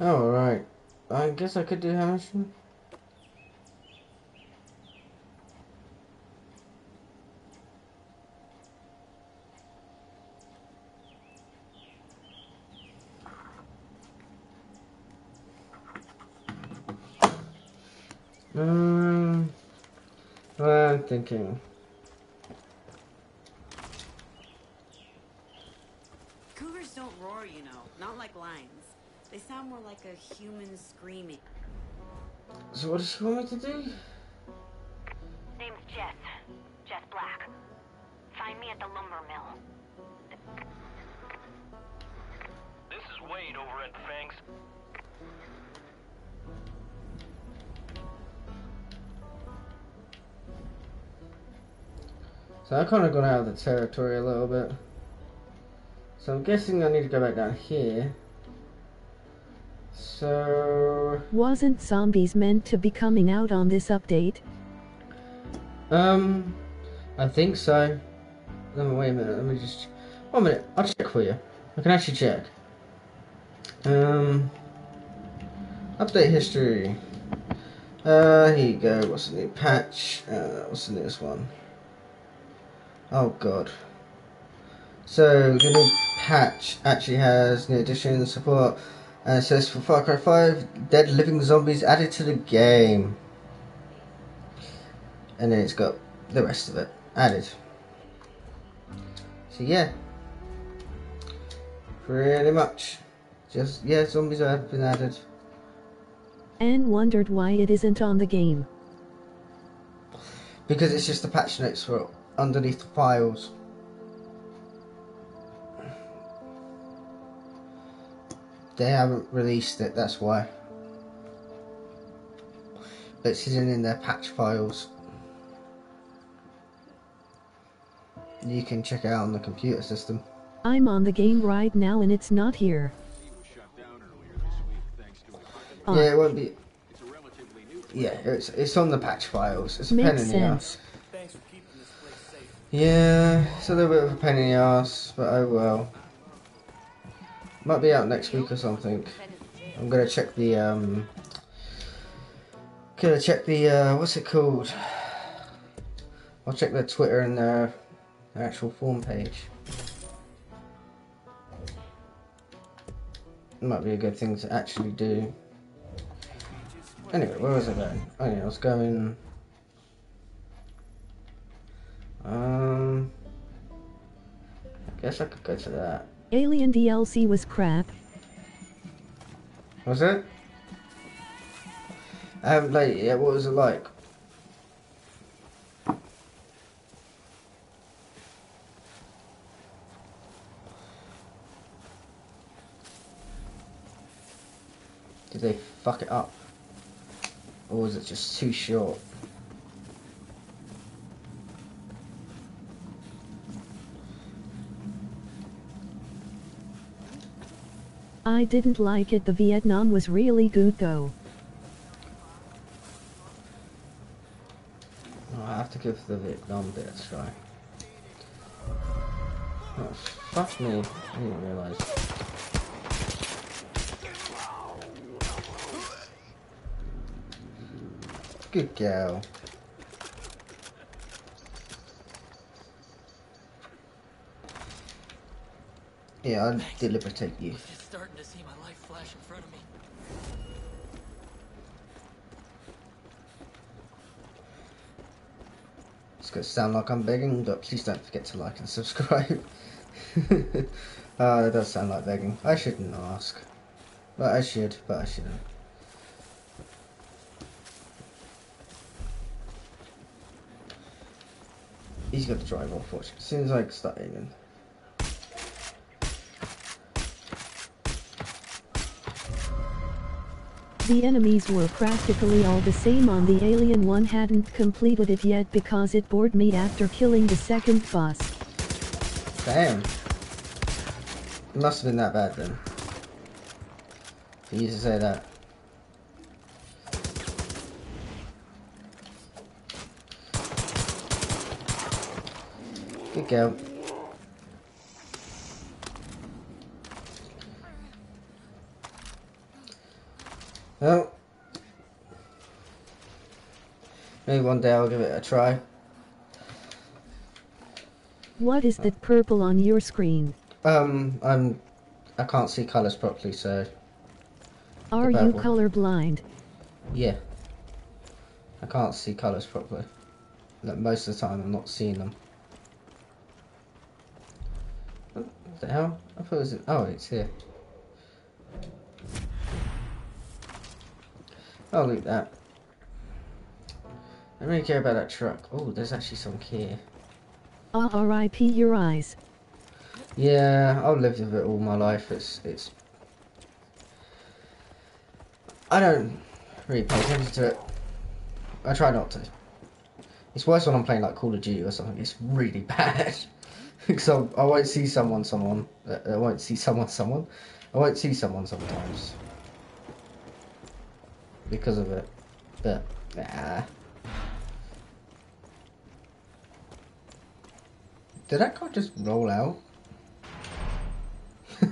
Alright. I guess I could do Hamilton. Um, I'm thinking. Cougars don't roar, you know. Not like lions. They sound more like a human screaming. So what does she want me to do? Name's Jess. Jess Black. Find me at the lumber mill. This is Wade over at Fangs. So I kind of gone out of the territory a little bit. So I'm guessing I need to go back down here. So Wasn't zombies meant to be coming out on this update? Um, I think so. Let me wait a minute. Let me just one minute. I'll check for you. I can actually check. Um, update history. Uh, here you go. What's the new patch? Uh, what's the newest one? Oh God. So the new patch actually has new addition support, and it says for Far Cry 5, dead living zombies added to the game and then it's got the rest of it added. So yeah, pretty much, just yeah, zombies have been added. And wondered why it isn't on the game. Because it's just the patch notes for underneath the files. They haven't released it, that's why. But it's hidden in their patch files. You can check it out on the computer system. I'm on the game right now and it's not here. Ah, Yeah, it won't be. Yeah, it's it's on the patch files. It's a Makes in the ass. sense. Yeah, it's a little bit of a pain in the ass, but oh well. Might be out next week or something. I'm gonna check the um. Gonna check the uh, what's it called? I'll check their Twitter and their, actual form page. Might be a good thing to actually do. Anyway, where was I going? Oh yeah, I was going. Um, I guess I could go to that. Alien DLC was crap. Was it? I haven't played it yet. What was it like? Did they fuck it up? Or was it just too short? I didn't like it. The Vietnam was really good though. Oh, I have to give the Vietnam bit a try. Oh, fuck me. I didn't realise. Good girl. Yeah, I'll deliberate you. Starting to see my life flash in front of me. It's gonna sound like I'm begging, but please don't forget to like and subscribe. (laughs) uh, it does sound like begging. I shouldn't ask. But I should, but I shouldn't. He's got to drive off, watch. As soon as I start aiming. The enemies were practically all the same on the Alien one hadn't completed it yet because it bored me after killing the second boss. Damn. It must have been that bad then. For to say that. Good girl. Well, maybe one day I'll give it a try. What is that purple on your screen? Um, I'm, I can't see colours properly, so Are you colorblind? yeah. I can't see colours properly. Like most of the time, I'm not seeing them. What the hell? I thought it was. Oh, it's here. Look at that. I don't really care about that truck. Oh, there's actually some here. R.I.P. your eyes. Yeah, I've lived with it all my life. It's it's. I don't really pay attention to it. I try not to. It's worse when I'm playing like Call of Duty or something. It's really (laughs) bad because I, I won't see someone, someone. uh, I won't see someone, someone. I won't see someone sometimes because of it. But nah. Did that car just roll out? (laughs)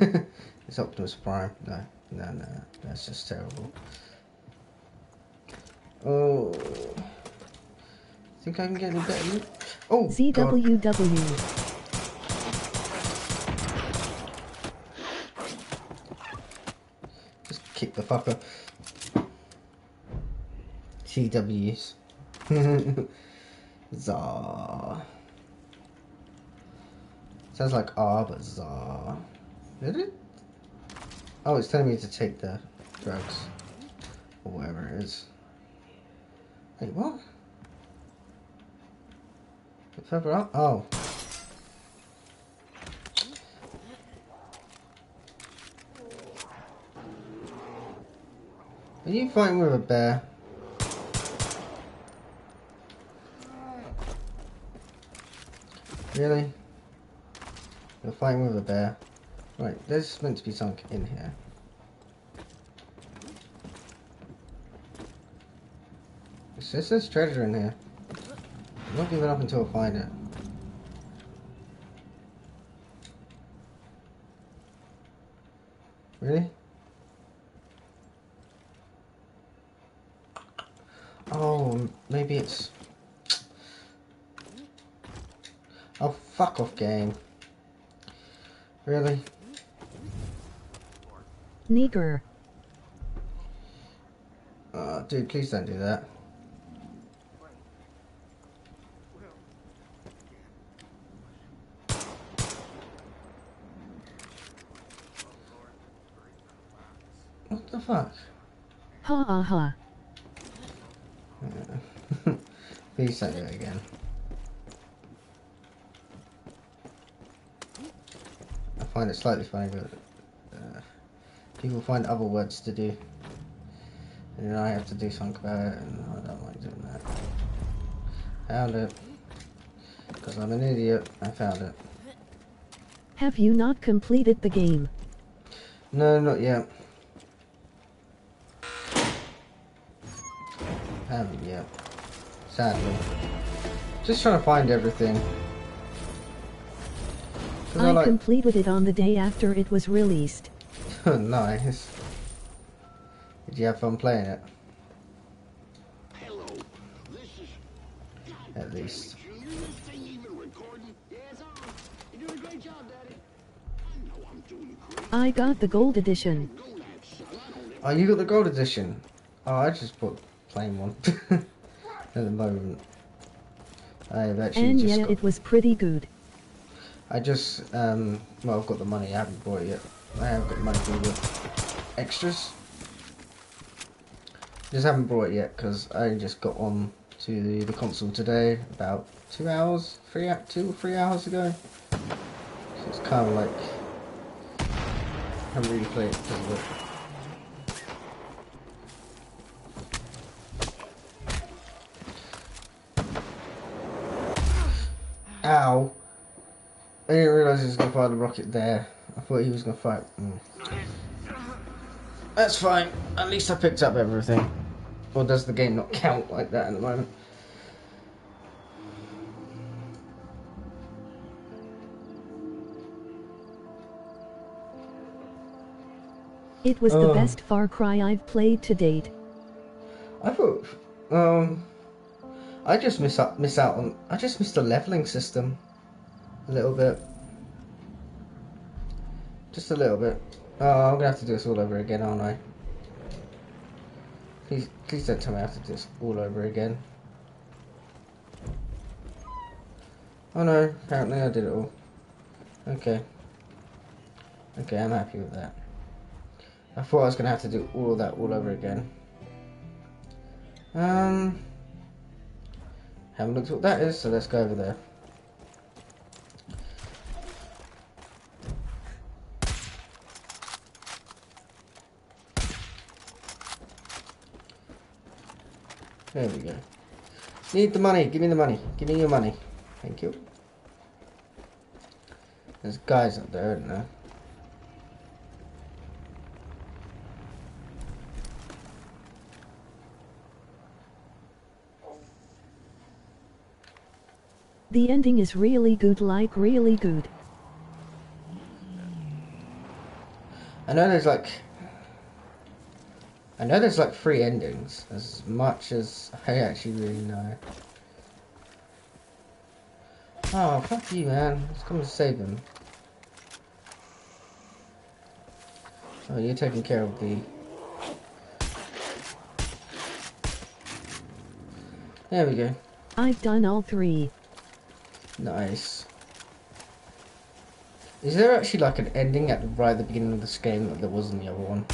it's Optimus Prime. No, no, no. That's just terrible. Oh. Think I can get a better loot? Oh, God. ZWW. Just kick the fucker. TWs. (laughs) Zah. Sounds like R, but Zah. Did it? Oh, it's telling me to take the drugs. Or whatever it is. Wait, what? Further up? Oh. Are you fighting with a bear? Really? You're fighting with a bear? Right, there's meant to be sunk in here. It says there's treasure in here. I'm not giving up until I find it. Really? Oh, maybe it's... Oh, fuck off, game. Really? Nigger. Uh, dude, please don't do that. What the fuck? Ha ha ha. (laughs) Please don't do it again. Find it slightly funny, but uh, people find other words to do. And then I have to do something about it, and I don't like doing that. Found it. Because I'm an idiot, I found it. Have you not completed the game? No, not yet. Haven't yet. Sadly. Just trying to find everything. 'Cause I like- completed it on the day after it was released. (laughs) nice. Did you have fun playing it? Hello. Is... At least. I got the gold edition. Oh, you got the gold edition? Oh, I just bought the plain one. (laughs) At the moment. I've actually And just yeah, got, it was pretty good. I just, um, well, I've got the money. I haven't bought it yet. I have got the money for the extras. Just haven't bought it yet because I just got on to the, the console today about two hours, three, two or three hours ago. So it's kind of like I haven't really played it because of it. I didn't realise he was going to fire the rocket there. I thought he was going to fire. Mm. That's fine. At least I picked up everything. Or does the game not count like that at the moment? It was the Oh. best Far Cry I've played to date. I thought, um, I just miss out, miss out on, I just missed the leveling system a little bit. Just a little bit. Oh, I'm gonna have to do this all over again, aren't I? Please, please don't tell me I have to do this all over again. Oh no, apparently I did it all. Okay. Okay, I'm happy with that. I thought I was gonna have to do all of that all over again. Um, haven't looked at what that is, so let's go over there. There we go. Need the money. Give me the money. Give me your money. Thank you. There's guys up there, isn't there? The ending is really good, like really good. I know there's like I know there's like three endings as much as I actually really know. Oh fuck you man. Let's come and save him. Oh you're taking care of the There we go. I've done all three. Nice. Is there actually like an ending at the, right at the beginning of this game that there was in the other one?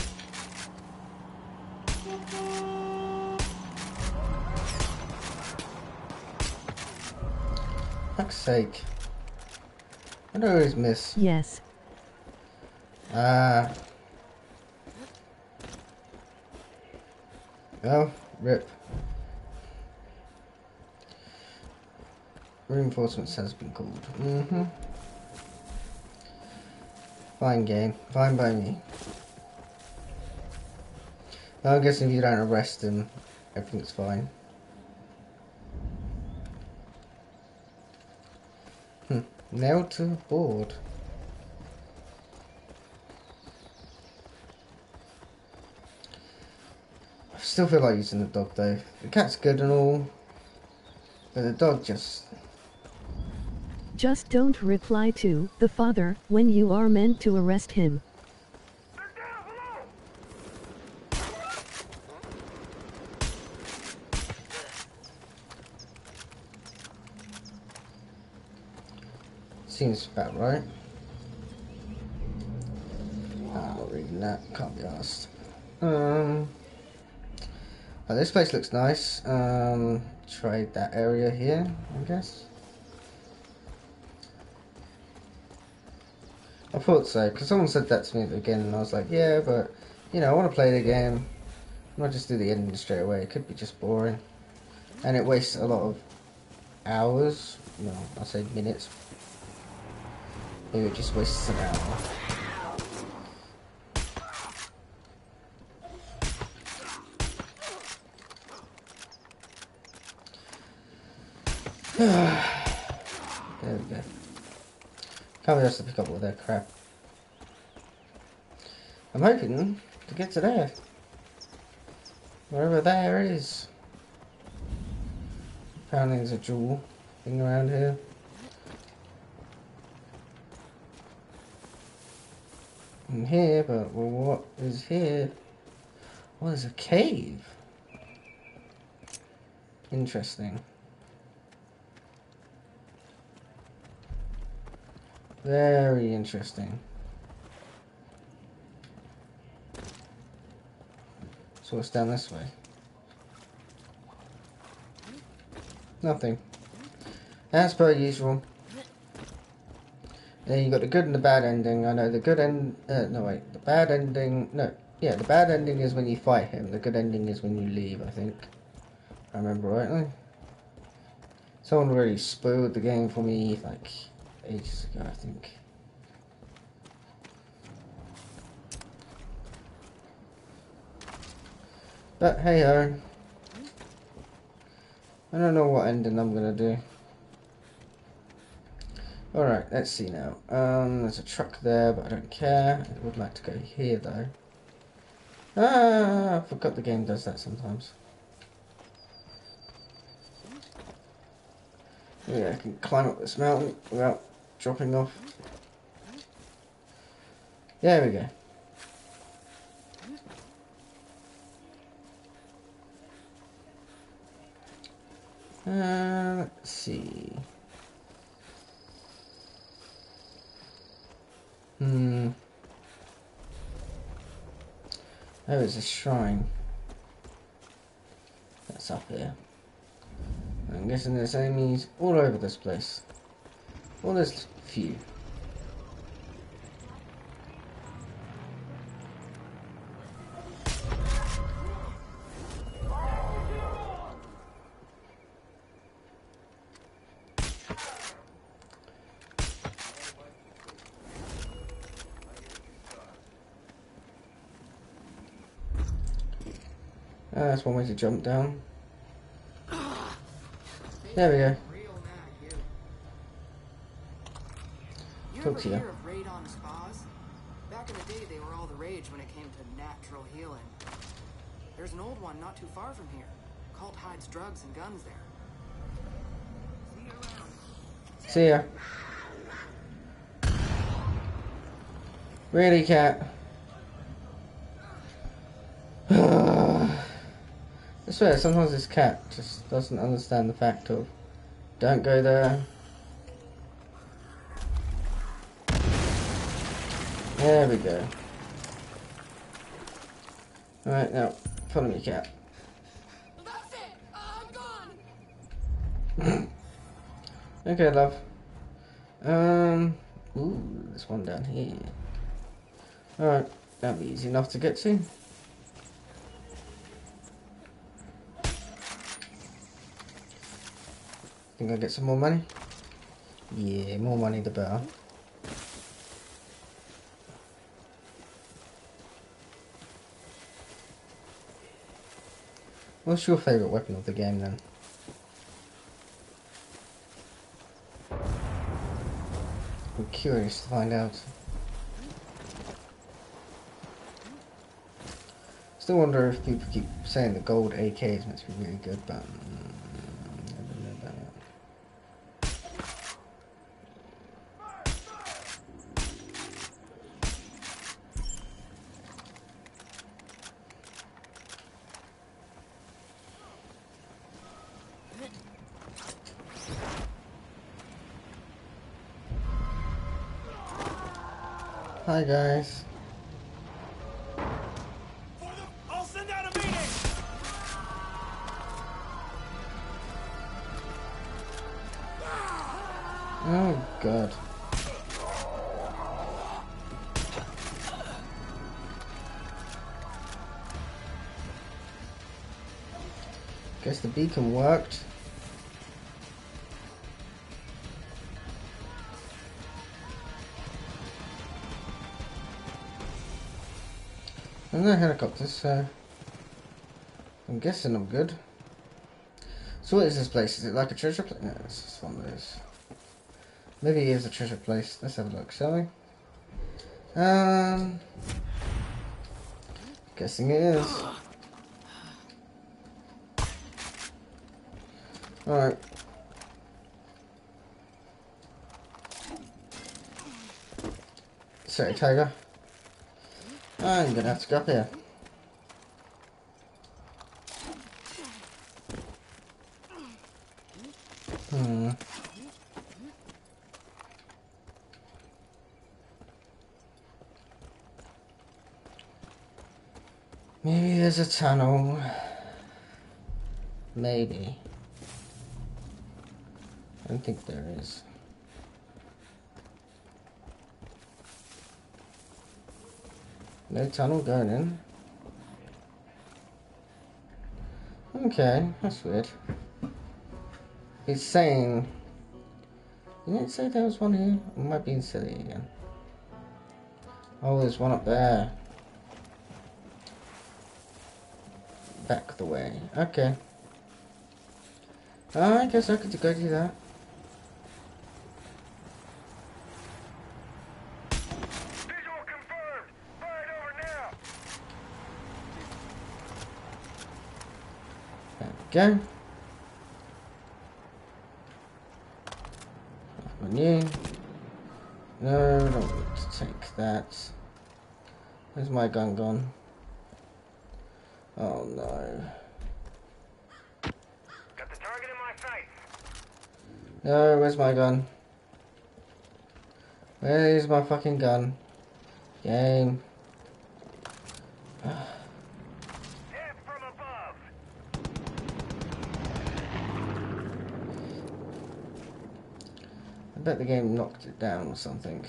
Sake. I don't always miss. Yes. Ah. Oh, rip. Reinforcements has been called. Mm-hmm. Fine game. Fine by me. Well, I guess if you don't arrest him, everything's fine. Nailed to board. I still feel like using the dog though. The cat's good and all, but the dog just Just don't reply to the father when you are meant to arrest him. Seems about right. Ah, not reading that. Can't be asked. Um, but this place looks nice. Um, trade that area here, I guess. I thought so, because someone said that to me at the beginning, and I was like, yeah, but, you know, I want to play the game. Not just do the ending straight away. It could be just boring. And it wastes a lot of hours. No, I say minutes. They were just wasted an hour. there we go. Can't be asked to pick up all that crap. I'm hoping to get to there. Wherever there is. Apparently there's a jewel thing around here. In here, but what is here? What is a cave. Interesting. Very interesting. So it's down this way. Nothing. As per usual. Then you got the good and the bad ending. I know the good end. Uh, no wait, the bad ending. No, yeah, the bad ending is when you fight him. The good ending is when you leave. I think. I remember rightly. Someone really spoiled the game for me like ages ago. I think. But hey. I don't know what ending I'm gonna do. Alright, let's see now. Um, there's a truck there, but I don't care. I would like to go here though. Ah, I forgot the game does that sometimes. Yeah, I can climb up this mountain without dropping off. There we go. Uh, let's see. Hmm. There is a shrine. That's up here. I'm guessing there's enemies all over this place. Well, there's few. One way to jump down. There we go. Talk to you. hear of radon spas? Back in the day, they were all the rage when it came to natural healing. There's an old one not too far from here. Cult hides drugs and guns there. See ya. Really, cat? Swear, sometimes this cat just doesn't understand the fact of don't go there. There we go. Alright, now, follow me, cat. (laughs) okay, love. Um, ooh, there's one down here. Alright, that'll be easy enough to get to. Think I'll get some more money? Yeah, more money the better. What's your favourite weapon of the game then? I'm curious to find out. Still wonder if people keep saying the gold AKs must be really good, but mm, guys. I'll send out a meeting! Oh god. Guess the beacon worked. No helicopters, so I'm guessing I'm good. So what is this place? Is it like a treasure place? No, it's just one of those. Maybe it is a treasure place. Let's have a look, shall we? Um, guessing it is. Alright. Sorry, Tiger. I'm gonna have to go up here. Hmm. Maybe there's a tunnel. Maybe. I don't think there is. No tunnel going in. Okay, that's weird. It's saying... Didn't it say there was one here? I might be silly again. Oh, there's one up there. Back the way. Okay. I guess I could go do that. We. Menu. No, don't need to take that. Where's my gun gone? Oh no. Got the target in my sight. No, where's my gun? Where's my fucking gun? Game. I bet the game knocked it down or something.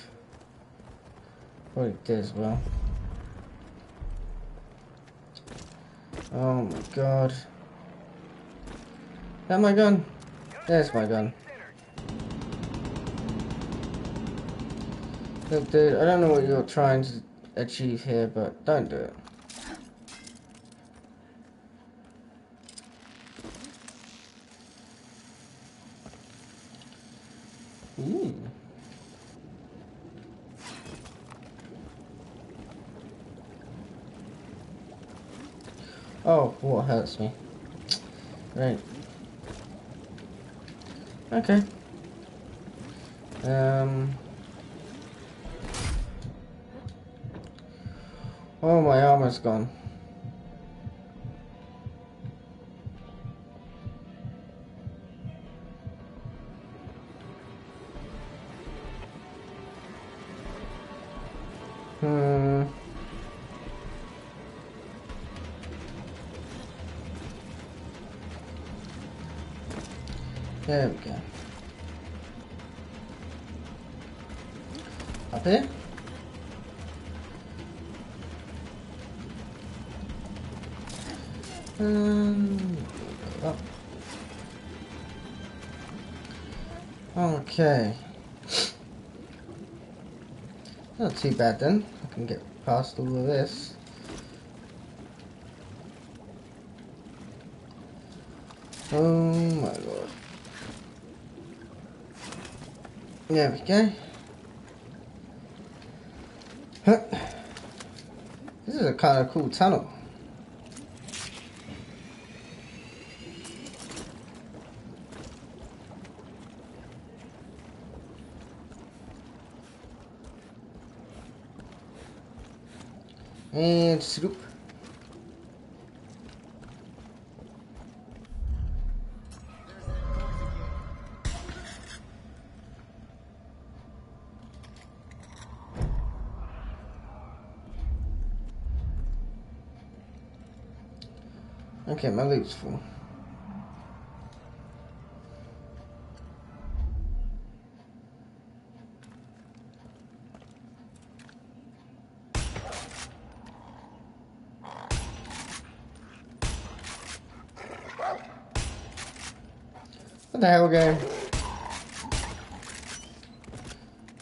Probably did as well. Oh my god. That my gun? There's my gun. Look dude, I don't know what you're trying to achieve here, but don't do it. Ooh. Oh, what hurts me? Right. Okay. Um. Oh, my armor's gone. Bad then. I can get past all of this. Oh my god. There we go. Huh. This is a kind of cool tunnel. Okay, my loot's full. What the hell, game?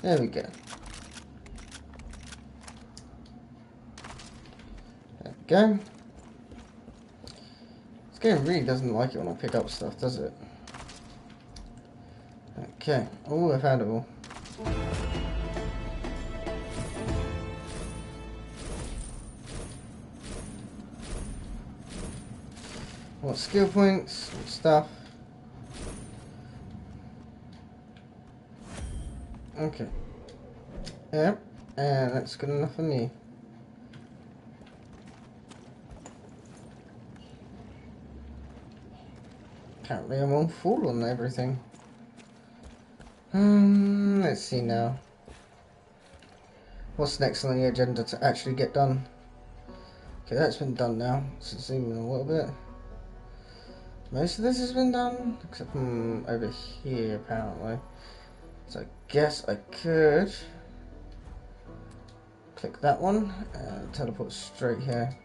There we go. There we go. Game really doesn't like it when I pick up stuff, does it? Okay. Oh, I found it all. What skill points and stuff. Okay. Yep, and that's good enough for me. Apparently I'm all full on everything. Um, let's see now. What's next on the agenda to actually get done? Okay, that's been done now. Let's zoom in a little bit. Most of this has been done, except from over here apparently. So I guess I could click that one and teleport straight here.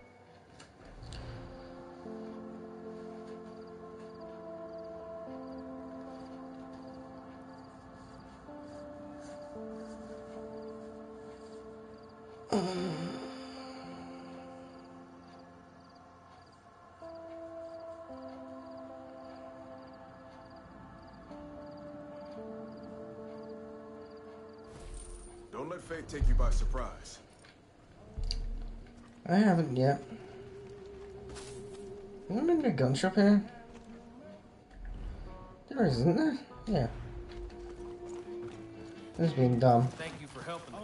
Take you by surprise. I haven't yet. Am I in a gun shop here? There is, isn't there? Yeah. This has been dumb. Thank you for helping.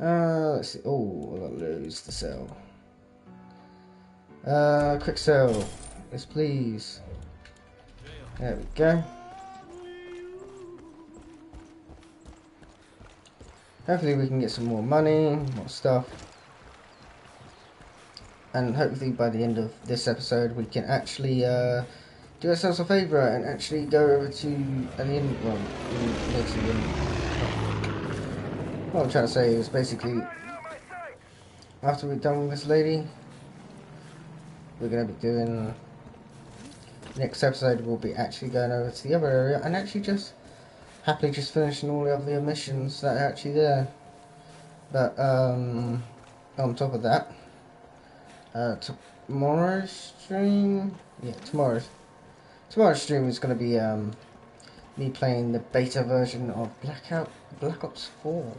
Uh, let's see. Oh, I lose the cell. Uh, quick sell. Yes, please. There we go. Hopefully we can get some more money, more stuff. And hopefully by the end of this episode we can actually uh, do ourselves a favour and actually go over to an inn, well, near to the inn. What I'm trying to say is basically, after we're done with this lady, we're going to be doing, next episode we'll be actually going over to the other area and actually just happily just finishing all the other missions that are actually there. But um, on top of that, uh, tomorrow's stream, yeah, tomorrow's tomorrow's stream is going to be um, me playing the beta version of Blackout Black Ops 4.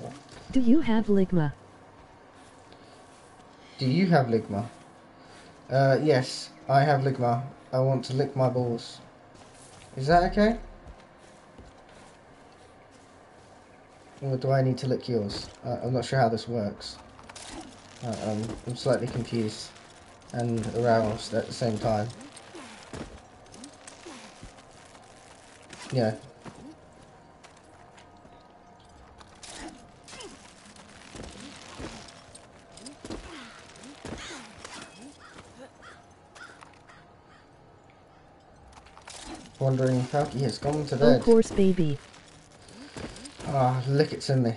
Do you have Ligma? Do you have Ligma? Uh, yes, I have Ligma. I want to lick my balls. Is that okay? Or do I need to lick yours? Uh, I'm not sure how this works. Uh, um, I'm slightly confused and aroused at the same time. Yeah. Wondering how he has gone to bed. horse baby. Ah, lick it to me.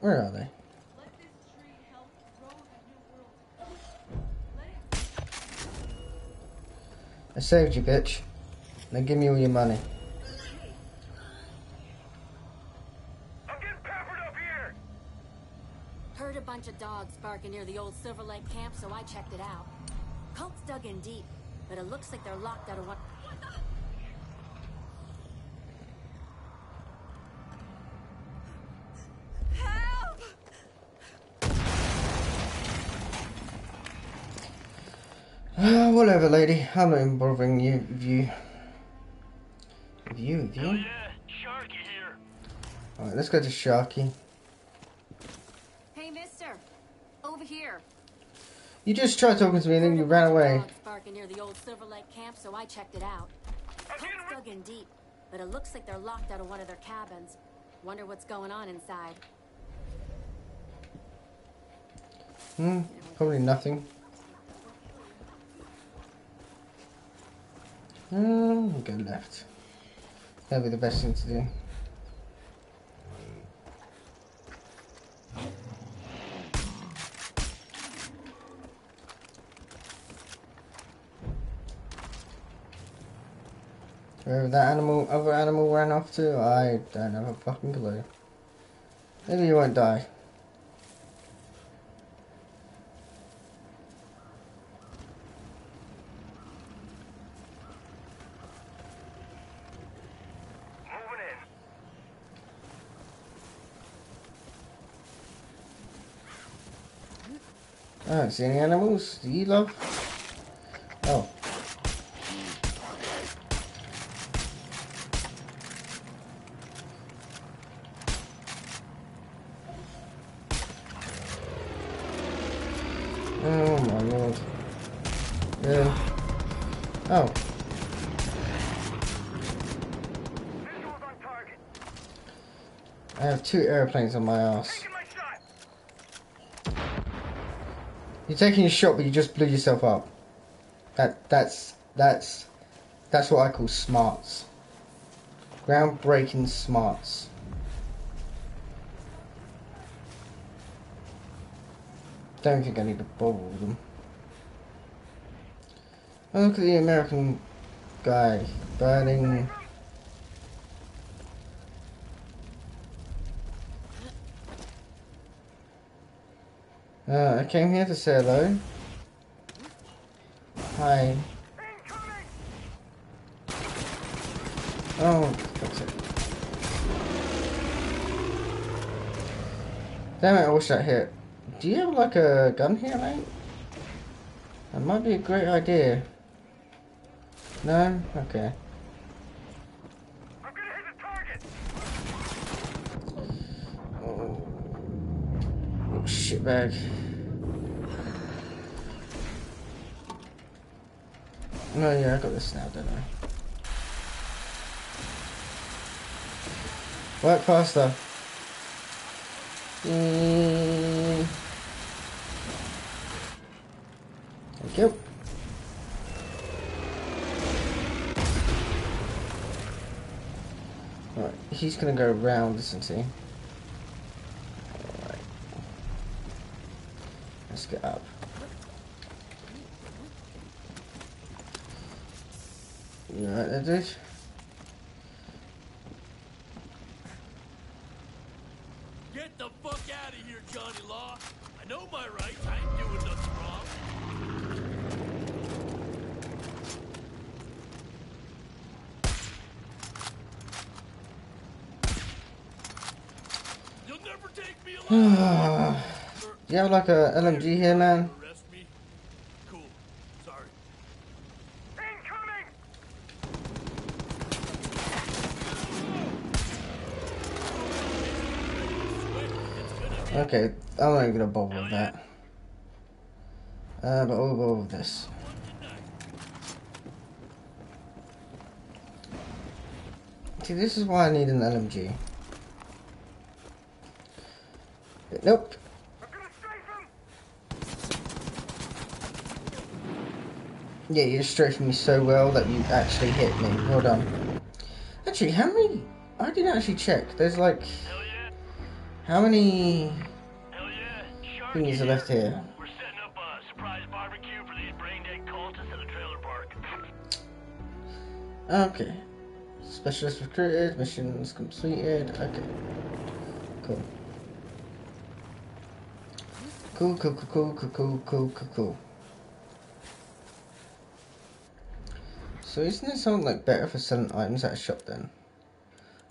Where are they? I saved you, bitch. Now give me all your money. Heard a bunch of dogs barking near the old Silver Lake camp, so I checked it out. Cult's dug in deep, but it looks like they're locked out of one. Help! Ah, whatever, lady. I'm not even bothering you. With you. With you, Sharky here. Alright, let's go to Sharky. Hey, mister! Over here. You just tried talking to me and then you ran away. Dogs barking near the old Silver Lake camp, so I checked it out. Cult's dug in deep, but it looks like they're locked out of one of their cabins. Wonder what's going on inside. Hmm, probably nothing. Hmm, go left. That'll be the best thing to do. That animal, other animal ran off to, I don't have a fucking clue. Maybe you won't die. I don't see any animals. Do you love? Airplanes on my ass. You're taking a shot, but you just blew yourself up. That that's that's that's what I call smarts. Groundbreaking smarts. Don't think I need to bother with them. Oh, look at the American guy burning. Uh, I came here to say hello. Hi. Oh, fuck's sake. Damn it, I wish that hit. Do you have like a gun here, mate? That might be a great idea. No? Okay. Oh, oh shitbag. No, yeah, I got this now, don't I? Work faster. Mm. Thank you. Alright, he's gonna go around, isn't he? Alright. Let's get up. You alright there, dude? Get the fuck out of here, Johnny Law. I know my rights. I ain't doing nothing wrong. You'll never take me alive. (sighs) Do you have like a LMG here, man? Arrest me? Cool. Sorry. Okay, I'm not even gonna bother with that. Uh, but we'll go with this. See, this is why I need an LMG. Nope. Yeah, you strafed me so well that you actually hit me. Well done. Actually, how many? I didn't actually check. There's like, how many who needs a here? We're setting up a surprise barbecue for these brain dead cultists the trailer park. Okay. Specialist recruited, missions completed. Okay. Cool. Cool, cool, cool, cool, cool, cool, cool, cool. So isn't it something like better for selling items at a shop then?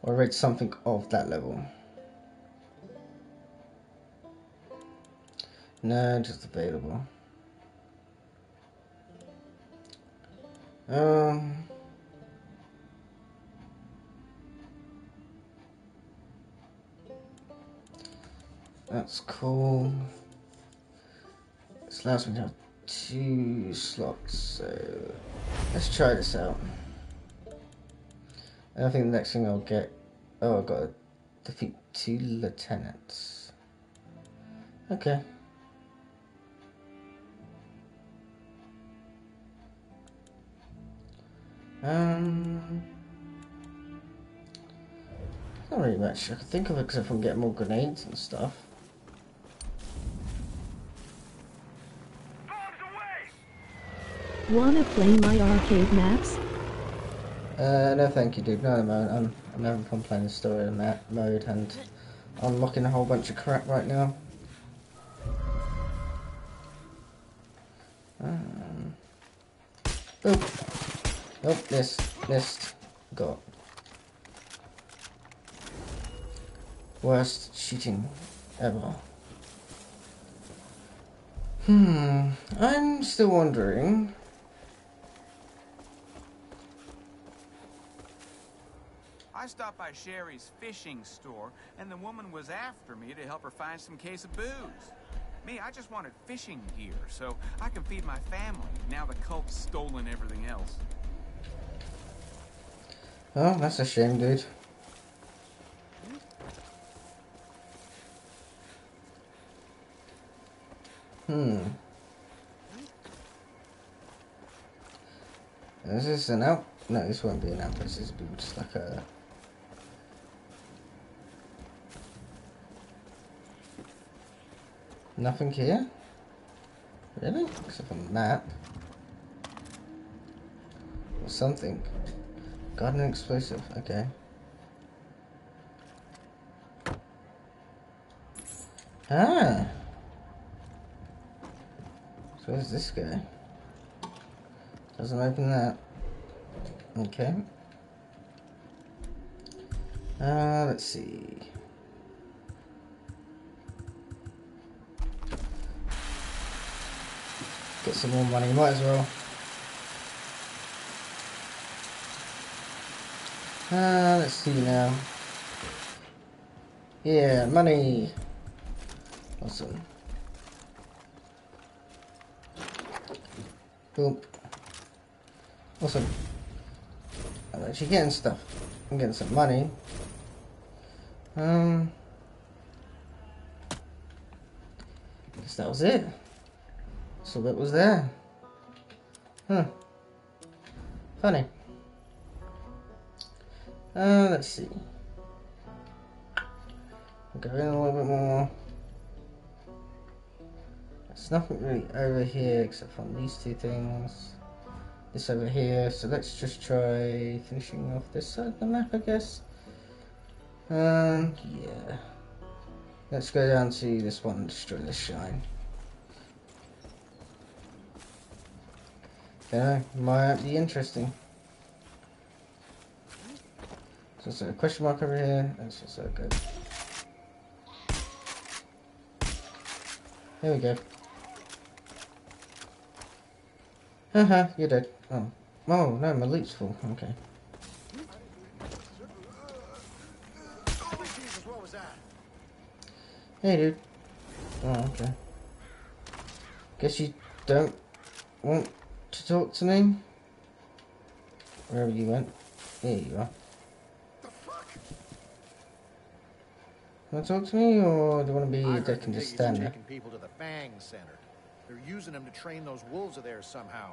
Or I read something of that level. No, just available. Um. That's cool. This allows me to have two slots, so let's try this out. And I think the next thing I'll get. Oh, I've got to defeat two lieutenants. Okay. Um. Not really much I can think of except from getting more grenades and stuff. Wanna play my arcade maps? Uh, no thank you dude, no, no, I'm, I'm having fun playing the story map mode and unlocking a whole bunch of crap right now. Um, oop. Nope, missed. Missed. Got. Worst cheating ever. Hmm. I'm still wondering. I stopped by Sherry's fishing store, and the woman was after me to help her find some case of booze. Me, I just wanted fishing gear, so I can feed my family. Now the cult's stolen everything else. Oh, that's a shame, dude. Hmm. Is this an out? No, this won't be an outpost. This be just like a. Nothing here? Really? Except a map. Or something. Garden explosive, okay. Ah! So where's this guy? Doesn't open that. Okay. Uh, let's see. Get some more money, might as well. Uh, let's see now. Yeah, money. Awesome. Boom. Awesome. I'm actually getting stuff. I'm getting some money. Um. Guess that was it. So that was there. Huh. Funny. Uh, let's see. Go in a little bit more. There's nothing really over here except from these two things. This over here. So let's just try finishing off this side of the map, I guess. And yeah. Let's go down to this one, destroy the shrine. Yeah, might be interesting. So there's a question mark over here. That's just so good. There we go. Haha, you're dead. Oh. Oh, no, my loot's full. Okay. Hey, dude. Oh, okay. Guess you don't want to talk to me? Wherever you went. There you are. Want to talk to me, or do you want to be I a heard dick and the just stand there? taking people to the Fang Center. They're using them to train those wolves of theirs somehow.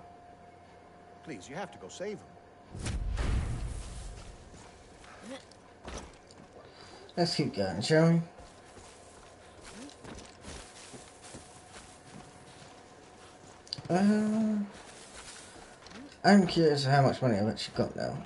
Please, you have to go save them. Let's keep going, shall we? Uh, I'm curious how much money I've actually got now.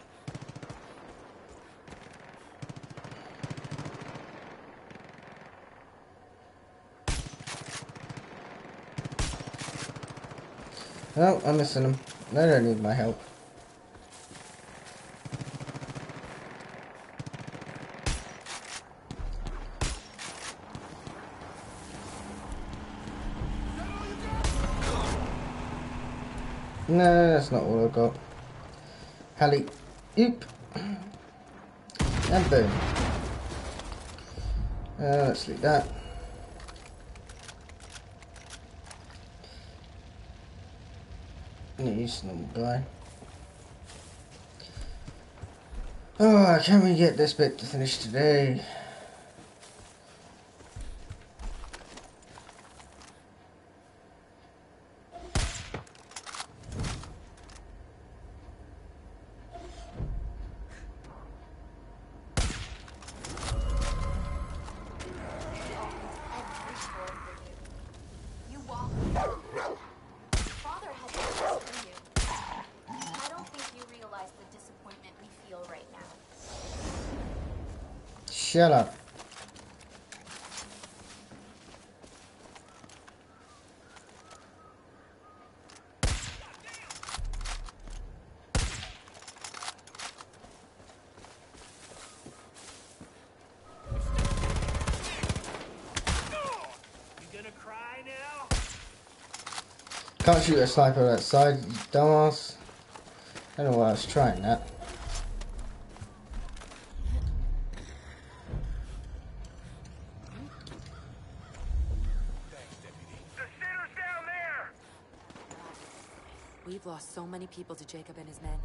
No, I'm missing them. They don't need my help. No, that's not all I've got. Hallie, oop. And boom. Uh, let's leave that. Guy. Oh, can we get this bit to finish today? You walk. Father had to for you. I don't think you realize the disappointment we feel right now. Shut up. Can't shoot a sniper outside, you dumbass. I don't know why I was trying that. We've lost so many people to Jacob and his men.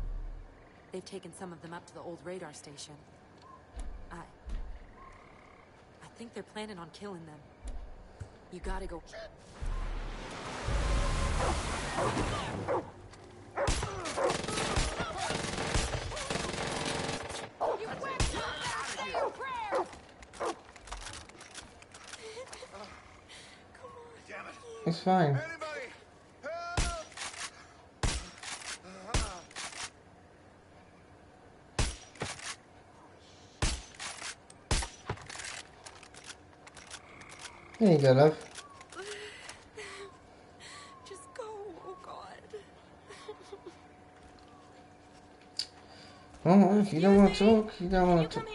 They've taken some of them up to the old radar station. I... I think they're planning on killing them. You gotta go... It's fine. There you go, love. Just go, oh god. You don't want to talk, you don't want to talk.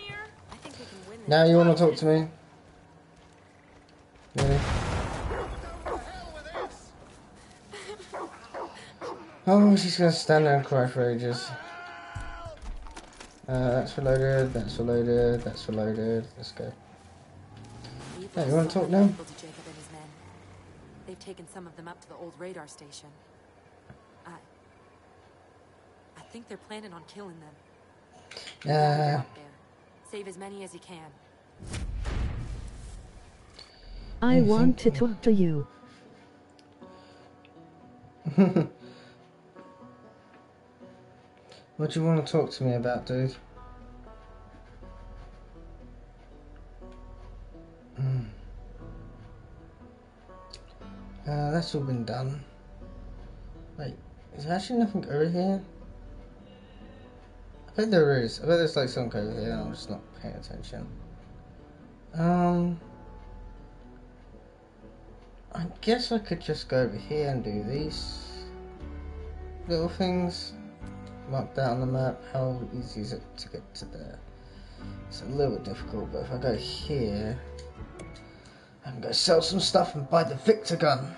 Now you want to talk to me? Really? Oh, she's gonna stand there and cry for ages. Uh, that's reloaded, that's reloaded, that's reloaded. Let's go. We've you talk now? to his men. They've taken some of them up to the old radar station. I... I think they're planning on killing them. You gotta go Uh. Save as many as you can. I want to talk to you. (laughs) what do you want to talk to me about, dude? Hmm. Uh, that's all been done. Wait, is there actually nothing over here? I bet there is. I bet there's like some over here and I'm just not paying attention. Um... I guess I could just go over here and do these little things. Mark that on the map. How easy is it to get to there? It's a little bit difficult, but if I go here, I can go sell some stuff and buy the Vector gun.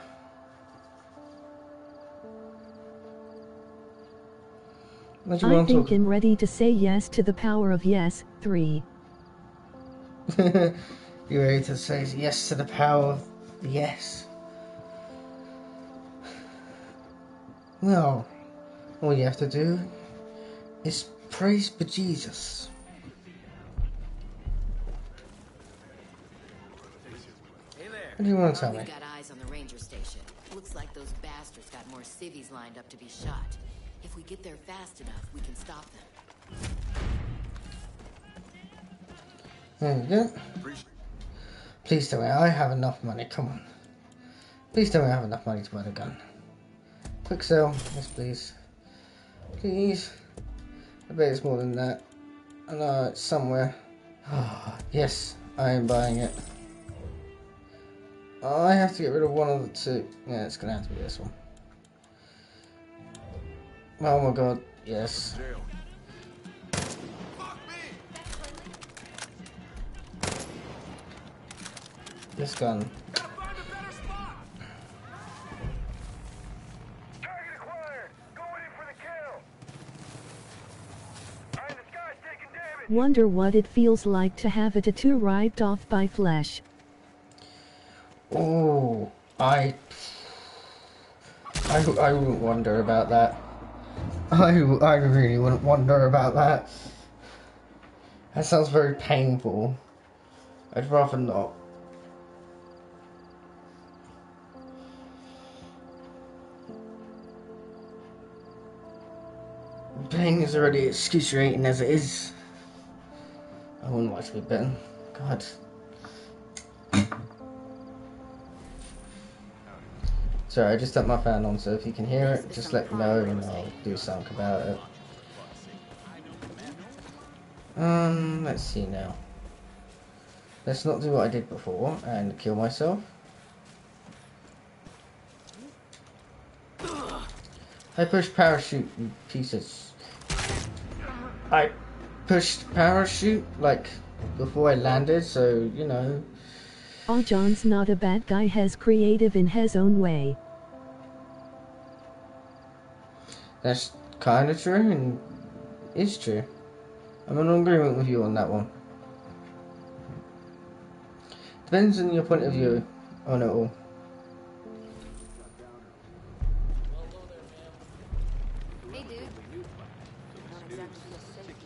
What you I want think talk? I'm ready to say yes to the power of yes. 3. (laughs) you ready to say yes to the power of yes? Well, all you have to do is praise bejesus. What do you want to tell me? We've got eyes on the ranger station. Looks like those bastards got more civvies lined up to be shot. If we get there fast enough, we can stop them. There you go. Please tell me I have enough money. Come on. Please me I have enough money to buy the gun. Quick sell. Yes, please. Please. I bet it's more than that. I know it's somewhere. (sighs) yes, I am buying it. I have to get rid of one of the two. Yeah, it's gonna have to be this one. Oh my god, yes. This gun. Wonder what it feels like to have a tattoo ripped off by flesh. Oh, I, I, I wouldn't wonder about that. I, I really wouldn't wonder about that. That sounds very painful. I'd rather not. Pain is already excruciating as it is. I wouldn't like to be bitten. God. Sorry, I just turned my fan on, so if you can hear it, just let me know and I'll do something about it. Um, let's see now. Let's not do what I did before and kill myself. I pushed parachute, you pieces. I pushed parachute, like, before I landed, so, you know. Oh, John's not a bad guy, has creative in his own way. That's kind of true and is true. I'm in agreement with you on that one. Depends on your point of view on it all. Hey, dude.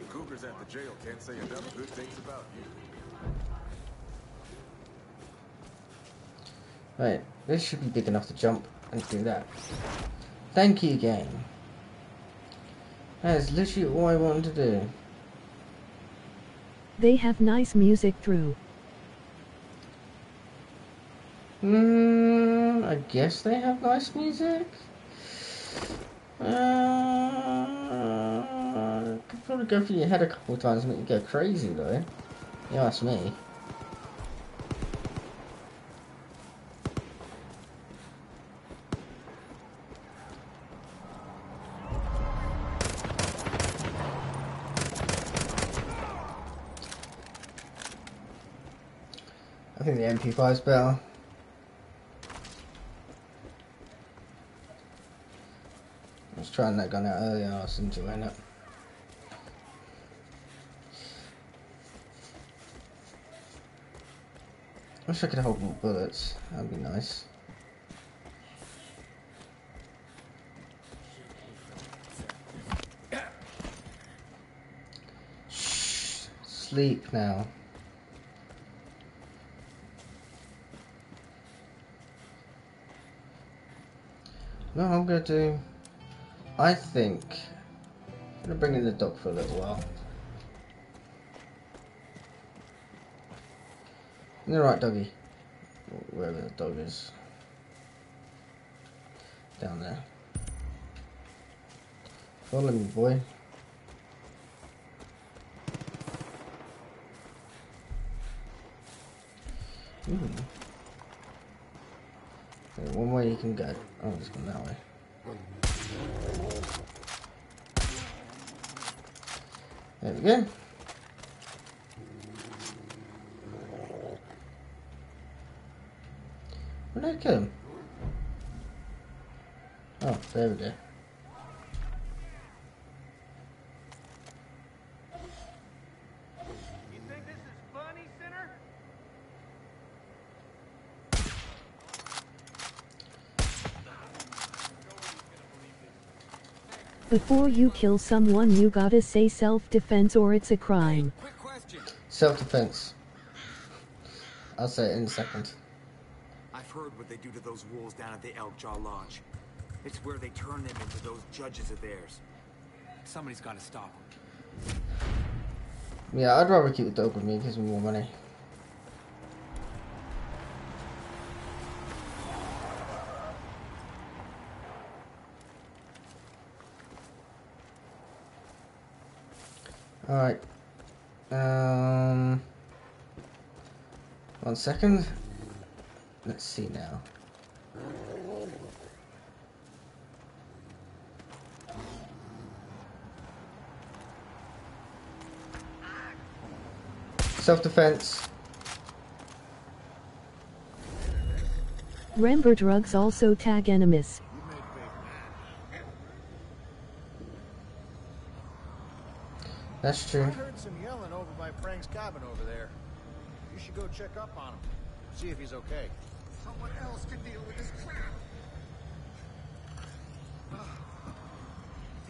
Cougars at the jail can't say enough good things about you. Right, this should be big enough to jump and do that. Thank you, game. That is literally all I wanted to do. They have nice music through. Hmm, I guess they have nice music. Uh, could probably go through your head a couple of times and make you go crazy though. You ask me. MP5 is better. I was trying that gun out earlier, I was enjoying it. I wish I could hold more bullets, that'd be nice. Shh, sleep now. No, I'm gonna do. I think I'm gonna bring in the dog for a little while. You're right, doggy. Wherever the dog is. Down there. Follow me, boy. Ooh. One way you can go. Oh, it's going that way. There we go. Where did I kill him? Oh, there we go. You think this is funny, Sinner? Before you kill someone you gotta say self-defense or it's a crime. Self-defense. I'll say it in a second. I've heard what they do to those wolves down at the Elk Jaw Lodge. It's where they turn them into those judges of theirs. Somebody's got to stop them. Yeah, I'd rather keep the dog with me. It gives me more money. Alright. Um, one second. Let's see now. Self-defense. Remember drugs also tag enemies. That's true. I heard some yelling over by Frank's cabin over there. You should go check up on him. See if he's okay. Someone else can deal with this crap. Damn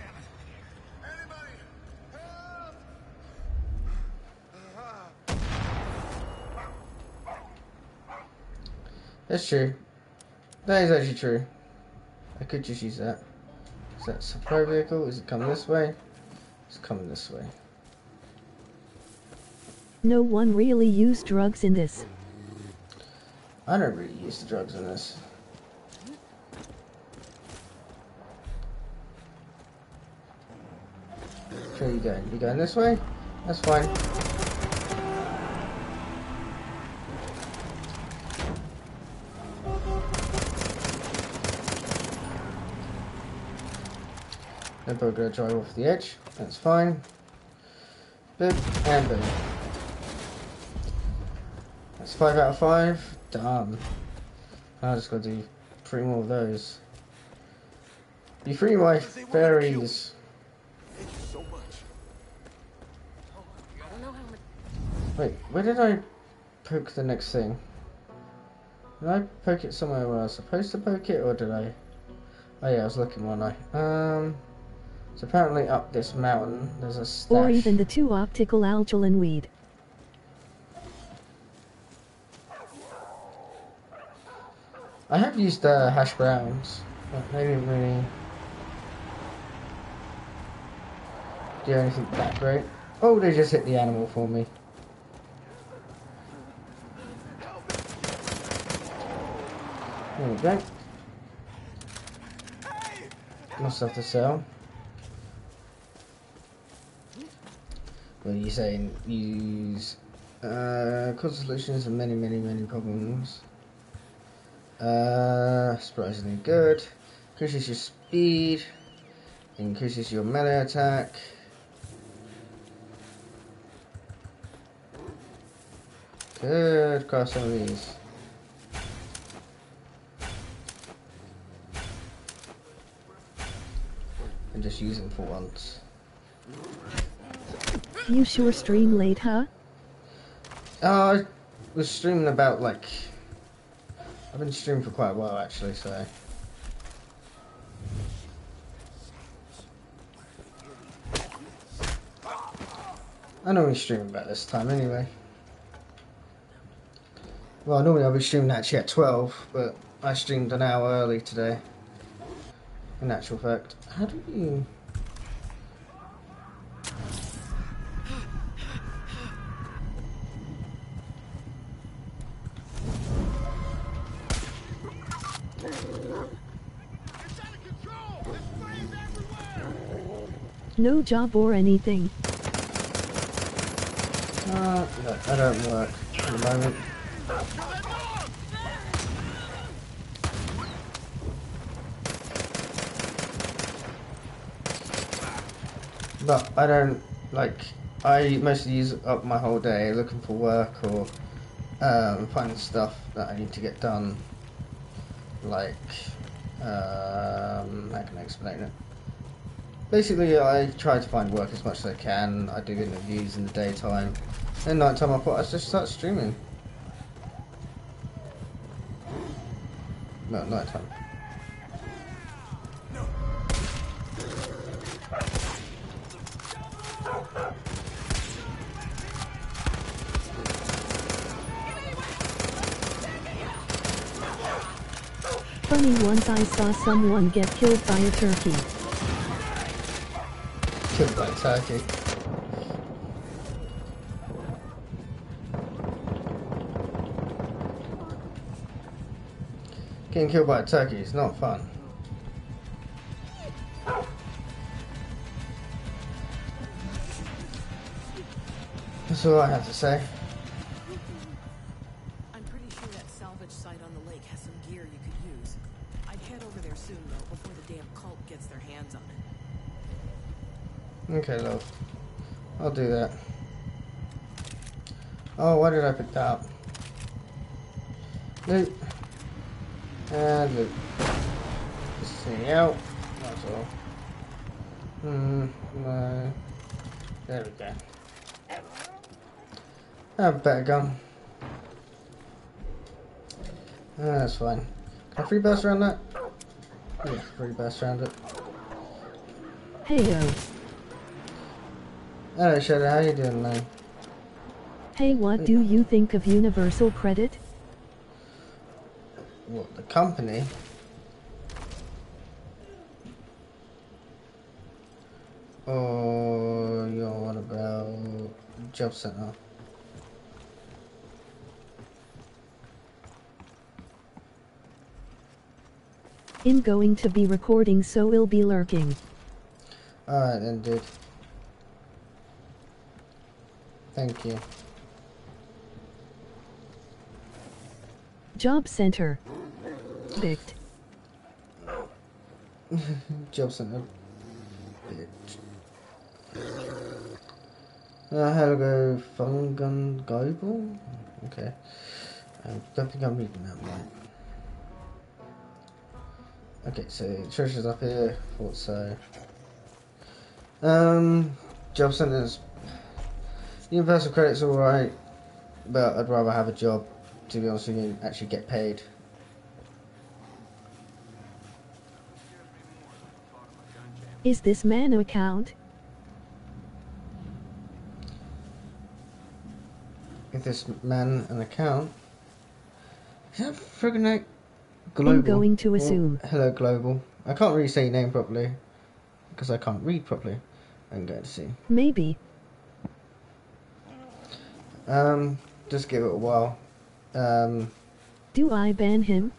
it. Anybody? help! That's true. That is actually true. I could just use that. Is that supply vehicle? Is it coming this way? It's coming this way. No one really used drugs in this. I don't really use the drugs in this. Are you going? You going this way? That's fine. We're gonna drive off the edge. That's fine. Boop and boom. That's five out of five. Done. I just gotta do three more of those. You free my fairies. So. I. Wait, where did I poke the next thing? Did I poke it somewhere where I was supposed to poke it, or did I? Oh yeah, I was looking one eye. Um, so apparently up this mountain there's a stash. Or even the two optical algalan weed. I have used uh, hash browns, but they didn't really do anything that great. Oh, they just hit the animal for me. There we go. More stuff to sell. Are you saying? Use uh, cause solutions and many, many, many problems. Uh, surprisingly good. Increases your speed. Increases your melee attack. Good. Cross some of these. And just use them for once. You sure stream late, huh? Uh, I was streaming about like. I've been streaming for quite a while actually, so. I normally stream about this time anyway. Well, normally I'll be streaming actually at 12, but I streamed an hour early today. In actual fact. How do you. No job or anything. Uh, no, I don't work at the moment. But I don't like. I mostly use up my whole day looking for work or um, finding stuff that I need to get done. Like, um, how can I explain it? Basically, I try to find work as much as I can. I do interviews in the daytime. Then nighttime, I thought I'd just start streaming. No, nighttime. Funny once I saw someone get killed by a turkey. Killed by turkey. Getting killed by a turkey is not fun. That's all I have to say. I'll do that. Oh, why did I pick up? Loot. And loot. Just see out. That's all. Hmm, no. There we go. I better gun. Ah, that's fine. Can I free burst around that? Yeah, free burst around it. Heyo. Hello, Shadow. How you doing, man? Hey, what do you think of Universal Credit? What, the company? Oh, or you know, what about Job Center? I'm going to be recording so we'll be lurking. Alright then, dude. Thank you. Job Center. Bicked. (laughs) Job Center. Bitch. Uh, Helgo Fungun Global? Okay. I don't think I'm reading that right. Okay, so treasure's up here. Thought so. Um, job centers. Universal credit's alright, but I'd rather have a job, to be honest with you, and actually get paid. Is this man an account? Is this man an account. Is that friggin' like global? I'm going to Oh, assume. hello, global. I can't really say your name properly because I can't read properly. I'm going to see. Maybe. Um, just give it a while. Um, Do I ban him?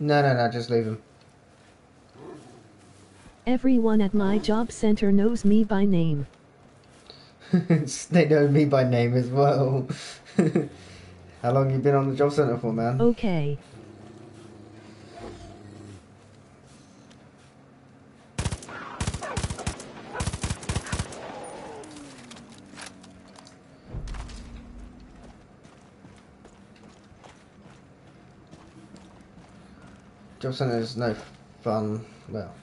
no, no, no, just leave him. Everyone at my job center knows me by name. (laughs) they know me by name as well. (laughs) How long you been on the job centre for, man? Okay. Job centre is no fun. Well,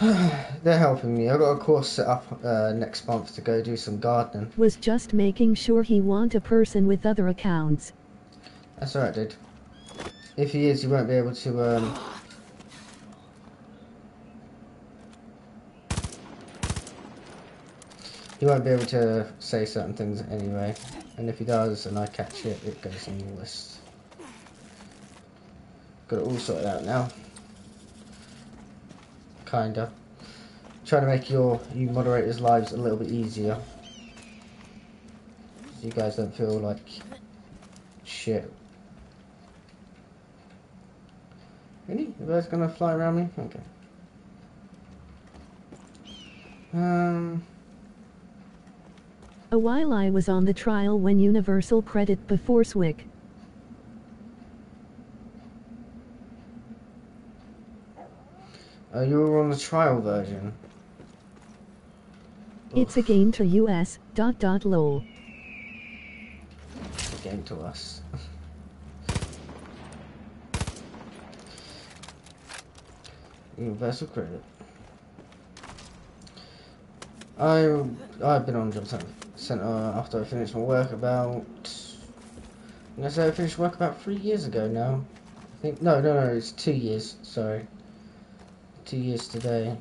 (sighs) they're helping me. I've got a course set up uh, next month to go do some gardening. Was just making sure he want a person with other accounts. That's alright, dude. If he is, he won't be able to. Um... He won't be able to say certain things anyway. And if he does, and I catch it, it goes on the list. Got it all sorted out now. Kinda. Trying to make your you moderators' lives a little bit easier. So you guys don't feel like shit. Really? The bird's gonna fly around me? Okay. Um. A while I was on the trial when Universal Credit before Swick. Oh, you were on the trial version. It's a game to US, dot dot lol. A game to us. (laughs) Universal credit. I I've been on job center, center after I finished my work about. I'm gonna say I finished work about three years ago now. I think no no no it's two years. Sorry. Two years today.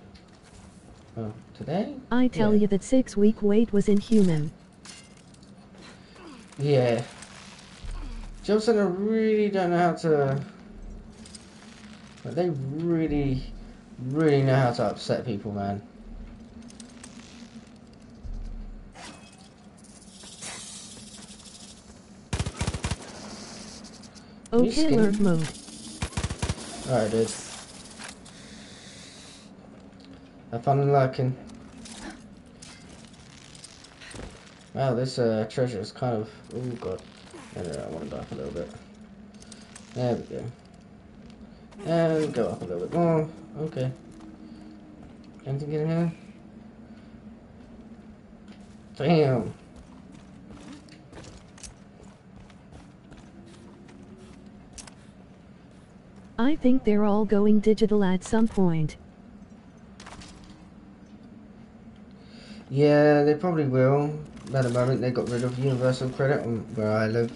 Oh, today? I tell you that six week wait was inhuman. Yeah. Job Center really don't know how to. But they really, really know how to upset people, man. Okay, alert mode. Alright, dude. Have fun and lurking. Wow, this uh, treasure is kind of. Oh god. I want to go up a little bit. There we go. And go up a little bit more. Okay. Anything in here? Damn. I think they're all going digital at some point. Yeah, they probably will. At the moment, they got rid of universal credit where I live.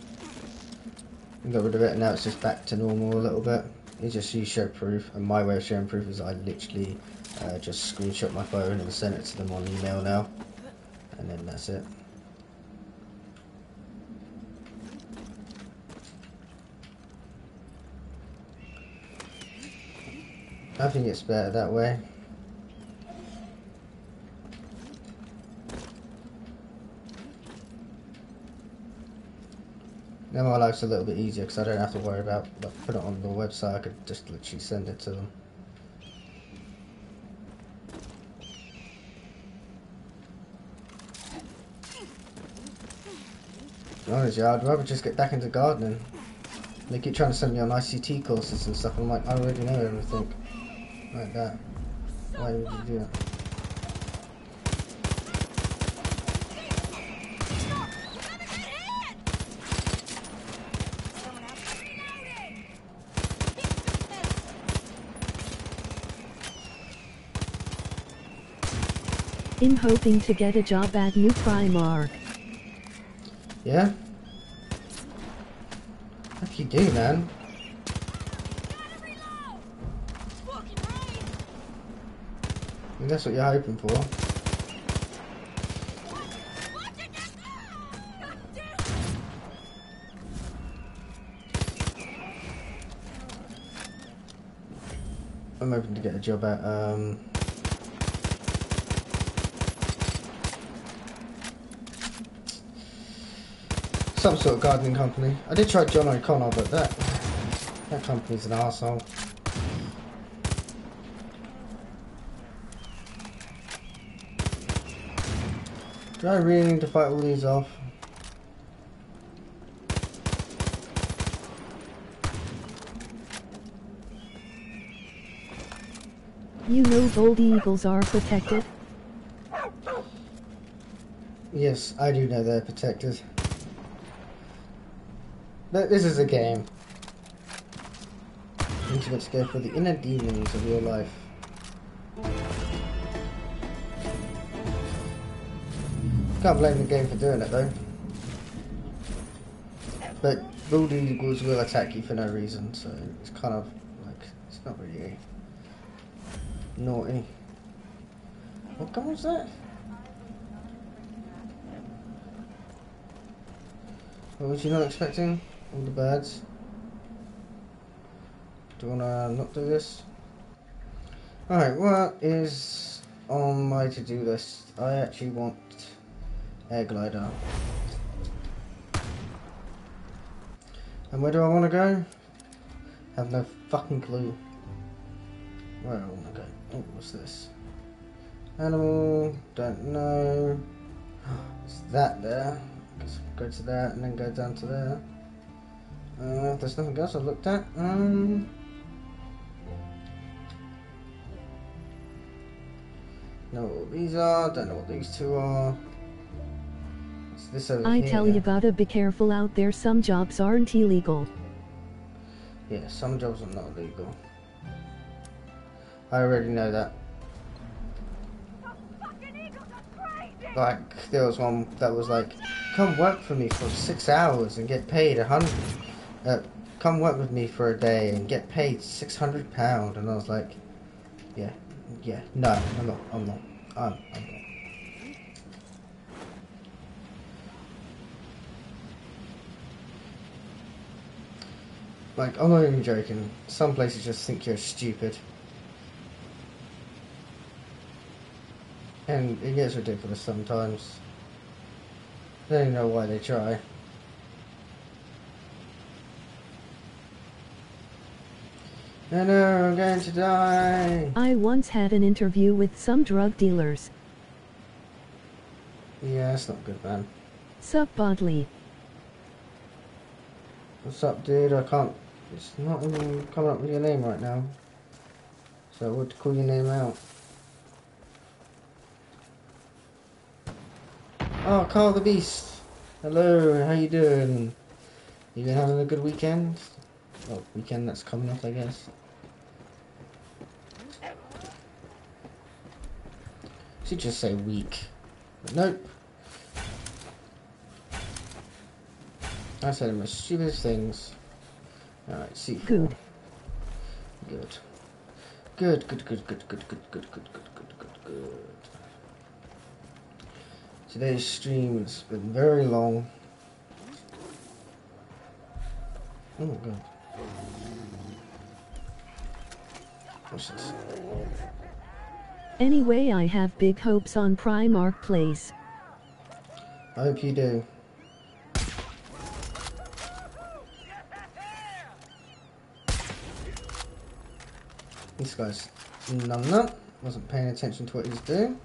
They got rid of it, and now it's just back to normal a little bit. It's just you show proof, and my way of showing proof is I literally uh, just screenshot my phone and send it to them on email now, and then that's it. I think it's better that way. Now my life's a little bit easier because I don't have to worry about like, put it on the website. I could just literally send it to them. Honestly, I'd rather just get back into gardening. They keep trying to send me on ICT courses and stuff. I'm like, I already know everything. Like that. Why would you do that? I'm hoping to get a job at New Primark. Yeah? What you do, man? I mean, that's what you're hoping for. I'm hoping to get a job at, um... Some sort of gardening company. I did try John O'Connor, but that... That company's an arsehole. Do I really need to fight all these off? You know gold eagles are protected? Yes, I do know they're protected. This is a game. Get to for the inner demons of your life. Can't blame the game for doing it though. But bald eagles will attack you for no reason, so it's kind of like it's not really naughty. What gun was that? What was you not expecting? All the birds. Do you wanna not do this? Alright, what is on my to-do list? I actually want air glider. And where do I want to go? I Have no fucking clue. Where do I want to go. Oh, what's this? Animal, don't know. (gasps) It's that there. Guess we'll go to that and then go down to there. Uh, there's nothing else I've looked at. Um, know what these are, don't know what these two are. What's this over I here? tell you gotta be careful out there some jobs aren't illegal. Yeah, some jobs are not legal. I already know that. Like, there was one that was like, come work for me for six hours and get paid a hundred. Uh, come work with me for a day and get paid six hundred pound. And I was like, yeah, yeah, no, I'm not, I'm not, I'm, I'm not. Like, I'm not even joking. Some places just think you're stupid. And it gets ridiculous sometimes. They don't know why they try. No, no, I'm going to die. I once had an interview with some drug dealers. Yeah, that's not good, man. Sup, Bodly? What's up, dude? I can't. It's not even coming up with your name right now. So I would call your name out. Oh, Carl the Beast. Hello, how you doing? You been having a good weekend? Oh, weekend that's coming up, I guess. Should just say week. But nope. I said the most stupidest things. Alright, see. Good. Good. Good, good, good, good, good, good, good, good, good, good, good, good. Today's stream has been very long. Oh god. What's this? Anyway, I have big hopes on Primark Place. I hope you do. This guy's num num. Wasn't paying attention to what he's doing.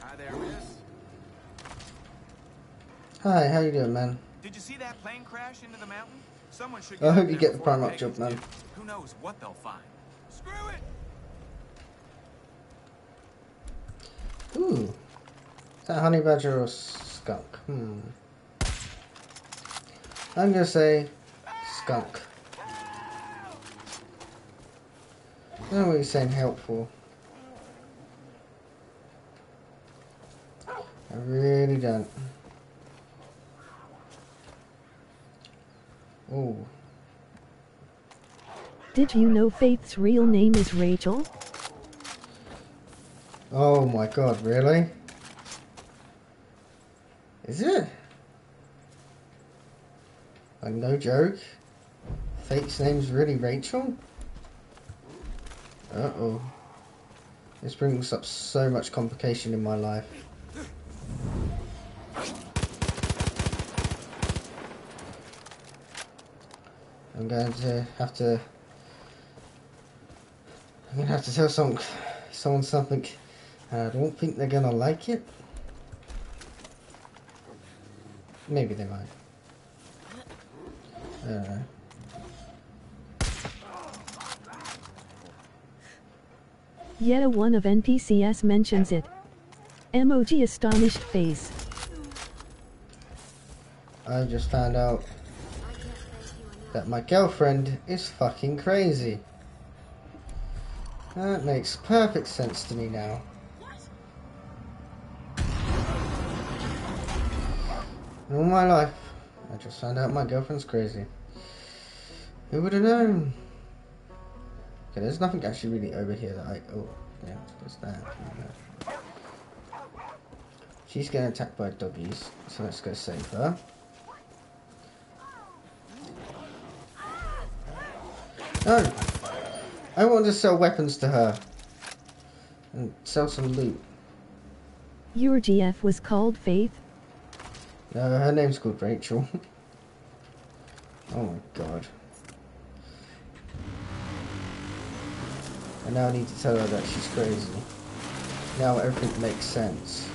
Hi there, miss. Hi, how you doing, man? Did you see that plane crash into the mountain? Someone should I hope you get the before Primark job, man. Who knows what they'll find? Screw it! Ooh. Is that honey badger or skunk? Hmm. I'm gonna say skunk. What he's saying help for. I really don't. Oh, Did you know Faith's real name is Rachel? Oh my god, really? Is it? Like, no joke? Fate's name's really Rachel? Uh oh. This brings up so much complication in my life. I'm going to have to. I'm going to have to tell some, someone something. I don't think they're going to like it. Maybe they might. I don't know. Yet a one of NPCS mentions it. Emoji astonished face. I just found out that my girlfriend is fucking crazy. That makes perfect sense to me now. All my life, I just found out my girlfriend's crazy. Who would have known? Okay, there's nothing actually really over here that I. Oh, yeah, what's that? She's getting attacked by doggies, so let's go save her. No! I want to sell weapons to her. And sell some loot. Your GF was called Faith? No, her name's called Rachel. oh my god. I now need to tell her that she's crazy. Now everything makes sense.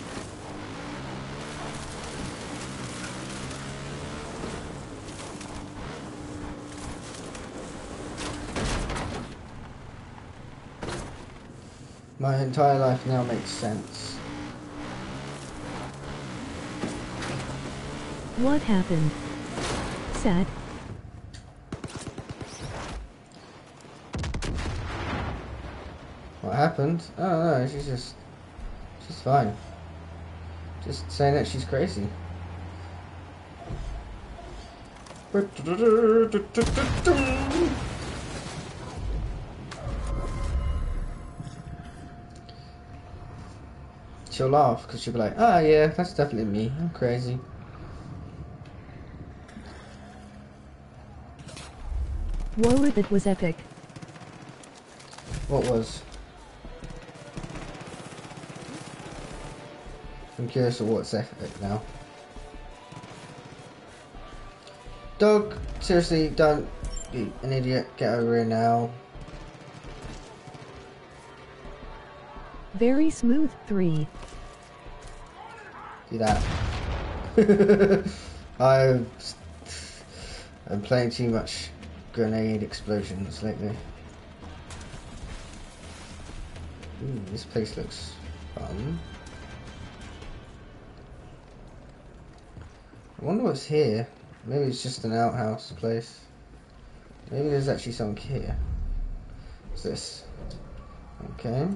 My entire life now makes sense. What happened? Sad. What happened? I don't know, she's just... She's fine. Just saying that she's crazy. She'll laugh because she'll be like, ah, yeah, that's definitely me. I'm crazy. Whoa, it was epic. What was? I'm curious of what's epic now. Dog, seriously, don't be an idiot. Get over here now. Very smooth 3. Do that. (laughs) I'm, I'm playing too much grenade explosions lately. Ooh, this place looks fun. I wonder what's here. Maybe it's just an outhouse place. Maybe there's actually something here. What's this? Okay.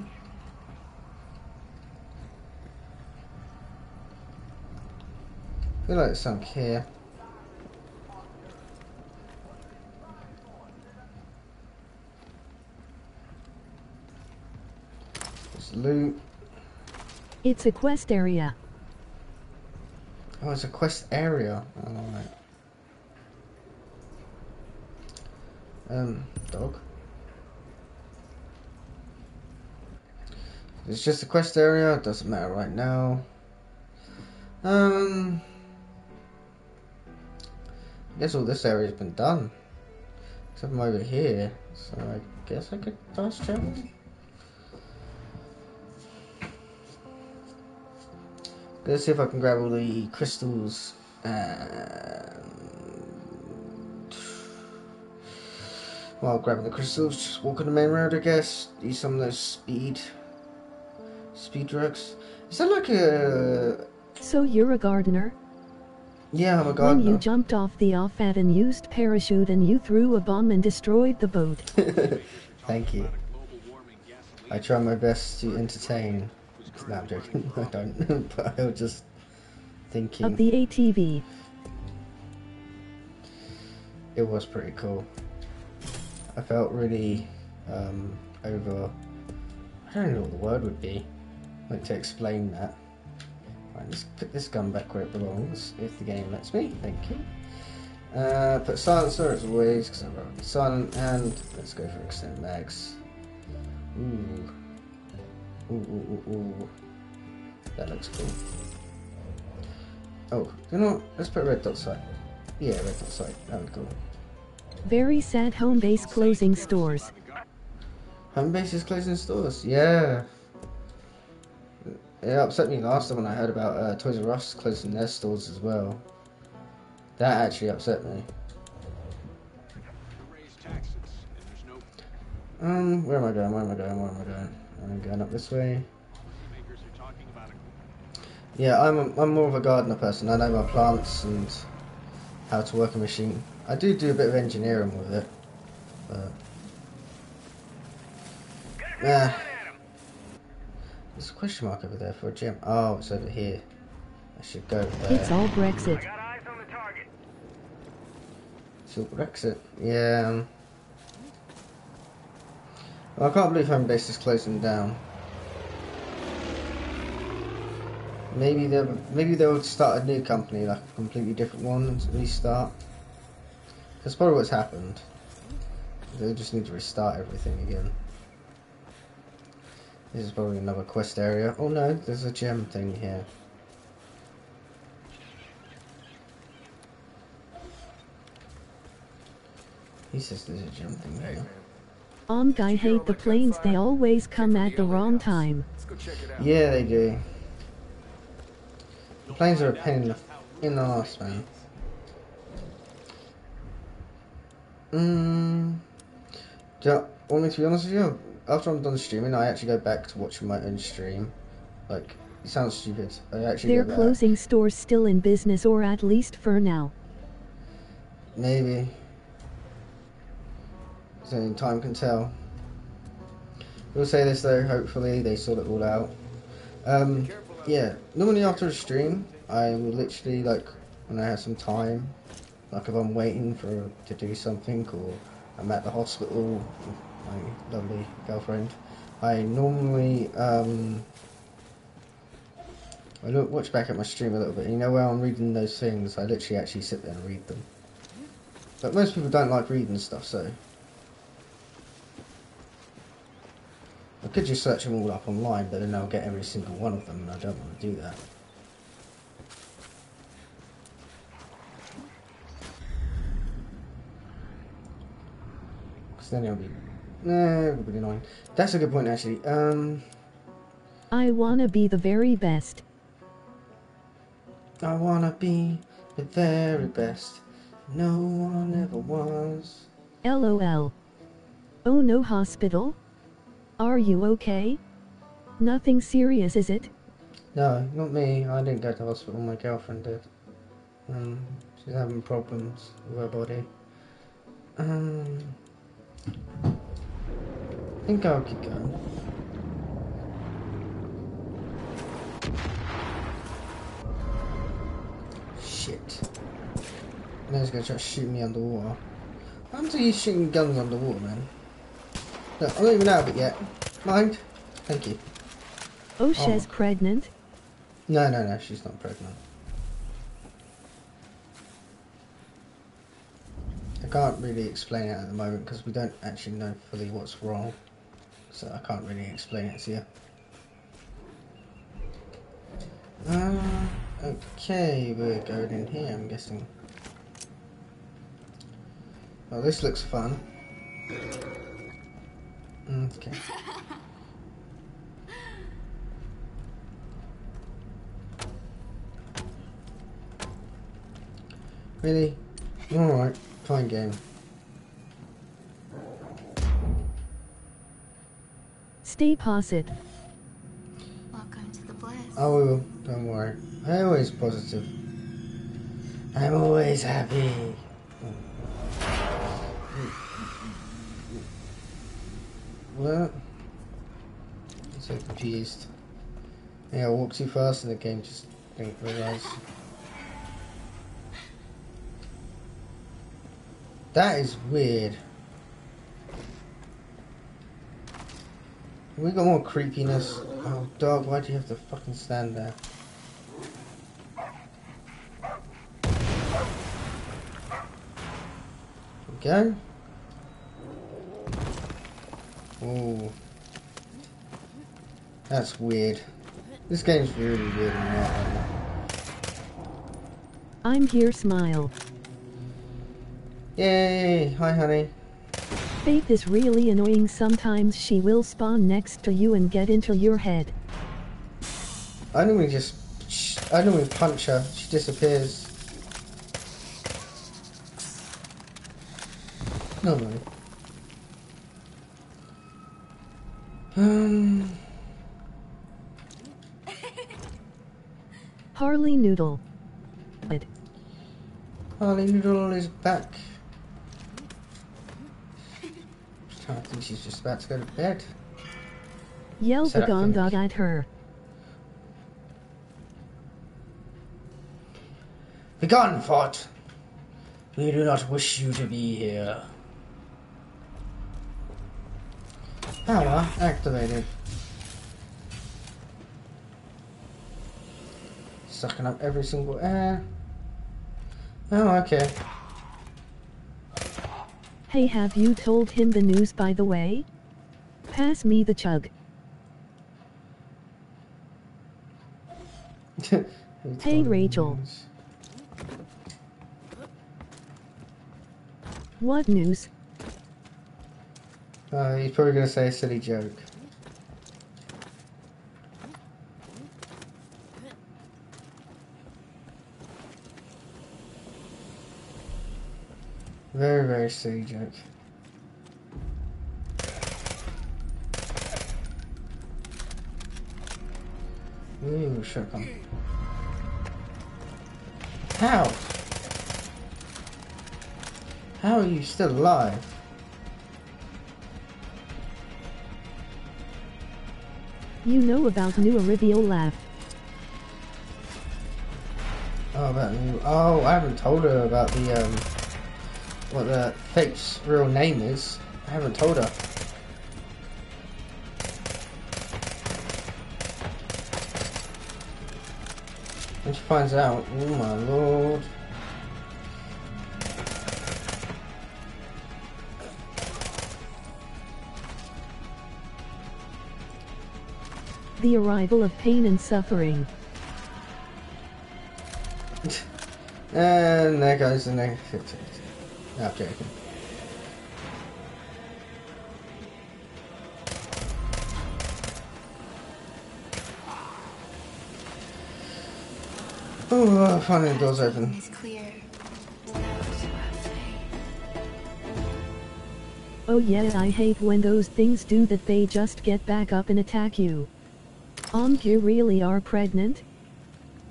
I feel like there's something here. Loot. It's a quest area. Oh, it's a quest area. Alright. Um, dog. It's just a quest area, it doesn't matter right now. Um, I guess all this area's been done. Except I'm over here, so I guess I could fast travel. Let's see if I can grab all the crystals. And... While grabbing the crystals, just walk on the main road, I guess. Use some of those speed, speed drugs. Is that like a? So you're a gardener? Yeah, I'm a gardener. When you jumped off the off-at and used parachute and you threw a bomb and destroyed the boat. (laughs) Thank you. I try my best to entertain. No, I'm joking. (laughs) I don't. (laughs) but I'll just thinking. Of the ATV. it was pretty cool. I felt really um, over. I don't know what the word would be, like to explain that. Right, let's put this gun back where it belongs, if the game lets me. Thank you. Uh, put silencer as always, because I'm silent, and let's go for extended mags. Ooh. Ooh, ooh, ooh, ooh. That looks cool. Oh, you know what? Let's put red dot sight. Yeah, red dot sight. That would be cool. Very sad Homebase closing stores. Homebase is closing stores. Yeah. It upset me last time when I heard about uh, Toys R Us closing their stores as well. That actually upset me. Um, where am I going? Where am I going? Where am I going? I'm going up this way. Yeah, I'm a, I'm more of a gardener person. I know my plants and how to work a machine. I do do a bit of engineering with it, but yeah. There's a question mark over there for a gym. Oh, it's over here. I should go there. It's all Brexit. It's all Brexit. Yeah. um, Well, I can't believe Homebase is closing down. Maybe they'll maybe they'll start a new company, like a completely different one, and restart. That's probably what's happened. They just need to restart everything again. This is probably another quest area. Oh no, there's a gem thing here. He says there's a gem thing here. Um, I hate the planes. They always come at the wrong time. Yeah, they do. The planes are a pain in the, in the ass, man. Mm. Do you want me to be honest with you? After I'm done streaming, I actually go back to watching my own stream. Like, it sounds stupid. I actually They're closing stores still in business or at least for now. Maybe. So only time can tell. We'll say this though, hopefully they sort it all out. Um, yeah, normally after a stream, I will literally, like, when I have some time, like if I'm waiting for to do something or I'm at the hospital with my lovely girlfriend, I normally, um, I look, watch back at my stream a little bit. You know, where I'm reading those things, I literally actually sit there and read them. But most people don't like reading stuff, so. Could just search them all up online, but then I'll get every single one of them, and I don't want to do that. Because then it'll be. Nah, it'll be annoying. That's a good point, actually. Um, I wanna be the very best. I wanna be the very best. No one ever was. LOL. Oh no, hospital? Are you okay? Nothing serious, is it? No, not me. I didn't go to hospital. My girlfriend did. Um, she's having problems with her body. Um, I think I'll keep going. Shit. Now he's gonna try to shoot me underwater. Why are you shooting guns underwater, man? Look, I'm not even out of it yet. Mind? Thank you. Oh, she's pregnant. No, no, no, she's not pregnant. I can't really explain it at the moment because we don't actually know fully what's wrong. So I can't really explain it to you. Uh, okay, we're going in here, I'm guessing. Well, this looks fun. Mm, okay. (laughs) Really? Alright, fine game. Stay positive. Welcome to the bliss. I will, don't worry. I'm always positive. I'm always happy. What? I'm so confused. Yeah, I walk too fast and the game just didn't realise. That is weird. We got more creepiness. Oh, dog, why do you have to fucking stand there? Okay. Ooh. That's weird. This game's really weird I'm here, smile. Yay! Hi, honey. Faith is really annoying. Sometimes she will spawn next to you and get into your head. I normally just. I normally punch her. She disappears. No, no. Um. Harley Noodle. Harley Noodle is back. I think she's just about to go to bed. Yell the I gong dog at her. Begone, Fort! We do not wish you to be here. Power activated. Sucking up every single air. Oh, okay. Hey, have you told him the news by the way? Pass me the chug. (laughs) Hey, Rachel. What news? Uh, he's probably gonna say a silly joke. Very, very silly joke. Ooh, shotgun. How? How are you still alive? You know about new Arivio laugh. Oh, about new. Oh, I haven't told her about the um, what the fake's real name is. I haven't told her. When she finds out, oh my lord. The arrival of pain and suffering. And there goes (laughs) the uh, negativity. No, I'm joking. Oh, uh, finally the door's open. Oh yeah, I hate when those things do that they just get back up and attack you. Um, you really are pregnant?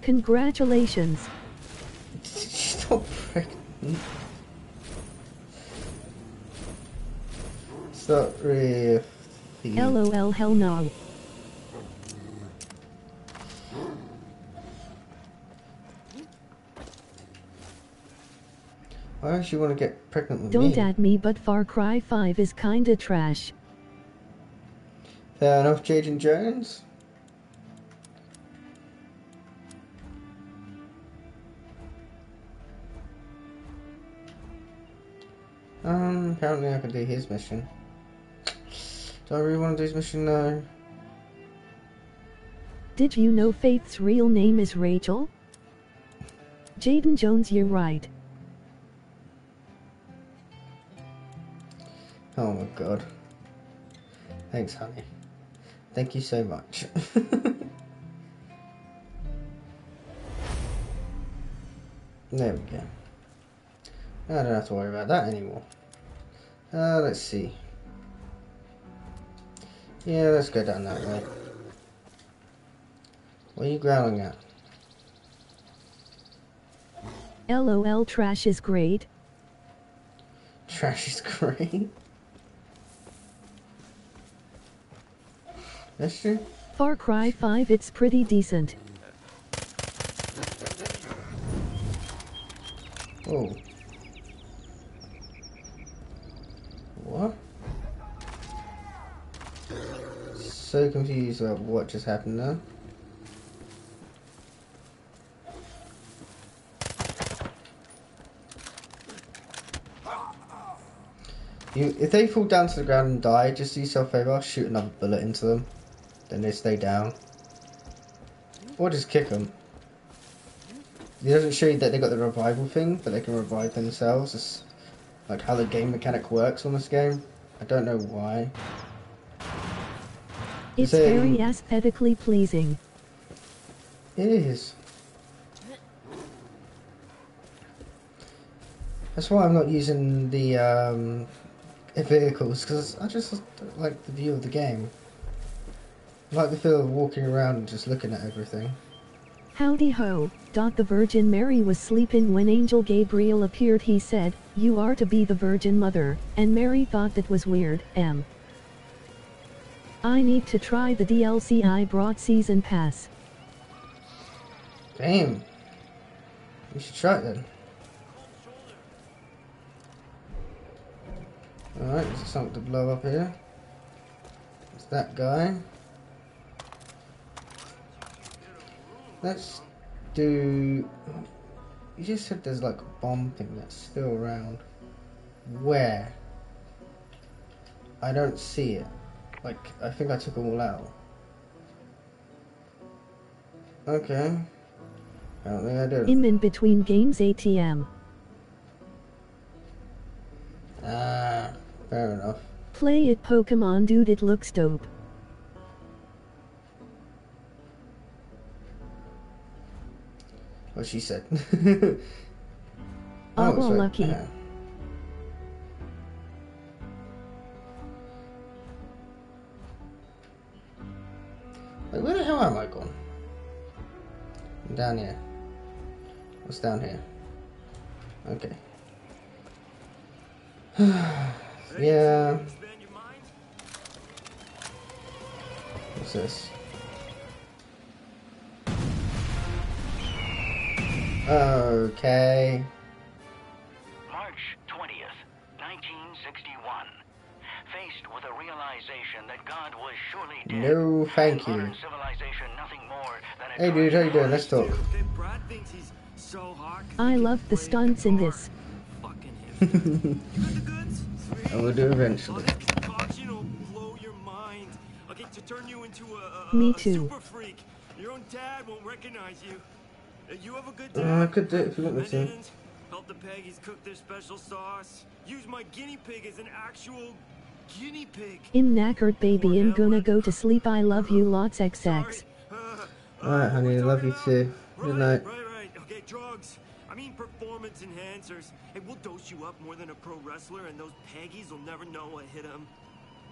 Congratulations. Stop pregnant. Stop really. LOL hell no. Why don't you want to get pregnant with Don't me? at me but Far Cry 5 is kinda trash. Fair enough, Jaden Jones. Apparently I can do his mission. Do I really want to do his mission? No. Did you know Faith's real name is Rachel? Jaden Jones, you're right. Oh my god. Thanks, honey. Thank you so much. (laughs) there we go. I don't have to worry about that anymore. Uh, let's see. Yeah, let's go down that way. What are you growling at? LOL trash is great. Trash is great. That's true. Far Cry 5 it's pretty decent. Oh. What? So confused about what just happened there. You, if they fall down to the ground and die, just do yourself a favour, shoot another bullet into them. Then they stay down. Or just kick them. It doesn't show you that they got the revival thing, but they can revive themselves. It's like how the game mechanic works on this game. I don't know why. It's very aesthetically pleasing. It is. That's why I'm not using the um, vehicles because I just don't like the view of the game. I like the feel of walking around and just looking at everything. Howdy ho, dot the Virgin Mary was sleeping when Angel Gabriel appeared he said, you are to be the Virgin Mother, and Mary thought that was weird, m. I need to try the DLC I brought season pass. Damn. You should try it then. Alright, there's something to blow up here. It's that guy. Let's do... You just said there's like a bomb thing that's still around. Where? I don't see it. Like, I think I took them all out. Okay. I don't think I do. I'm in between games ATM. Ah, fair enough. Play it Pokemon dude it looks dope. What she said. (laughs) Oh, it's well, lucky. there. Where the hell am I going? I'm down here. What's down here? Okay. (sighs) yeah. What's this? Okay. No, thank you. Civilization nothing more than a Hey dude, how you doing? Let's talk. I love the stunts in this. (laughs) I will do eventually. To turn you into a, a, Me a too. super freak. Your own dad won't recognize you. Uh, You have a good Uh. I could do it if you want me to. Help the Peggies cook their special sauce. Use my guinea pig as an actual guinea pig. I'm knackered baby I'm gonna go to sleep I love you lots XX. Alright, honey, I love you too. Good night. Right, right. Okay, drugs. I mean performance enhancers. Hey, we'll dose you up more than a pro wrestler, and those Peggies will never know what hit them.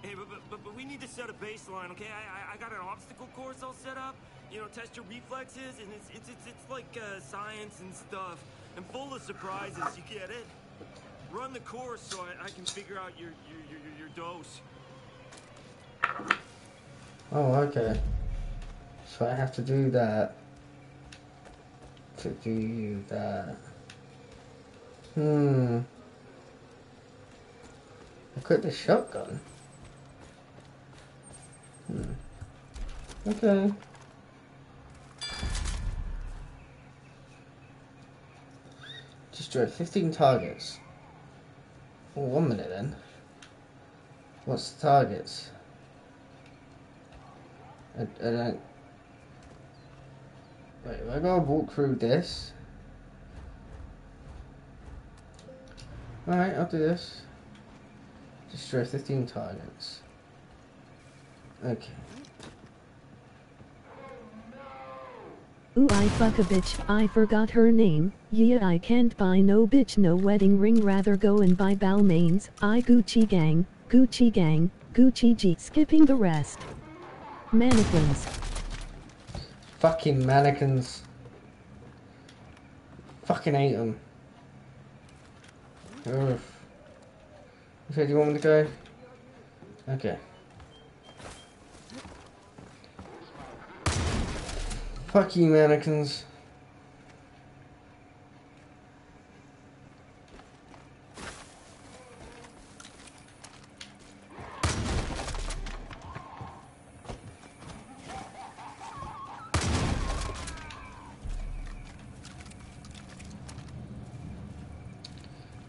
Hey, but, but, but, but we need to set a baseline, okay? I, I, I got an obstacle course all set up. You know, test your reflexes, and it's it's it's, it's like uh, science and stuff, and full of surprises. You get it? Run the course so I, I can figure out your your, your, your, your dose. Oh, okay. So I have to do that. To do that. Hmm. Equip the shotgun. Hmm. Okay. Destroy 15 targets. Oh, one minute then. What's the targets? I, I don't. Wait, I gonna walk through this? Alright, I'll do this. Destroy 15 targets. Okay. Ooh I fuck a bitch, I forgot her name, yeah I can't buy no bitch no wedding ring rather go and buy Balmain's, I Gucci gang, Gucci gang, Gucci G skipping the rest. Mannequins. Fucking mannequins. Fucking hate them. Ugh. Okay, do you want me to go? Okay. Fuck you, mannequins.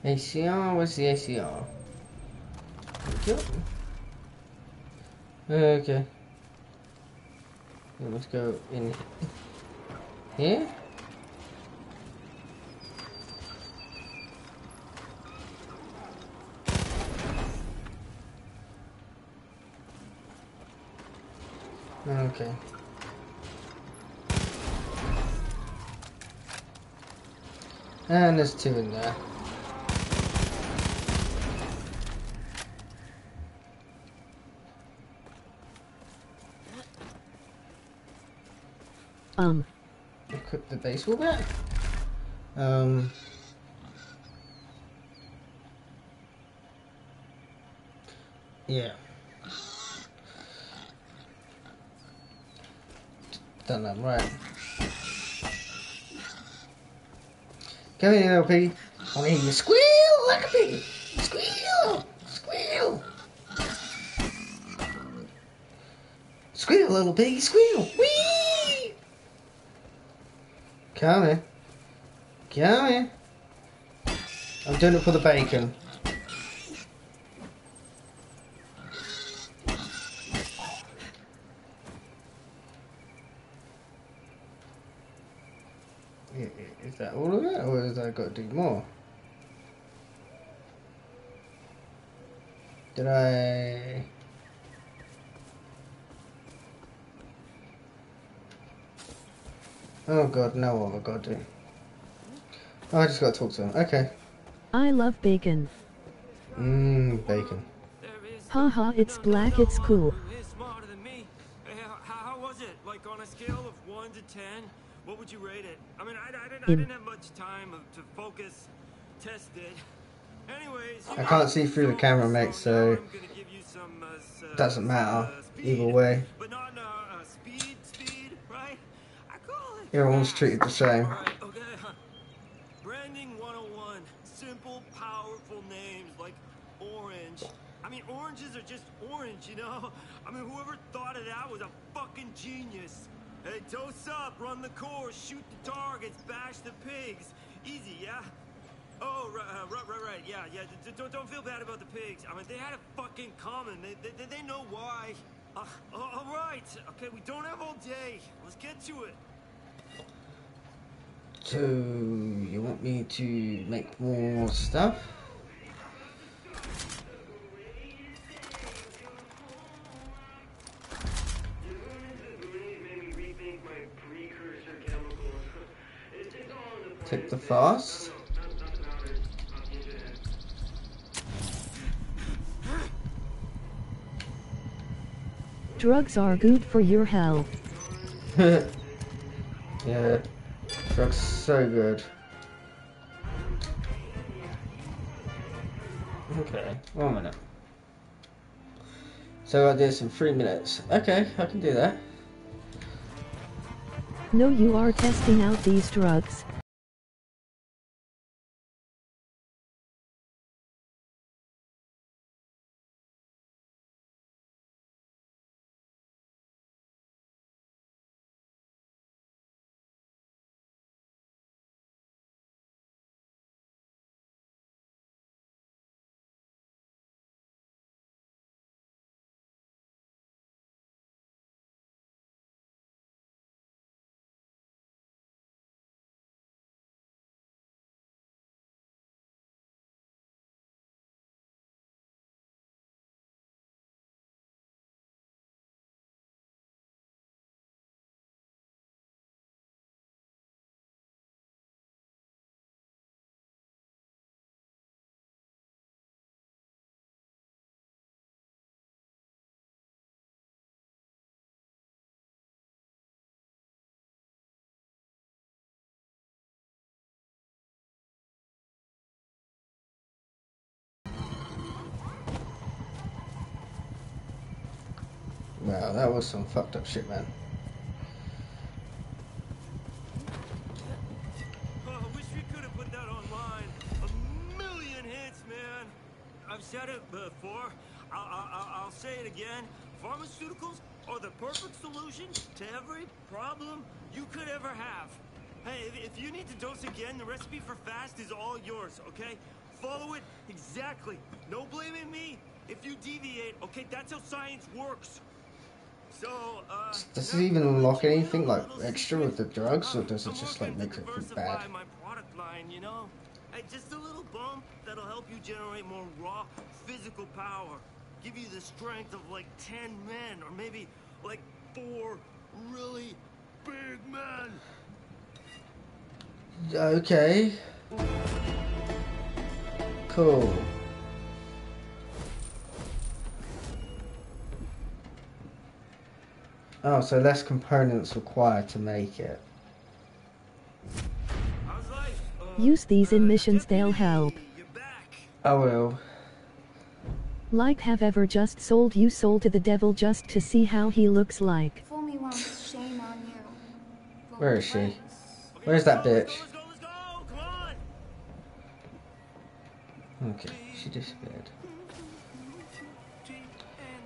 ACR, where's the ACR? Okay. Let's go in here. Okay. And there's two in there. Um. Equip the baseball bat. Um. Yeah. Done that right. Come here, little piggy. I want to hear you squeal like a piggy. Squeal! Squeal! Squeal, little piggy, squeal! Whee! Come here. I'm doing it for the bacon. Is that all of it, or has I got to do more? Did I? Oh god, no, what have I got to do? Oh, I just got to talk to him. Okay. I love bacon. Mmm, bacon. Haha, it's black, it's cool. He's smarter than me. Hey, how, how was it? Like on a scale of one to ten, what would you rate it? I mean, I, I, didn't, I didn't have much time to focus, test it. Anyways, I can't see through the camera, mate, so uh, uh, doesn't matter uh, either way. Everyone's treated the same. Alright, okay. Branding 101. Simple, powerful names like Orange. I mean, oranges are just orange, you know? I mean, whoever thought of that was a fucking genius. Hey, dose up, run the course, shoot the targets, bash the pigs. Easy, yeah? Oh, right, uh, right, right, right, yeah, yeah. D- d- don't, don't feel bad about the pigs. I mean, they had it fucking common. They, they, they know why. Uh, all right. Okay, we don't have all day. Let's get to it. So, you want me to make more stuff? Take the fast. Are good for your health. (laughs) yeah, drugs so good. Okay, one minute. So I do this in three minutes. Okay, I can do that. No, you are testing out these drugs. Wow, that was some fucked up shit, man. Oh, I wish we could have put that online. A million hits, man. I've said it before. I'll, I'll, I'll say it again. Pharmaceuticals are the perfect solution to every problem you could ever have. Hey, if, if you need to dose again, the recipe for fast is all yours, okay? follow it exactly. No blaming me if you deviate. Okay, that's how science works. So, uh, Does it even unlock anything like extra with the drugs, or does it just like make it feel bad? my product line, you know? Hey, just a little bump that'll help you generate more raw physical power. Give you the strength of like 10 men, or maybe like four really big men. Okay. Cool. Oh, so less components required to make it. Use these in missions, they'll help. I will. Like have ever just sold you soul to the devil just to see how he looks like. Fool me once, shame on you. Where is she? Where's that bitch? Okay, she disappeared.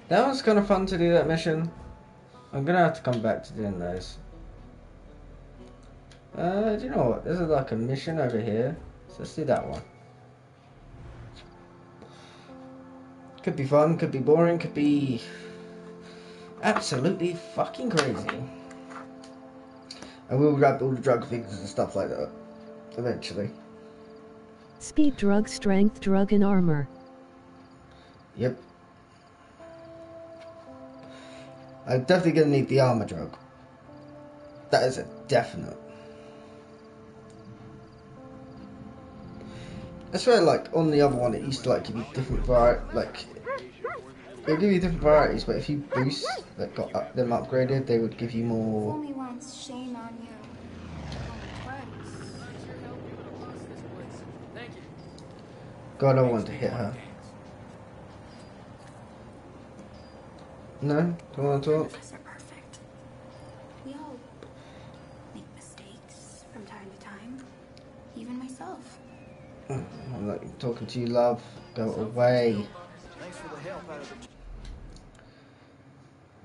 That was kind of fun to do that mission. I'm gonna have to come back to doing those. Uh, do you know what? There's like a mission over here. So let's do that one. Could be fun, could be boring, could be absolutely fucking crazy. And we'll grab all the drug things and stuff like that eventually. Speed drug, strength drug, and armor. Yep. I'm definitely gonna need the armor drug. That is a definite. I swear, like on the other one, it used to like give you different variety, like it'll give you different varieties. But if you boost that got up, them upgraded, they would give you more. me once, shame on you. God, I want to hit her. No, don't want to talk. Us are perfect. We all make mistakes from time to time. Even myself. Oh, I'm not talking to you, love. Go away. Thanks for the help out of the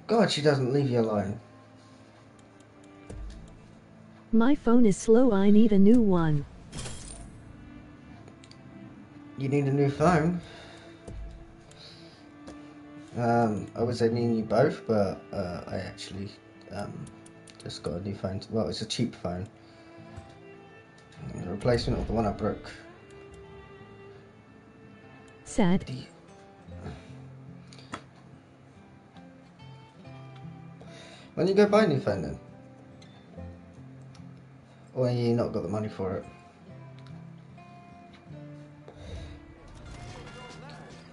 God, she doesn't leave you alone. My phone is slow, I need a new one. You need a new phone. Um, I was and you both, but uh, I actually um, just got a new phone. Well, it's a cheap phone. A replacement of the one I broke. Sad. When you go buy a new phone then? Or you not got the money for it?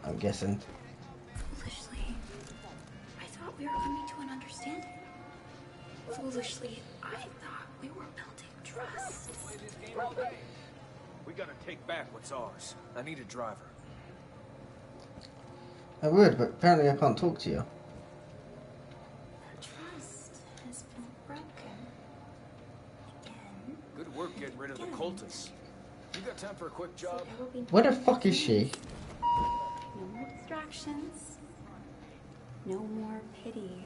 I'm guessing. To an understanding. Foolishly, I thought we were building trust. We gotta take back what's ours. I need a driver. I would, but apparently I can't talk to you. Trust has been broken. Again. Good work getting rid of the cultists. You got time for a quick job? Where the fuck is she? No more distractions. No more pity.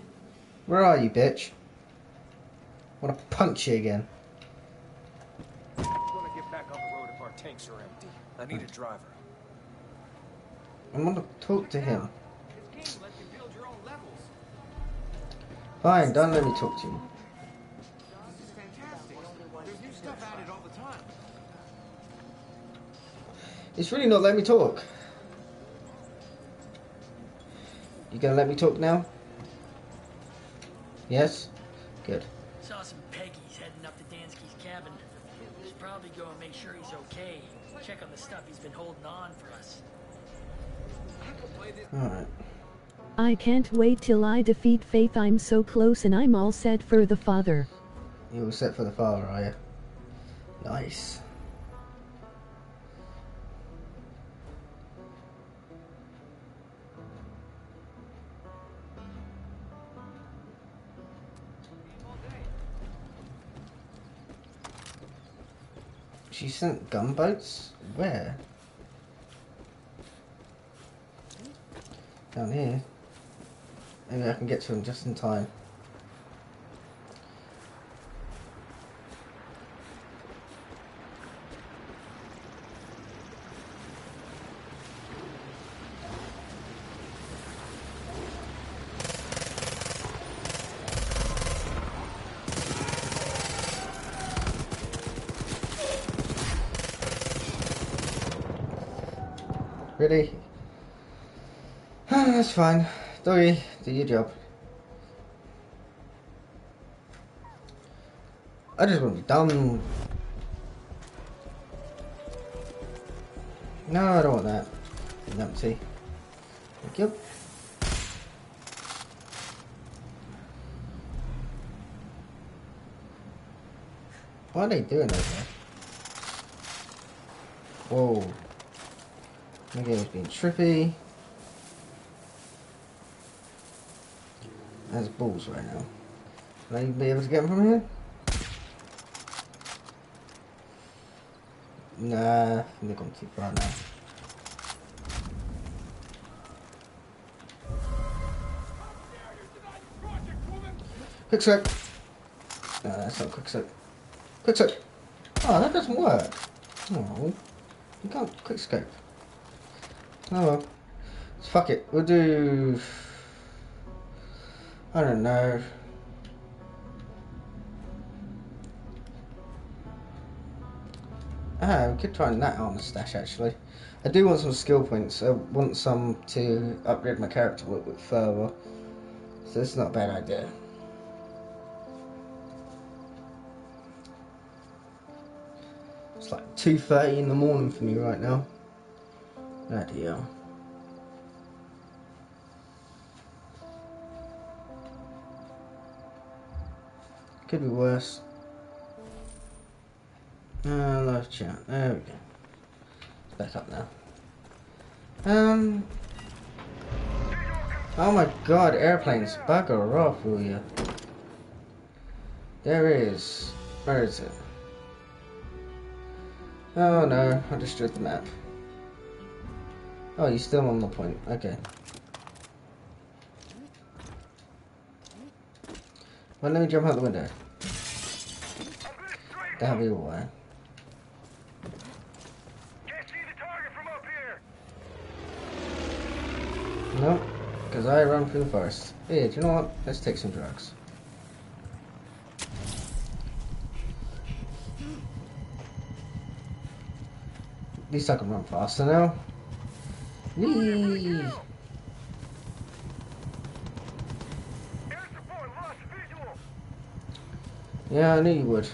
Where are you, bitch? I want to punch you again. Gonna get back on the road if our tanks are empty. I need a driver. I want to talk to him. Fine, don't let me talk to you. This is fantastic. There's new stuff added all the time. It's really not letting me talk. You gonna let me talk now? Yes? Good. Saw some Peggies heading up to Dansky's cabin. Should probably go and make sure he's okay. Check on the stuff he's been holding on for us. Alright. I can't wait till I defeat Faith. I'm so close and I'm all set for the father. You're all set for the father, are you? Nice. She sent gunboats? Where? Down here. Maybe I can get to them just in time. Really? That's fine. Doggy, do your job. I just want to be done. No, I don't want that. It's empty. Thank you. What are they doing over there? Whoa. My game's being trippy. That's balls right now. Will I be able to get them from here? Nah, they're gone too far now. Quick scope. No, that's not quick scope. Quick scope. Oh, ah, that doesn't work. Oh, you can't quick scope. Oh well. Fuck it. We'll do. I don't know. Ah, we could try that on the stash actually. I do want some skill points. I want some to upgrade my character a little bit further. So it's not a bad idea. It's like 2.30 in the morning for me right now. Bloody hell. Could be worse. Uh, live chat. There we go. It's back up now. Um. Oh my god, airplanes. Bugger off, will you? There is. Where is it? Oh no, I destroyed the map. Oh, you're still on the point. Okay. Well, let me jump out the window. That'll be alright. Nope, because I run through the forest. Hey, do you know what? Let's take some drugs. At least I can run faster now. Whee! Yeah, I knew you would.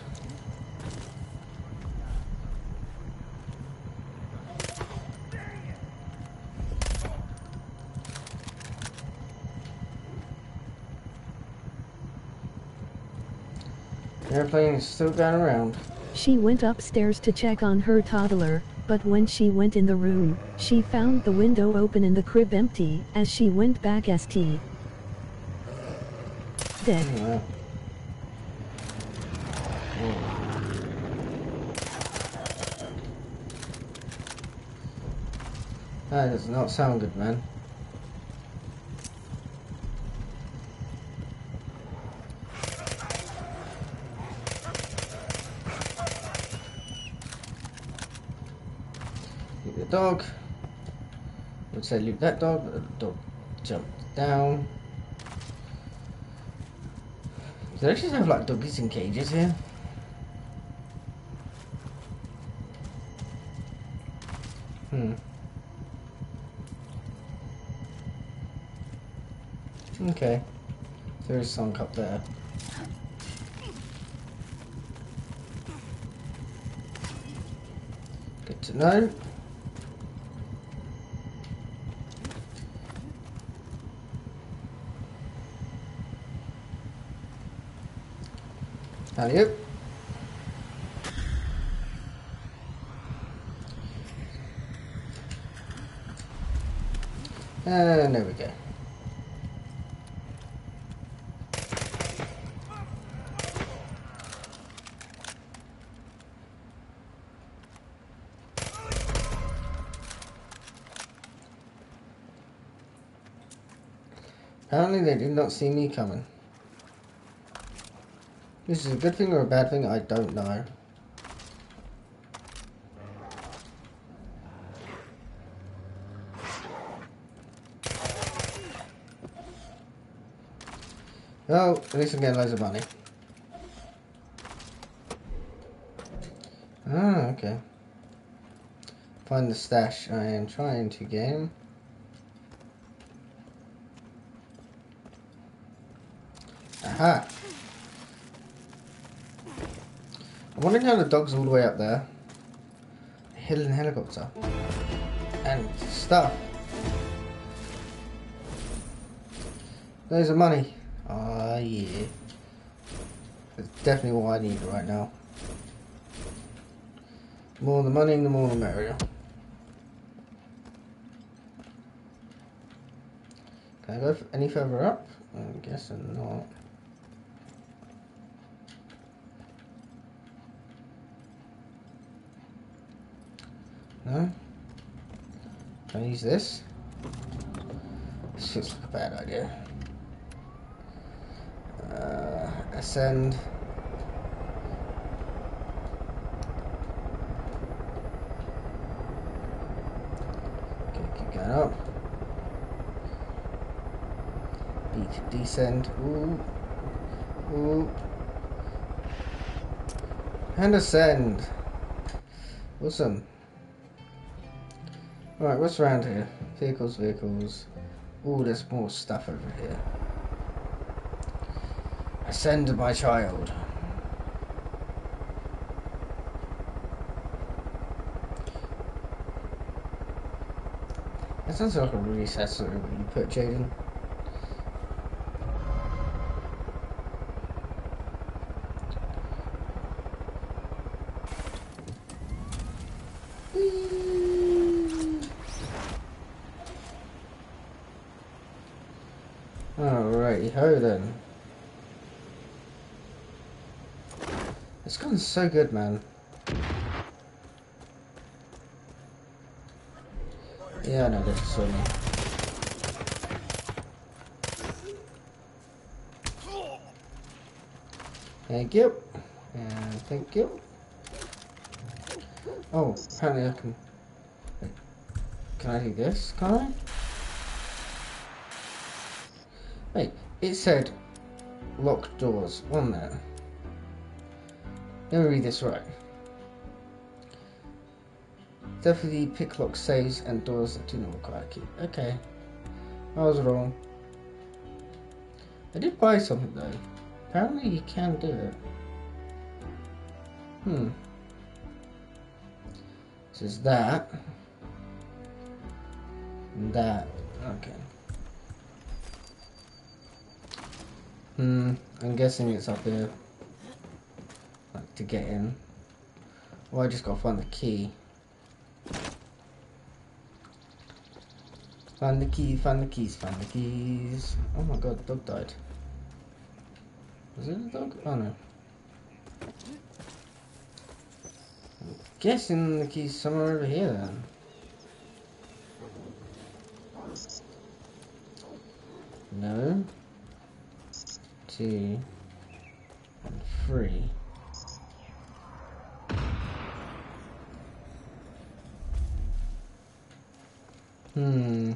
The airplane is still around. She went upstairs to check on her toddler, but when she went in the room, she found the window open and the crib empty. As she went back, St. Dead. Oh, wow. That does not sound good, man. Dog. Would say loot that dog, the dog jumped down. Do they just have like doggies in cages here? Hmm. Okay. There is sunk up there. Good to know. Alley oop. And there we go. Apparently they did not see me coming. This is a good thing or a bad thing, I don't know. Oh, at least I'm getting loads of money. Ah, okay. Find the stash I am trying to game. Aha! I'm wondering how the dog's all the way up there. Hidden helicopter. And stuff. There's the money. Ah, yeah. That's definitely what I need right now. The more the money, the more the merrier. Can I go any further up? I'm guessing not. No? Can I use this? This feels like a bad idea. Uh, ascend. Okay, keep going up. B to descend. Ooh. Ooh. And ascend. Awesome. Alright, what's around here? Vehicles, vehicles. Ooh, there's more stuff over here. Ascend, my child. That sounds like a really when you put Jaden. Alrighty ho then. It's gone so good, man. Yeah, I know this is me. Thank you. And thank you. Oh, apparently I can... Can I do this? Can I? Wait, it said locked doors on there. Let me read this right. Definitely pick lock saves and doors that do not require key. Okay. I was wrong. I did buy something though. Apparently you can do it. Hmm. This is that. And that. Okay. Hmm. I'm guessing it's up here. To get in. Well, I just gotta find the key. Find the key, find the keys, find the keys. Oh my god, the dog died. Was it a dog? Oh no. I'm guessing the key's somewhere over here then. No. Two. And three. Hmm.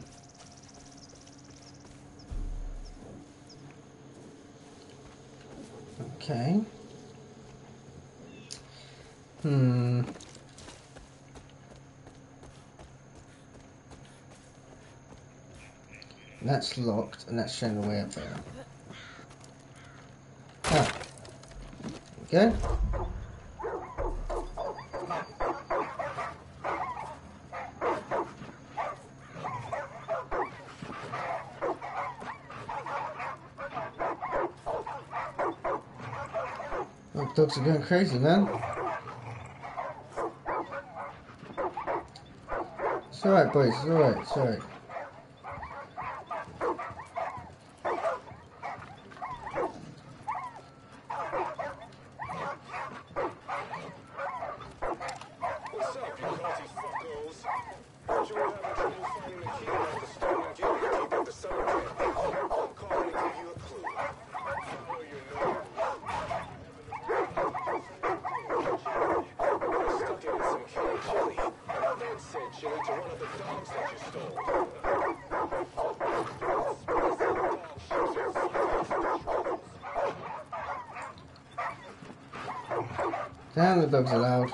Okay. Hmm. That's locked, and that's showing the way up there. Ah. Okay. Oh, dogs are going crazy, man. It's alright, boys. It's alright. It's alright. What's up, you culty fuckos? Heard you were having trouble finding the key at the stolen gear you keep at the summer camp. I'm calling to give you a clue. Follow your nose. You're stuck in some killing chili. I then sent chili to one of the dogs that you stole. Damn, the dogs are loud.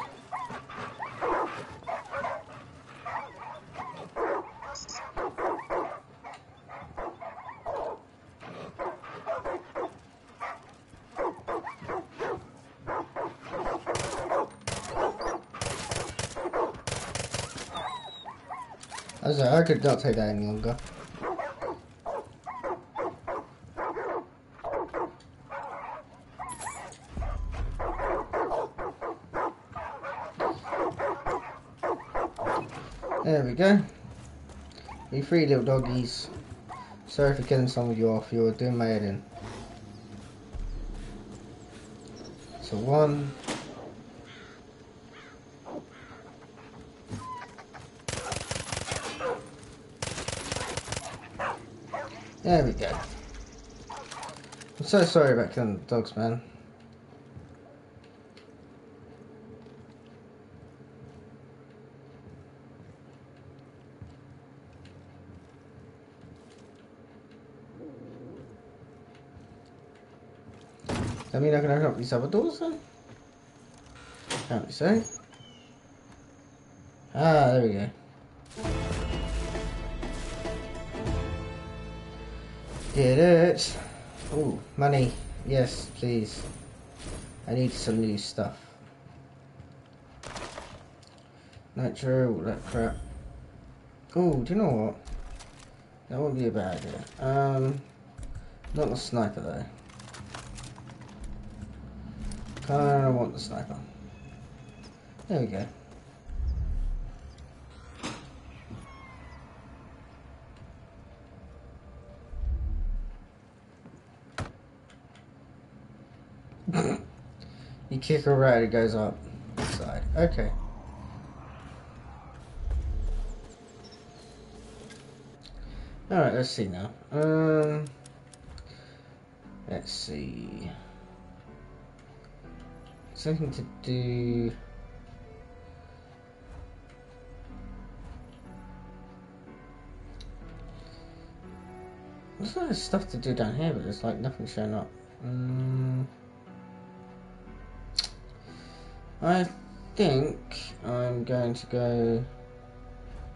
I not take that any longer. There we go. You three little doggies. Sorry for killing some of you off. You were doing my head in. So one. There we go. I'm so sorry about killing the dogs, man. I mean, I can open up these other doors then? Apparently so. Yes, please. I need some new stuff. Nitro, all that crap. Oh, do you know what? That would be a bad idea. Um, not the sniper though. Kinda want the sniper. There we go. Kick her right, it goes up side. Okay. Alright, let's see now. Um, let's see. Something to do. There's a lot of stuff to do down here, but there's like nothing showing up. Um, I think I'm going to go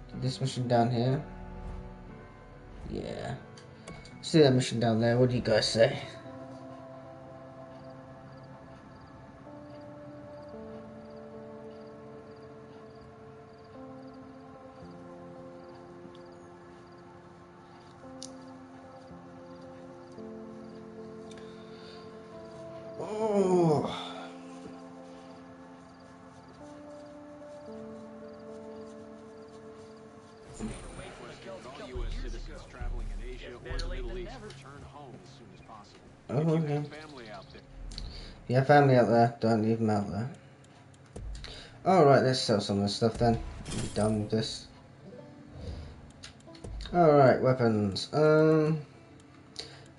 to this mission down here. Yeah. See that mission down there. What do you guys say? Family out there, don't leave them out there. Alright, let's sell some of this stuff then. Done with this. Alright, weapons. Um,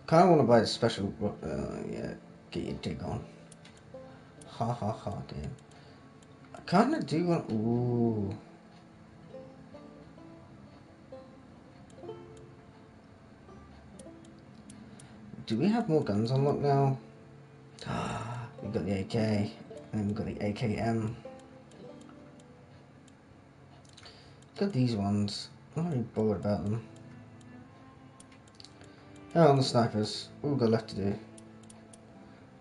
kinda wanna buy the special. Uh, yeah, get your dig on. Ha ha ha, game. I kinda do want. Ooh. Do we have more guns unlocked now? We've got the AK, and then we've got the AKM. Got these ones. I'm not really bored about them. Oh, and the snipers. What we got left to do?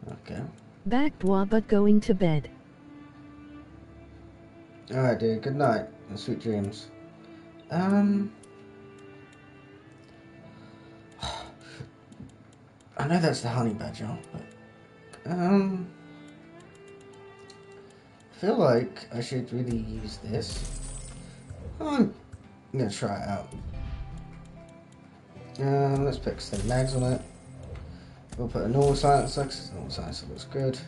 Okay. Back blah but going to bed. Alright, dude. Good night and sweet dreams. Um. (sighs) I know that's the honey badger, but um, feel like I should really use this. I'm gonna try it out. Um, let's pick some mags on it. We'll put a normal silencer because normal silencer looks good.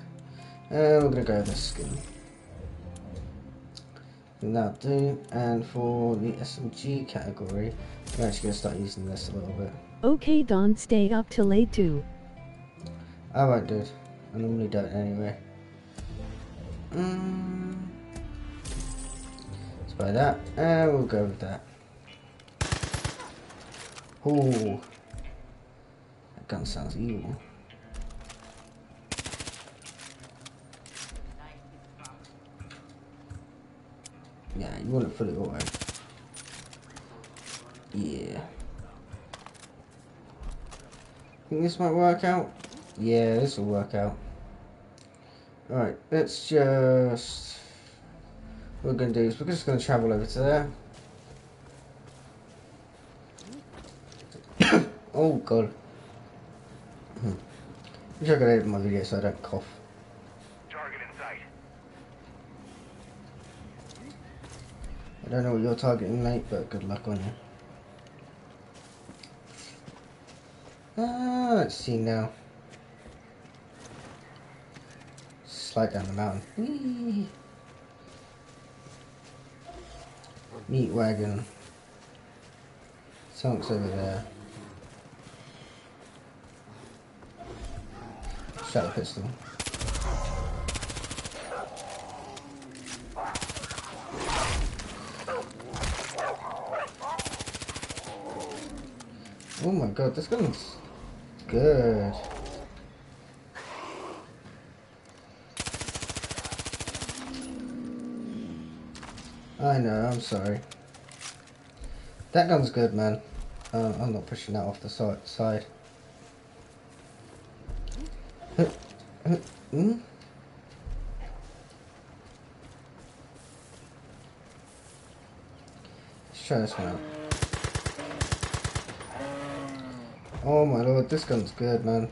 And we're gonna go with this skin. And that'll do. And for the SMG category, I'm actually gonna start using this a little bit. Okay, Don, stay up till late too. I won't do it. I normally don't anyway. Mm. Let's buy that, and we'll go with that. Ooh. That gun sounds evil. Yeah, you want to put it auto. Yeah. Think this might work out? Yeah, this will work out. Alright, let's just... What we're going to do is we're just going to travel over to there. (coughs) oh god. Hmm. Wish I could edit my video so I don't cough. Target in sight. I don't know what you're targeting, mate, but good luck on you. Ah, let's see now. Slide down the mountain. Whee! Meat wagon. Something's over there. Shadow pistol. Oh my god, this gun's good. I know, I'm sorry. That gun's good, man. Uh, I'm not pushing that off the si- side. Hmm? Let's try this one out. Oh my lord, this gun's good, man.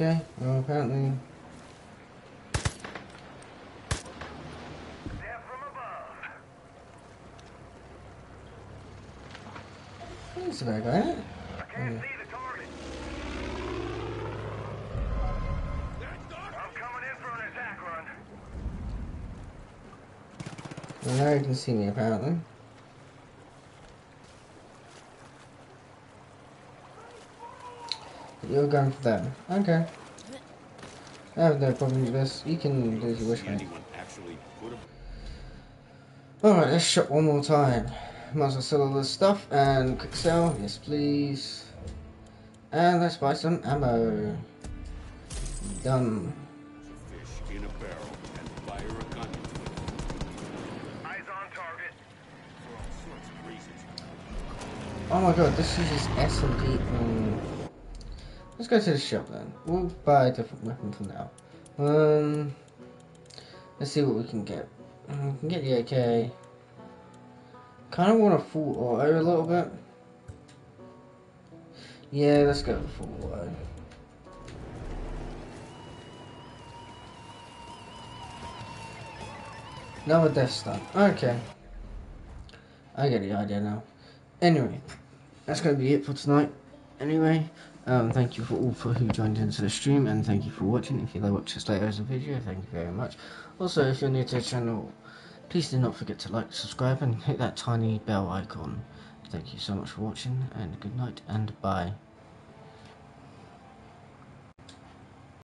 Okay, well apparently That's a bad guy, isn't it? Hmm. Well, now you can see me apparently. You're going for them. Okay. I have no problem with this. You can do as you wish, mate. Alright, let's shop one more time. Might as well sell all this stuff and quick sell. Yes, please. And let's buy some ammo. Done. Fish in a barrel and fire a gun. Eyes on target. For all sorts of reasons. Oh my god, this uses SMG. Mm. Let's go to the shop then. We'll buy a different weapon for now. Um, let's see what we can get. Mm, We can get the AK. Kind of want a full auto a little bit. Yeah, let's go with full auto. Another Death Star. Okay. I get the idea now. Anyway, that's going to be it for tonight. Anyway, um, thank you for all for who joined into the stream, and thank you for watching. If you like watch this later as a video, thank you very much. Also, if you're new to the channel, please do not forget to like, subscribe, and hit that tiny bell icon. Thank you so much for watching, and good night, and bye.